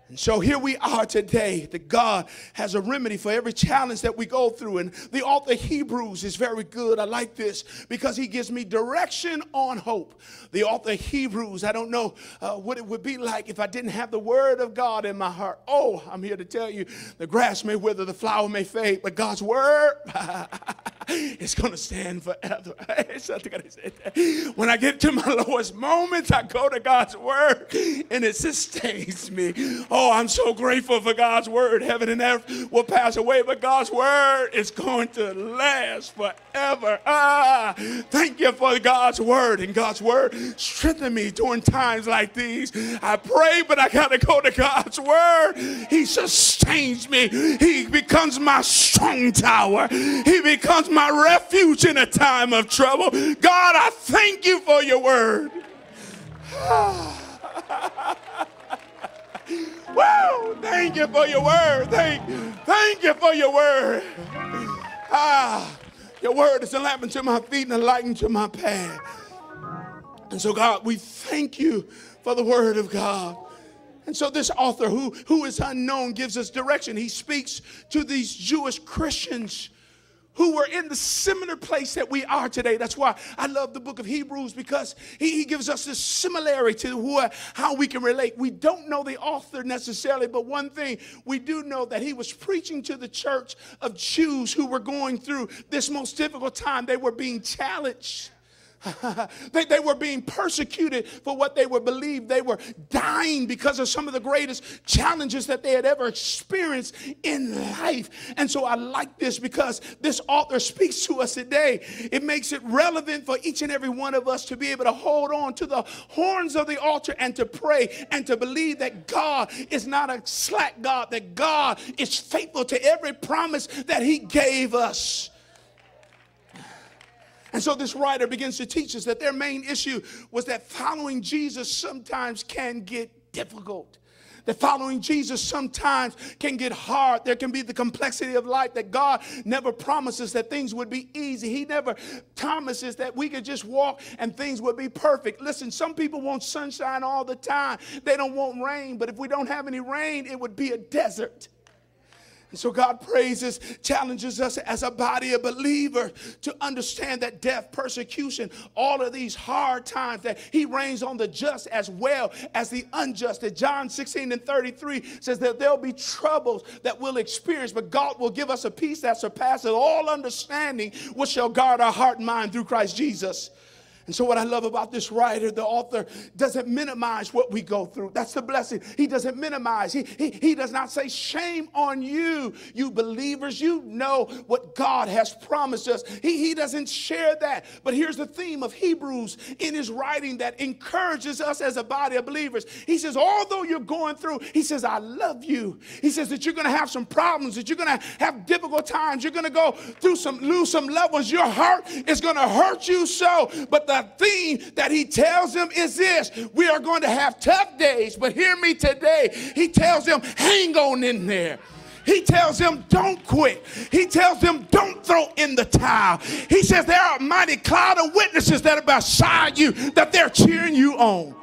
And so here we are today that God has a remedy for every challenge that we go through. And the author Hebrews is very good. I like this because he gives me direction on hope. The author Hebrews, I don't know uh, what it would be like if I didn't have the word of God in my heart. Oh, I'm here to tell you the grass may wither, the flower may fade, but God's word is going to stand forever. when I get to my lowest moments, I go to God's word and it sustains me. I'm so grateful for God's word. Heaven and earth will pass away, but God's word is going to last forever. Ah, thank you for God's word and God's word strengthen me during times like these. I pray, but I got to go to God's word. He sustains me. He becomes my strong tower. He becomes my refuge in a time of trouble. God, I thank you for your word. Woo! Thank you for your word. Thank, thank you for your word. Ah, your word is a lamp unto my feet and a light unto my path. And so, God, we thank you for the word of God. And so this author who, who is unknown gives us direction. He speaks to these Jewish Christians who were in the similar place that we are today. That's why I love the book of Hebrews because he, he gives us this similarity to who, how we can relate. We don't know the author necessarily, but one thing we do know that he was preaching to the church of Jews who were going through this most difficult time. They were being challenged they, they were being persecuted for what they were believed. They were dying because of some of the greatest challenges that they had ever experienced in life. And so I like this because this author speaks to us today. It makes it relevant for each and every one of us to be able to hold on to the horns of the altar and to pray and to believe that God is not a slack God, that God is faithful to every promise that He gave us. And so this writer begins to teach us that their main issue was that following Jesus sometimes can get difficult. That following Jesus sometimes can get hard. There can be the complexity of life that God never promises that things would be easy. He never promises that we could just walk and things would be perfect. Listen, some people want sunshine all the time. They don't want rain, but if we don't have any rain, it would be a desert. And so God praises, challenges us as a body of believers to understand that death, persecution, all of these hard times, that He rains on the just as well as the unjust. That John 16 and 33 says that there'll be troubles that we'll experience, but God will give us a peace that surpasses all understanding, which shall guard our heart and mind through Christ Jesus. And so, what I love about this writer, the author doesn't minimize what we go through. That's the blessing. He doesn't minimize. He, he, he does not say, Shame on you, you believers. You know what God has promised us. He, he doesn't share that. But here's the theme of Hebrews in his writing that encourages us as a body of believers. He says, Although you're going through, he says, I love you. He says that you're going to have some problems, that you're going to have difficult times, you're going to go through some, lose some loved ones. Your heart is going to hurt you so. But the theme that he tells them is this we are going to have tough days, but hear me today. He tells them, hang on in there. He tells them, don't quit. He tells them, don't throw in the towel. He says, there are a mighty cloud of witnesses that are beside you, that they're cheering you on.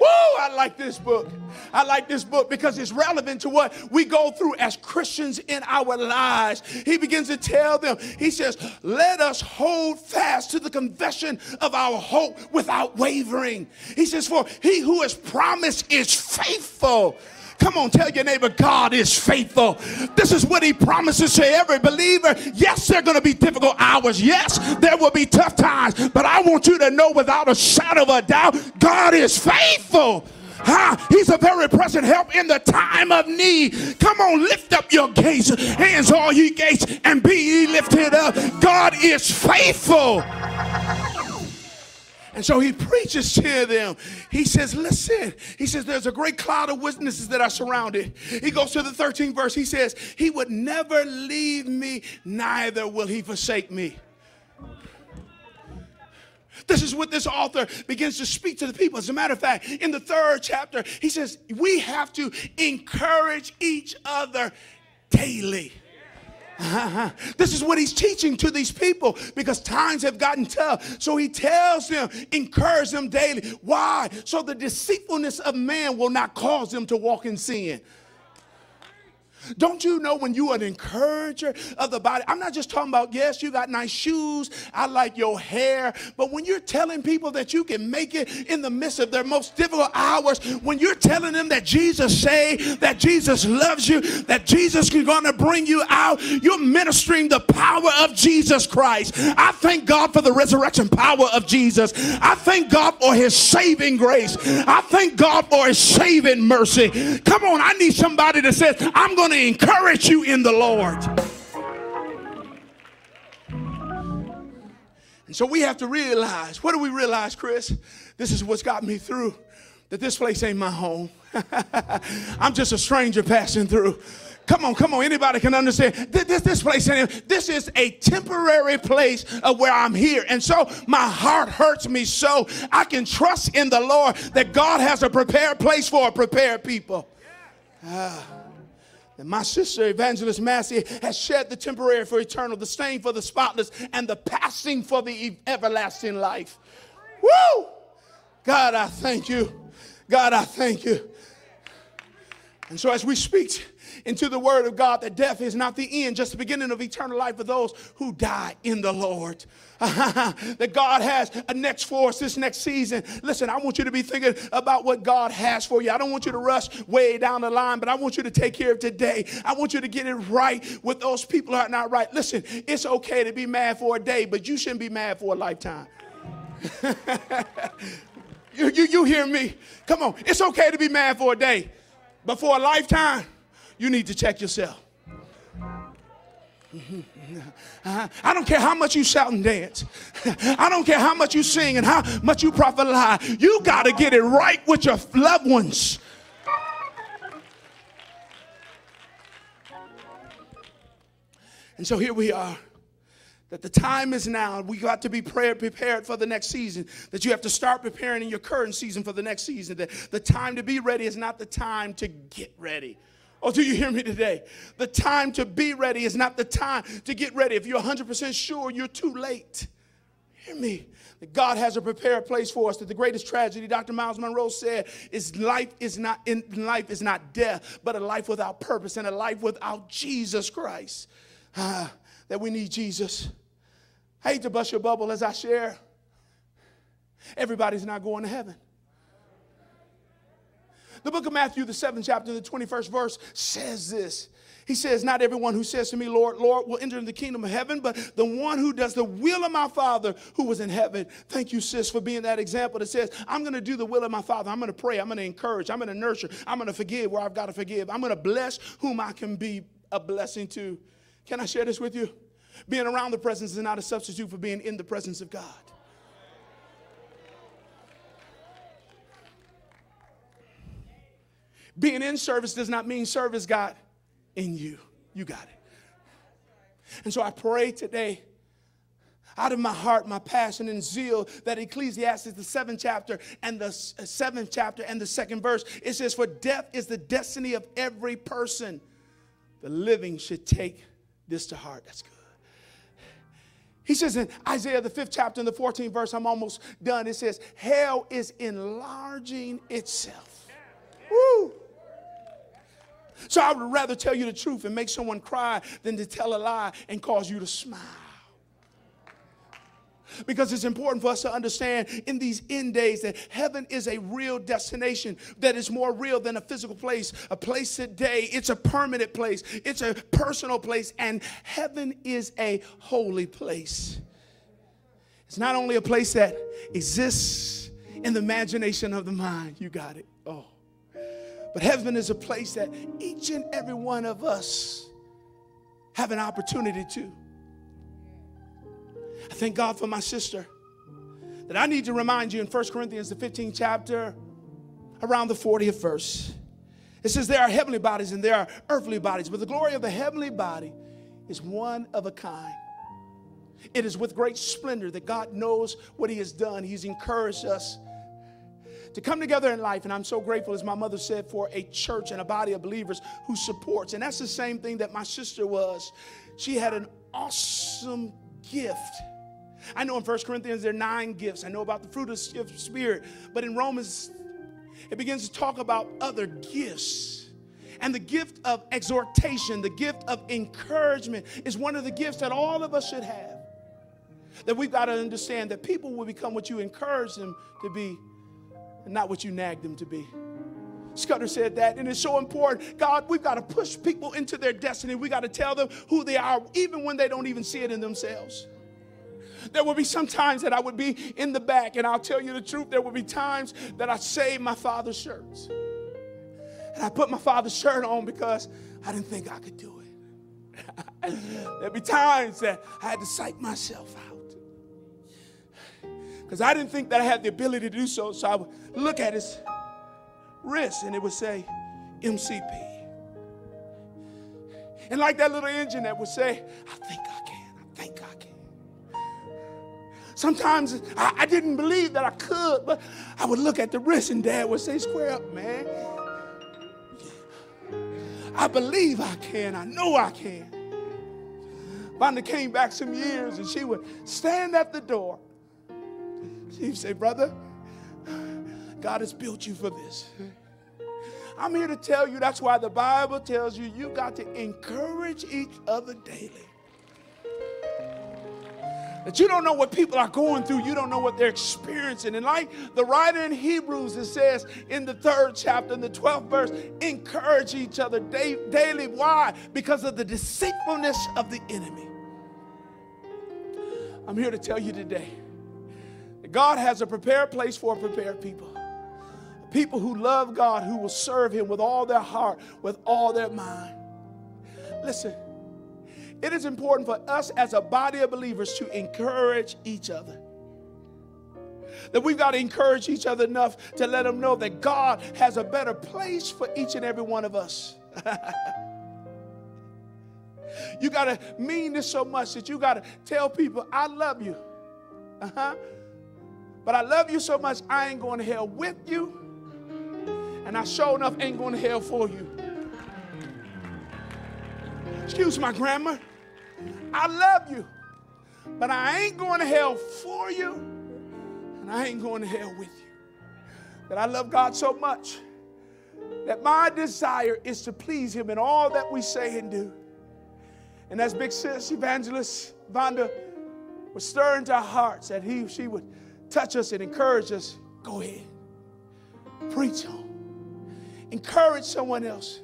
Woo, I like this book. I like this book because it's relevant to what we go through as Christians in our lives. He begins to tell them, he says, let us hold fast to the confession of our hope without wavering. He says, for he who has promised is faithful. Come on, tell your neighbor, God is faithful. This is what He promises to every believer. Yes, there are going to be difficult hours. Yes, there will be tough times. But I want you to know without a shadow of a doubt, God is faithful. Huh? He's a very present help in the time of need. Come on, lift up your gates, hands all ye gates, and be ye lifted up. God is faithful. And so he preaches to them. He says, Listen, he says, there's a great cloud of witnesses that are surrounded. He goes to the 13th verse. He says, He would never leave me, neither will he forsake me. This is what this author begins to speak to the people. As a matter of fact, in the third chapter, he says, We have to encourage each other daily. Uh-huh. This is what he's teaching to these people because times have gotten tough. So he tells them, encourage them daily. Why? So the deceitfulness of man will not cause them to walk in sin. Don't you know when you are an encourager of the body? I'm not just talking about, yes, you got nice shoes, I like your hair, but when you're telling people that you can make it in the midst of their most difficult hours, when you're telling them that Jesus saved, that Jesus loves you, that Jesus is going to bring you out, you're ministering the power of Jesus Christ. I thank God for the resurrection power of Jesus. I thank God for his saving grace. I thank God for his saving mercy. Come on, I need somebody that says, I'm going to to encourage you in the Lord. And so we have to realize what do we realize, Chris? This is what's got me through. That this place ain't my home. I'm just a stranger passing through. Come on, come on. Anybody can understand. This, this, this place, this is a temporary place where I'm here. And so my heart hurts me so I can trust in the Lord that God has a prepared place for a prepared people. Ah. And my sister, Evangelist Massey, has shed the temporary for eternal, the stain for the spotless, and the passing for the everlasting life. Woo! God, I thank you. God, I thank you. And so, as we speak into the word of God, that death is not the end, just the beginning of eternal life for those who die in the Lord. that God has a next for us this next season. Listen, I want you to be thinking about what God has for you. I don't want you to rush way down the line, but I want you to take care of today. I want you to get it right with those people who are not right. Listen, it's okay to be mad for a day, but you shouldn't be mad for a lifetime. you, you, you hear me? Come on. It's okay to be mad for a day. But for a lifetime, you need to check yourself. I don't care how much you shout and dance. I don't care how much you sing and how much you prophesy. You got to get it right with your loved ones. And so here we are. That the time is now. We got to be prepared, prepared for the next season. That you have to start preparing in your current season for the next season. That the time to be ready is not the time to get ready. Oh, do you hear me today? The time to be ready is not the time to get ready. If you're 100% sure, you're too late. Hear me. That God has a prepared place for us. That the greatest tragedy, Dr. Myles Munroe said, is life is not in life is not death, but a life without purpose and a life without Jesus Christ. Ah, that we need Jesus. I hate to bust your bubble as I share. Everybody's not going to heaven. The book of Matthew, the seventh chapter, the 21st verse says this. He says, Not everyone who says to me, Lord, Lord, will enter in the kingdom of heaven, but the one who does the will of my Father who was in heaven. Thank you, sis, for being that example that says, I'm going to do the will of my Father. I'm going to pray. I'm going to encourage. I'm going to nurture. I'm going to forgive where I've got to forgive. I'm going to bless whom I can be a blessing to. Can I share this with you? Being around the presence is not a substitute for being in the presence of God. Being in service does not mean service got in you. You got it. And so I pray today, out of my heart, my passion and zeal, that Ecclesiastes, the seventh chapter and the uh, seventh chapter and the second verse, it says, For death is the destiny of every person. The living should take this to heart. That's good. He says in Isaiah, the fifth chapter, and the 14th verse, I'm almost done. It says, Hell is enlarging itself. Woo! So I would rather tell you the truth and make someone cry than to tell a lie and cause you to smile. Because it's important for us to understand in these end days that heaven is a real destination that is more real than a physical place, a place today. It's a permanent place, it's a personal place, and heaven is a holy place. It's not only a place that exists in the imagination of the mind, you got it. Oh. But heaven is a place that each and every one of us have an opportunity to. I thank God for my sister. That I need to remind you in 1 Corinthians, the 15th chapter, around the 40th verse. It says, There are heavenly bodies and there are earthly bodies, but the glory of the heavenly body is one of a kind. It is with great splendor that God knows what He has done. He's encouraged us to come together in life. And I'm so grateful, as my mother said, for a church and a body of believers who supports. And that's the same thing that my sister was. She had an awesome gift. I know in 1 Corinthians there are nine gifts. I know about the fruit of the Spirit. But in Romans, it begins to talk about other gifts. And the gift of exhortation, the gift of encouragement, is one of the gifts that all of us should have. That we've got to understand that people will become what you encourage them to be and not what you nag them to be. Scudder said that, and it's so important. God, we've got to push people into their destiny. We've got to tell them who they are, even when they don't even see it in themselves. There will be some times that I would be in the back, and I'll tell you the truth. There will be times that I save my father's shirts. And I put my father's shirt on because I didn't think I could do it. There'd be times that I had to psych myself out because I didn't think that I had the ability to do so. So I would look at his wrist and it would say MCP. And like that little engine that would say, I think I can, I think I can. Sometimes I, I didn't believe that I could, but I would look at the wrist and dad would say, Square up, man. I believe I can, I know I can. Vonda came back some years and she would stand at the door She'd say, Brother, God has built you for this. I'm here to tell you that's why the Bible tells you you got to encourage each other daily. That you don't know what people are going through, you don't know what they're experiencing. And like the writer in Hebrews, it says in the third chapter, in the 12th verse, encourage each other da- daily. Why? Because of the deceitfulness of the enemy. I'm here to tell you today that God has a prepared place for prepared people. People who love God, who will serve Him with all their heart, with all their mind. Listen, it is important for us as a body of believers to encourage each other. That we've got to encourage each other enough to let them know that God has a better place for each and every one of us. you got to mean this so much that you got to tell people, I love you. Uh-huh. But I love you so much, I ain't going to hell with you. And I sure enough ain't going to hell for you. Excuse my grammar. I love you, but I ain't going to hell for you, and I ain't going to hell with you. That I love God so much that my desire is to please Him in all that we say and do. And as Big Sis Evangelist Vonda was stirring to our hearts, that he, she would touch us and encourage us, go ahead, preach on, encourage someone else.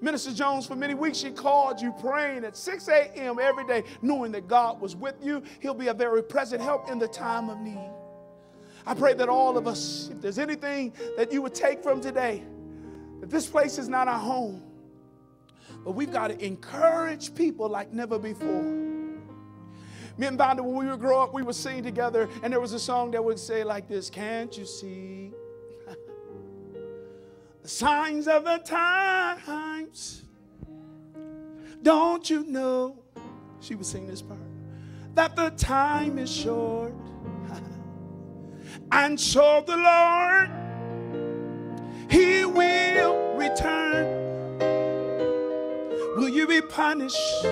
Minister Jones, for many weeks, she called you praying at 6 a.m. every day, knowing that God was with you. He'll be a very present help in the time of need. I pray that all of us, if there's anything that you would take from today, that this place is not our home, but we've got to encourage people like never before. Me and Vonda, when we would grow up, we would sing together, and there was a song that would say like this Can't you see? The signs of the times. Don't you know? She was singing this part that the time is short. and so the Lord, He will return. Will you be punished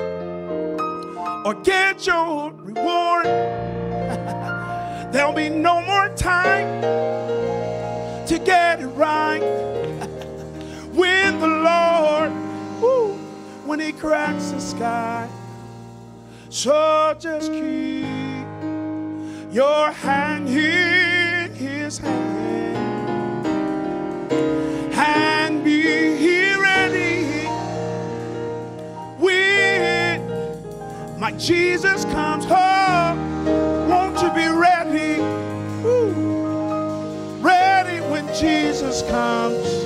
or get your reward? There'll be no more time to get it right the Lord, woo, when He cracks the sky. So just keep your hand in His hand and be here ready when my Jesus comes home. Won't you be ready? Woo. Ready when Jesus comes.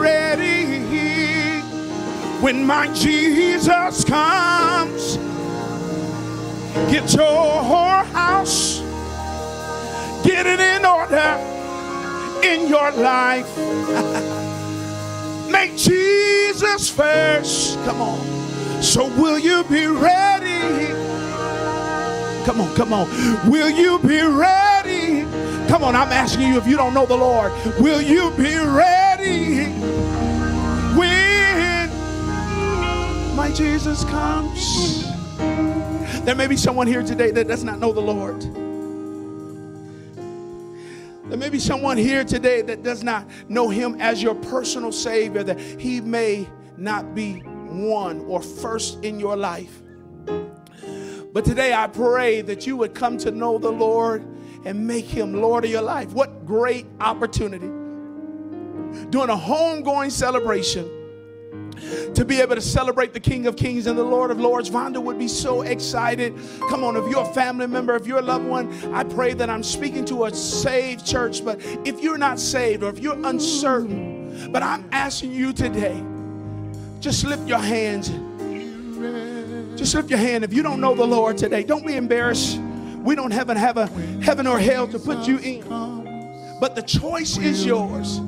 Ready when my Jesus comes. Get your house, get it in order in your life. Make Jesus first. Come on. So, will you be ready? Come on, come on. Will you be ready? Come on, I'm asking you if you don't know the Lord, will you be ready Jesus comes? There may be someone here today that does not know the Lord. There may be someone here today that does not know Him as your personal Savior, that He may not be one or first in your life. But today I pray that you would come to know the Lord and make Him Lord of your life. What great opportunity! Doing a homegoing celebration to be able to celebrate the King of Kings and the Lord of Lords. Vonda would be so excited. Come on, if you're a family member, if you're a loved one, I pray that I'm speaking to a saved church. But if you're not saved or if you're uncertain, but I'm asking you today, just lift your hands. Just lift your hand. If you don't know the Lord today, don't be embarrassed. We don't have, have a heaven or hell to put you in. But the choice is yours.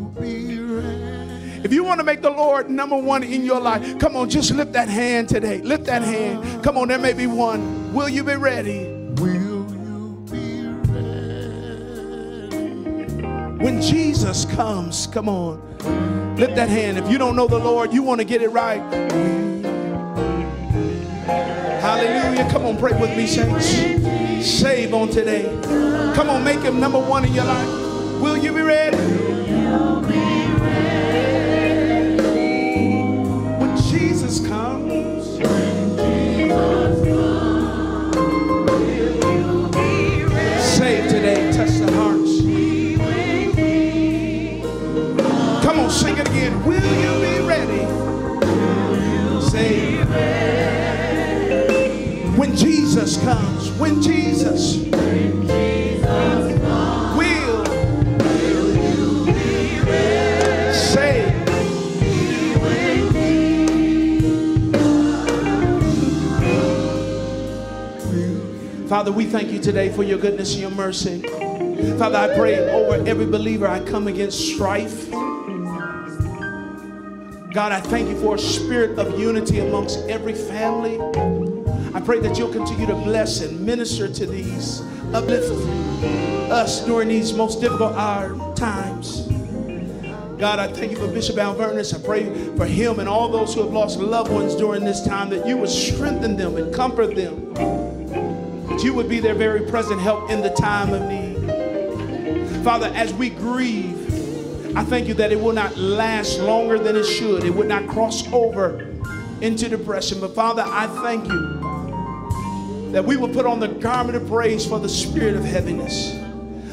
If you want to make the Lord number one in your life, come on, just lift that hand today. Lift that hand. Come on, there may be one. Will you be ready? Will you be ready? When Jesus comes, come on, lift that hand. If you don't know the Lord, you want to get it right. Hallelujah. Come on, pray with me, saints. Save on today. Come on, make him number one in your life. Will you be ready? Save today, touch the hearts. Come on, sing it again. Will you be ready? When Jesus comes, when Jesus Father, we thank you today for your goodness and your mercy. Father, I pray over every believer I come against strife. God, I thank you for a spirit of unity amongst every family. I pray that you'll continue to bless and minister to these, uplift us during these most difficult hour times. God, I thank you for Bishop Alvernus. I pray for him and all those who have lost loved ones during this time that you would strengthen them and comfort them. That you would be their very present help in the time of need. Father, as we grieve, I thank you that it will not last longer than it should. It would not cross over into depression. But Father, I thank you that we will put on the garment of praise for the spirit of heaviness.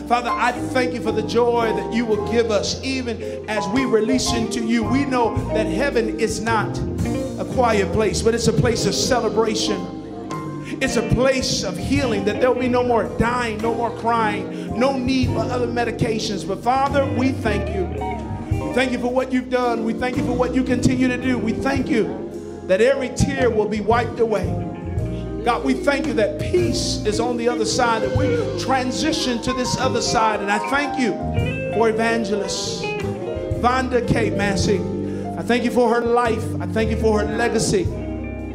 Father, I thank you for the joy that you will give us even as we release into you. We know that heaven is not a quiet place, but it's a place of celebration. It's a place of healing, that there'll be no more dying, no more crying, no need for other medications. But Father, we thank you. We thank you for what you've done. We thank you for what you continue to do. We thank you that every tear will be wiped away. God, we thank you that peace is on the other side, that we transition to this other side. And I thank you for evangelist Vonda K. Massey. I thank you for her life. I thank you for her legacy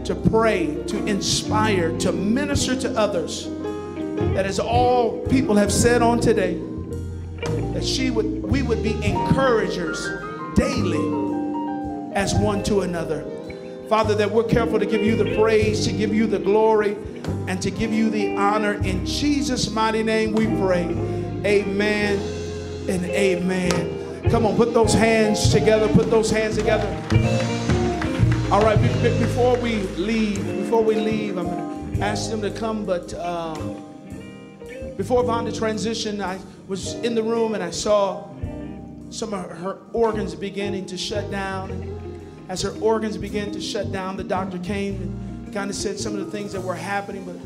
to pray, to inspire, to minister to others. That is all people have said on today. That she would, we would be encouragers daily as one to another. Father, that we're careful to give you the praise, to give you the glory, and to give you the honor. In Jesus' mighty name we pray. Amen and amen. Come on, put those hands together. Put those hands together. All right, be- be- before we leave, before we leave, I'm going to ask them to come, but uh, before Vonda transitioned, I was in the room and I saw some of her organs beginning to shut down. And as her organs began to shut down, the doctor came and kind of said some of the things that were happening. But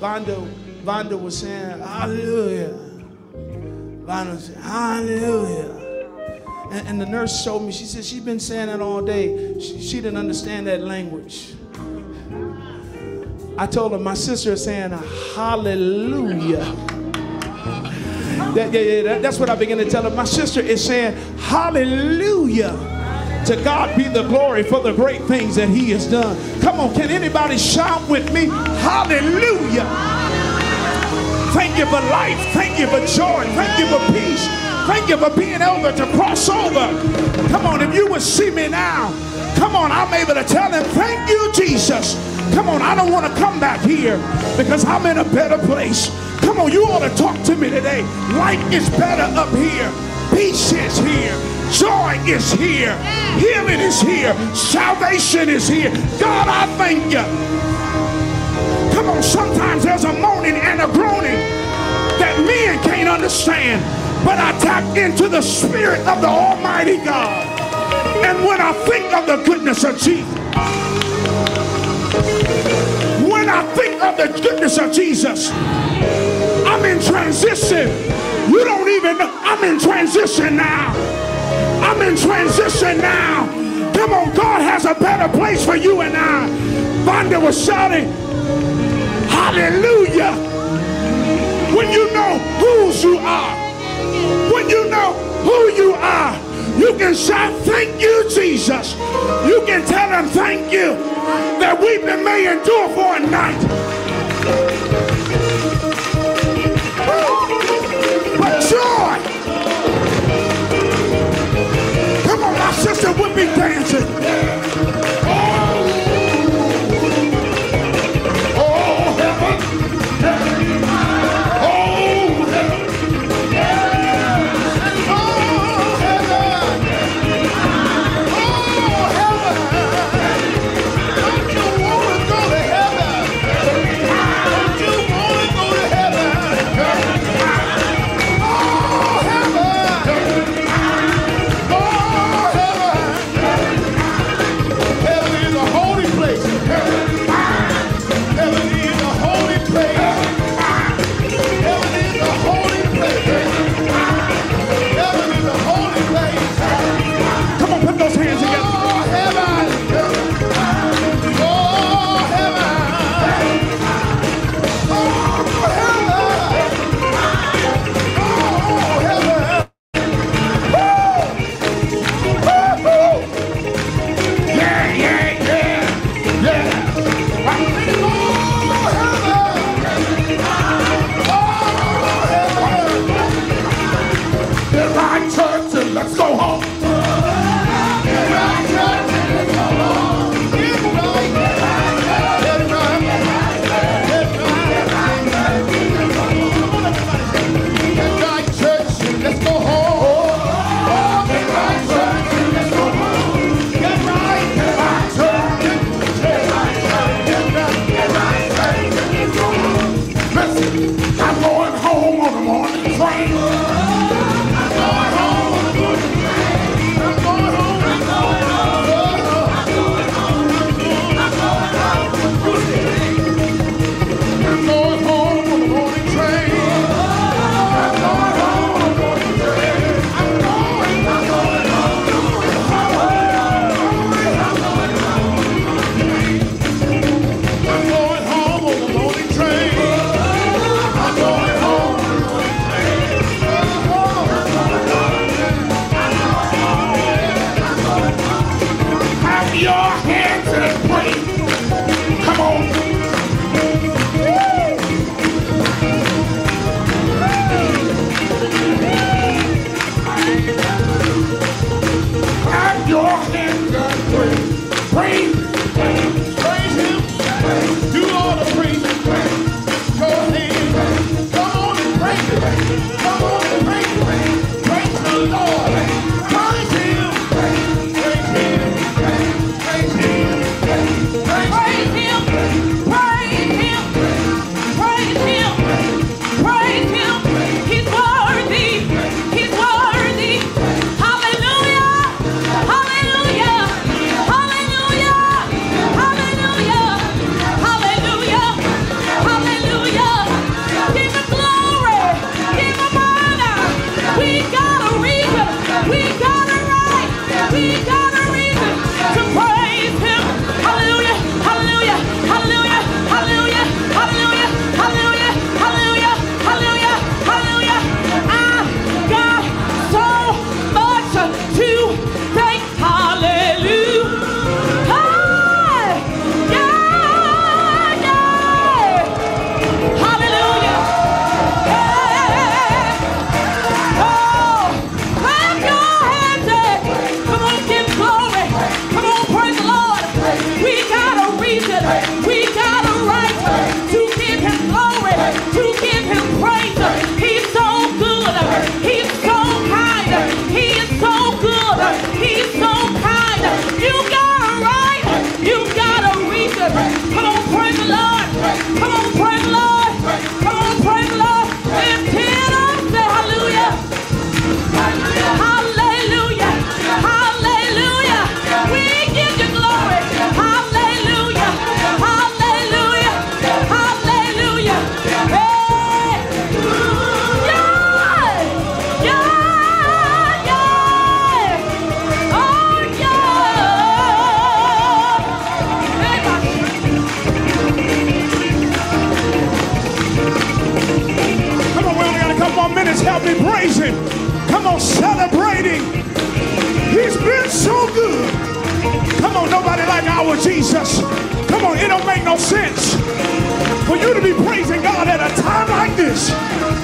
Vonda, Vonda was saying, Hallelujah. Vonda saying, Hallelujah. And, and the nurse showed me, she said she's been saying that all day. She, she didn't understand that language. I told her my sister is saying hallelujah. That, yeah, yeah, that- that's what I began to tell her. My sister is saying hallelujah. To God be the glory for the great things that He has done. Come on, can anybody shout with me? Hallelujah. Thank you for life. Thank you for joy. Thank you for peace. Thank you for being able to cross over. Come on, if you would see me now, come on, I'm able to tell them, thank you, Jesus. Come on, I don't want to come back here because I'm in a better place. Come on, you ought to talk to me today. Life is better up here. Peace is here. Joy is here. Healing is here. Salvation is here. God, I thank you. Come on, sometimes there's a moaning and a groaning that men can't understand. But I tap into the Spirit of the Almighty God. And when I think of the goodness of Jesus, when I think of the goodness of Jesus, I'm in transition. You don't even know. I'm in transition now. I'm in transition now. Come on, God has a better place for you and I. Vonda was shouting, Hallelujah. When you know whose you are, you know who you are, you can shout, Thank you, Jesus. You can tell him, Thank you, that weeping may endure for a night. But joy. Come on, my sister would be dancing. help me praise him. Come on, celebrating. He's been so good. Come on, nobody like our Jesus. Come on, it don't make no sense for you to be praising God at a time like this.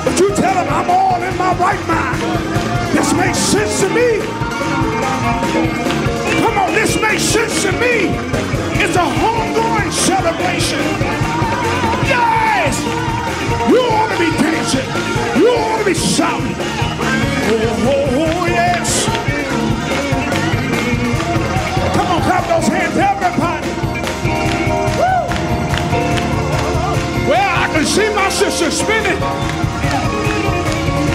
But you tell him, I'm all in my right mind. This makes sense to me. Come on, this makes sense to me. It's a homegoing celebration. Yes! You ought to be dancing. You ought to be shouting. Oh, oh, oh, oh yes. Come on, clap those hands, everybody. See my sister spinning.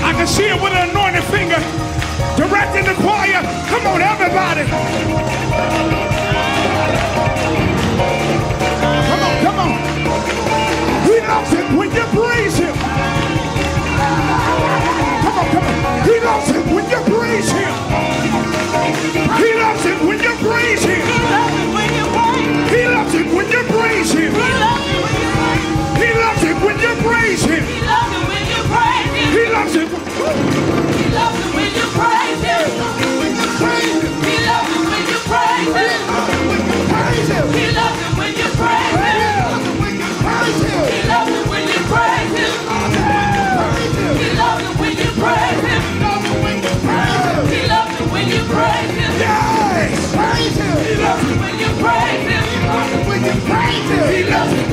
I can see it with an anointed finger directing the choir. Come on, everybody. Come on, come on. He loves it when you praise him. Come on, come on. He loves it when you praise him. He loves it when you loves it. When you prayed him. He loves it when you praise him. He loves it when you praise him. He loves it when you praise him. He loves it when you praise him. He loves it when you praise him. He loves it when you praise him. Praise him. He loves it when you praise him. He loves it when you praise him. He loves it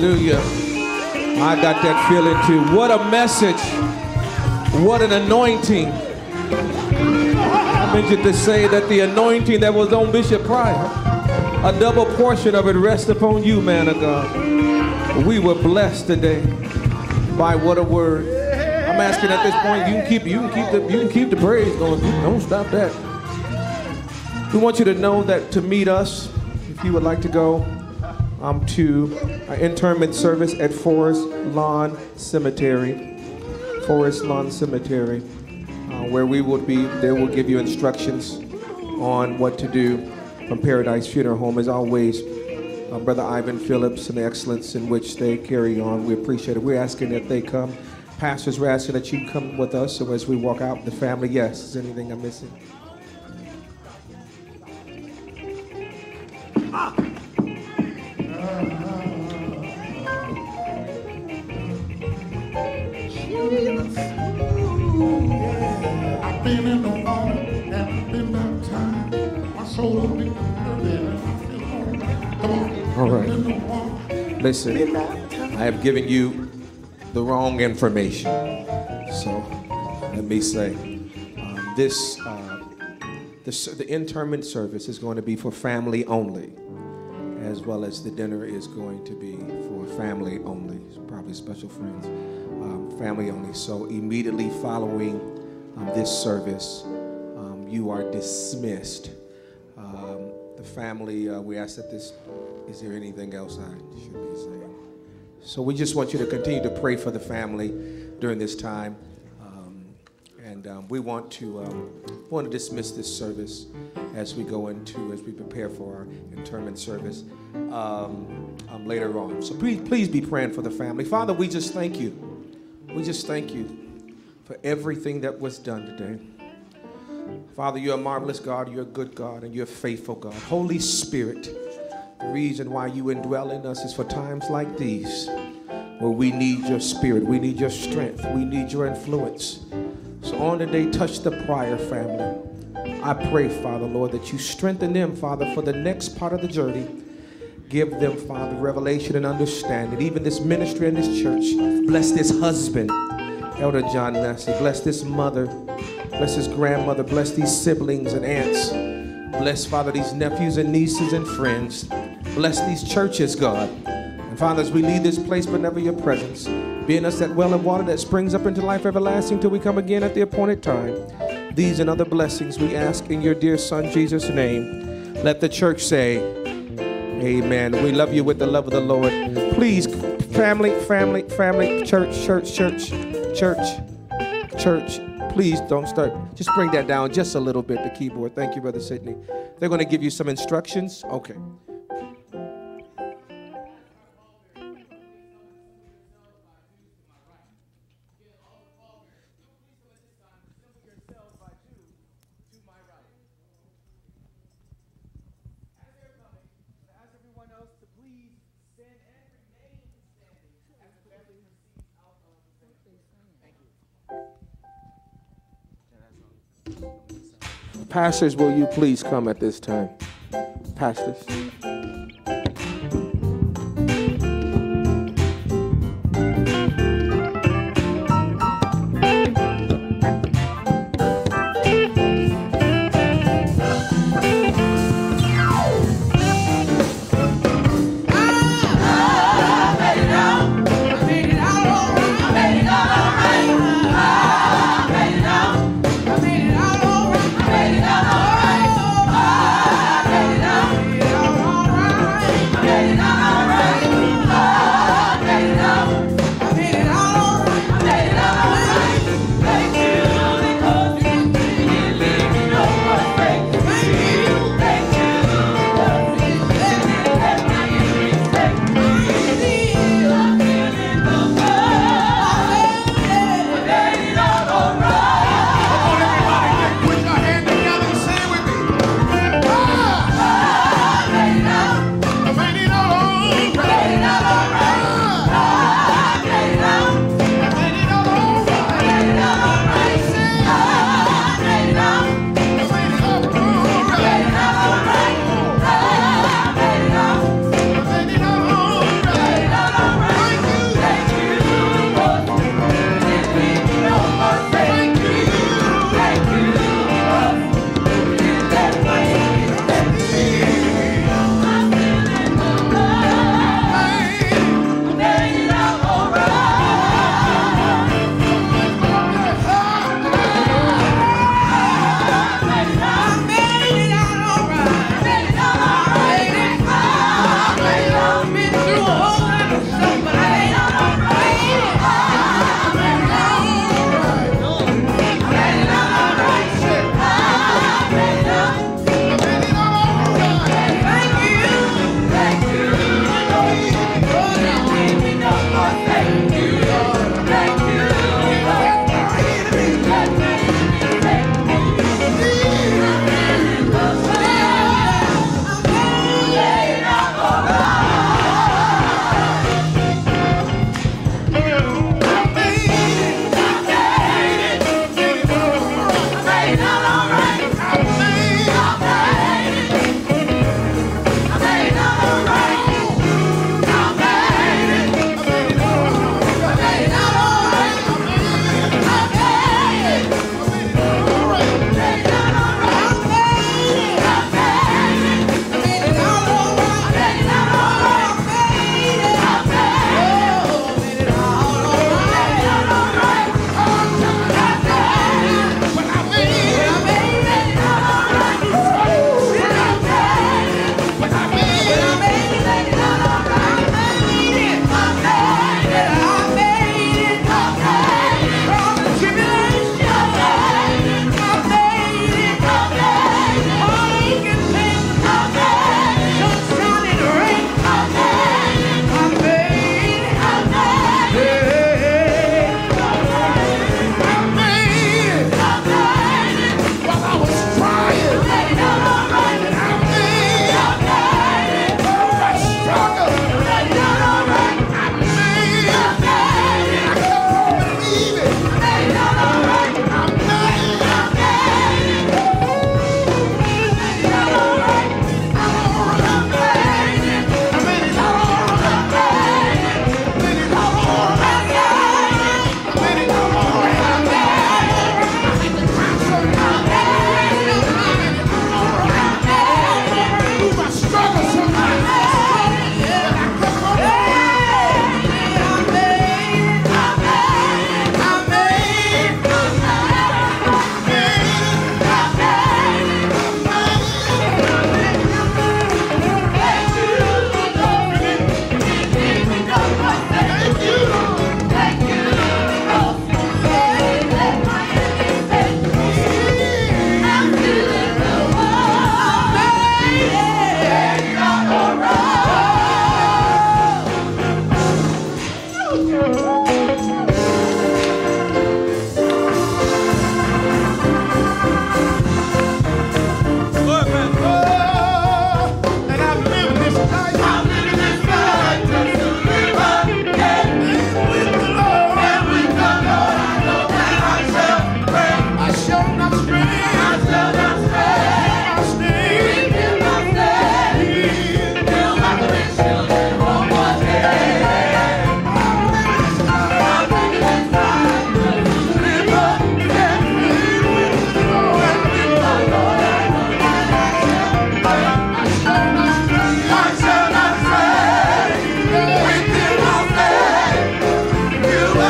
Hallelujah. I got that feeling too. What a message. What an anointing. I mentioned to say that the anointing that was on Bishop Pryor, a double portion of it rests upon you, man of God. We were blessed today by what a word. I'm asking at this point, you can keep you can keep the you can keep the praise going. Don't stop that. We want you to know that to meet us, if you would like to go um, to interment service at Forest Lawn Cemetery. Forest Lawn Cemetery, uh, where we will be, they will give you instructions on what to do from Paradise Funeral Home. As always, uh, Brother Ivan Phillips and the excellence in which they carry on, we appreciate it. We're asking that they come. Pastors, we're asking that you come with us so as we walk out the family. Yes, is anything I'm missing? Listen, I have given you the wrong information. So let me say, um, this, uh, this the interment service is going to be for family only. as well as the dinner is going to be for family only, probably special friends, um, family only. So immediately following um, this service, um, you are dismissed. Um, the family, uh, we ask that this, is there anything else I should be saying? So we just want you to continue to pray for the family during this time. Um, and um, we want to um, want to dismiss this service as we go into as we prepare for our interment service um, um, later on. So please please be praying for the family. Father, we just thank you. We just thank you for everything that was done today. Father, you're a marvelous God, you're a good God, and you're a faithful God. Holy Spirit, the reason why you indwell in us is for times like these where we need your spirit, we need your strength, we need your influence. So on today, touch the Pryor family. I pray, Father, Lord, that you strengthen them, Father, for the next part of the journey. Give them, Father, revelation and understanding. Even this ministry and this church. Bless this husband, Elder John Massey. Bless this mother. Bless his grandmother. Bless these siblings and aunts. Bless, Father, these nephews and nieces and friends. Bless these churches, God. And Father, as we leave this place, but never your presence, be in us that well of water that springs up into life everlasting till we come again at the appointed time. These and other blessings we ask in your dear Son, Jesus' name. Let the church say, Amen. We love you with the love of the Lord. Please, family, family, family, church, church, church, church, church. Please don't start. Just bring that down just a little bit, the keyboard. Thank you, Brother Sidney. They're going to give you some instructions. Okay. Pastors, will you please come at this time? Pastors.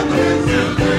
Hallelujah.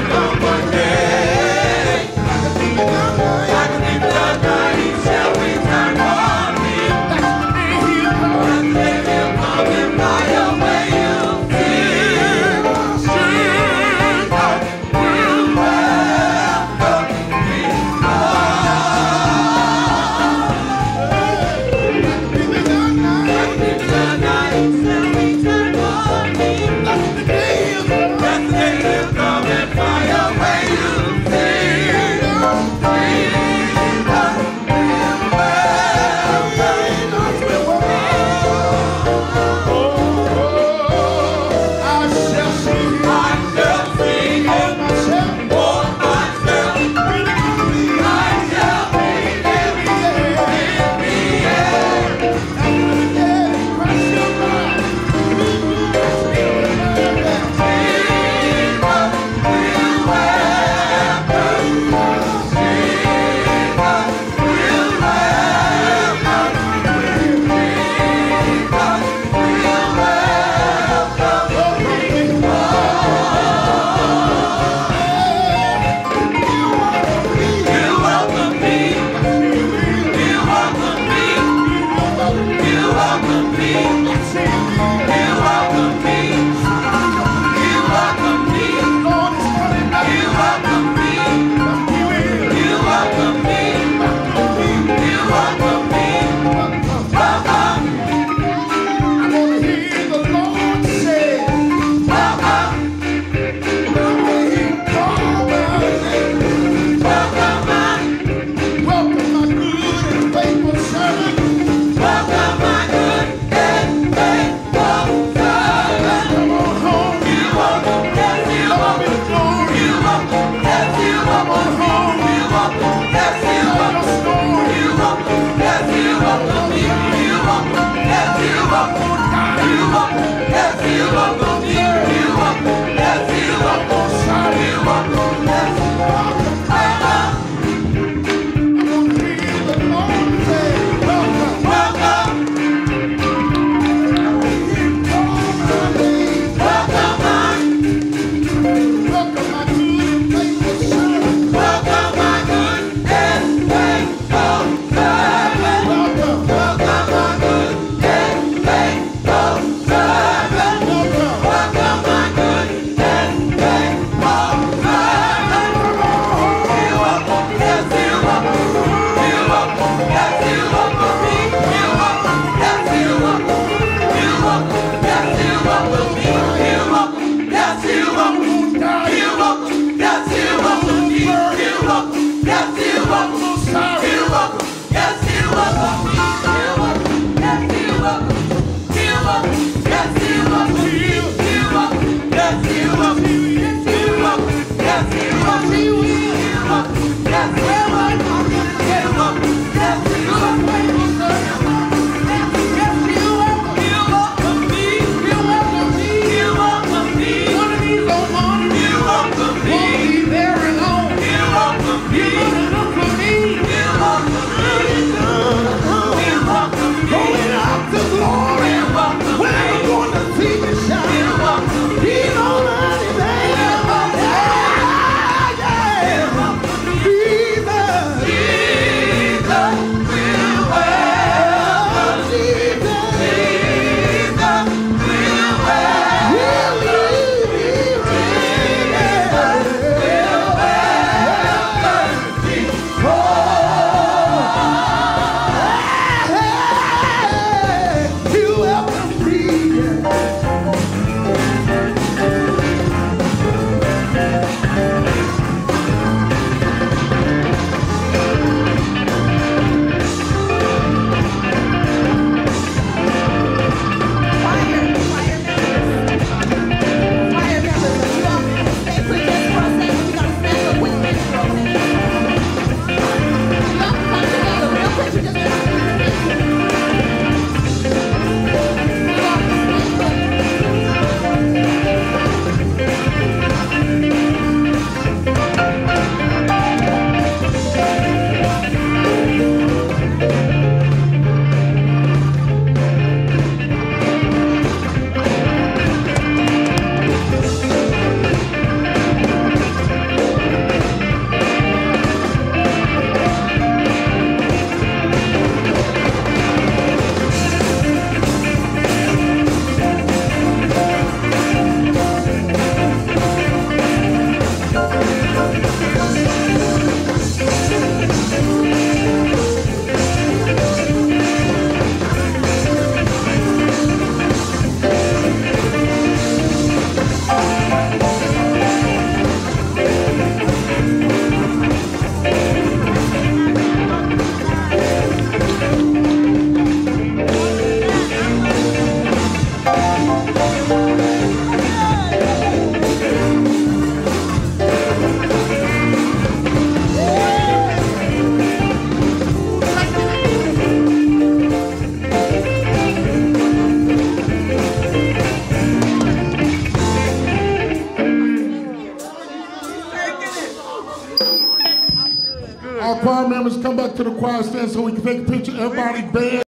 Take a picture. Everybody band.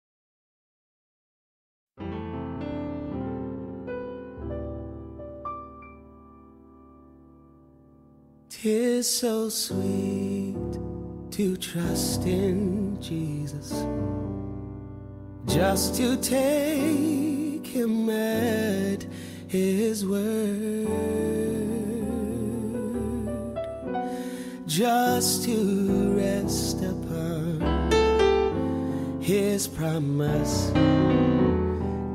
Tis so sweet to trust in Jesus, just to take him at his word, just to his promise,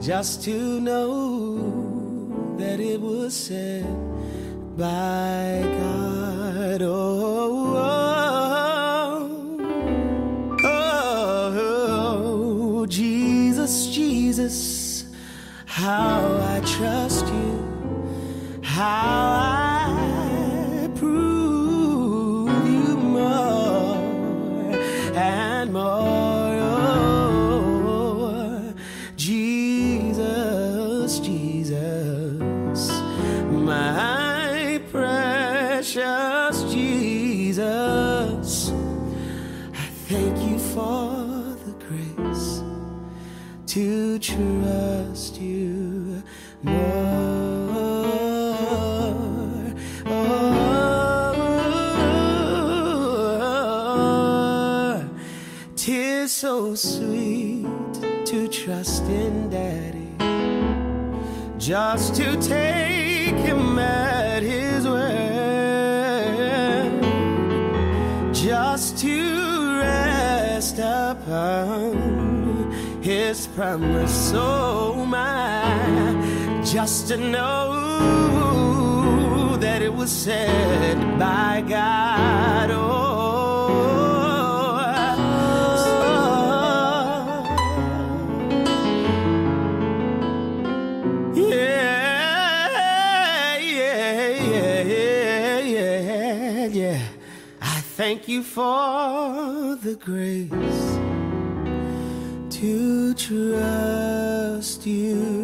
just to know that it was said by God. Oh, trust in Daddy, just to take him at his word, just to rest upon his promise. Oh my, just to know that it was said by God. Oh, thank you for the grace to trust you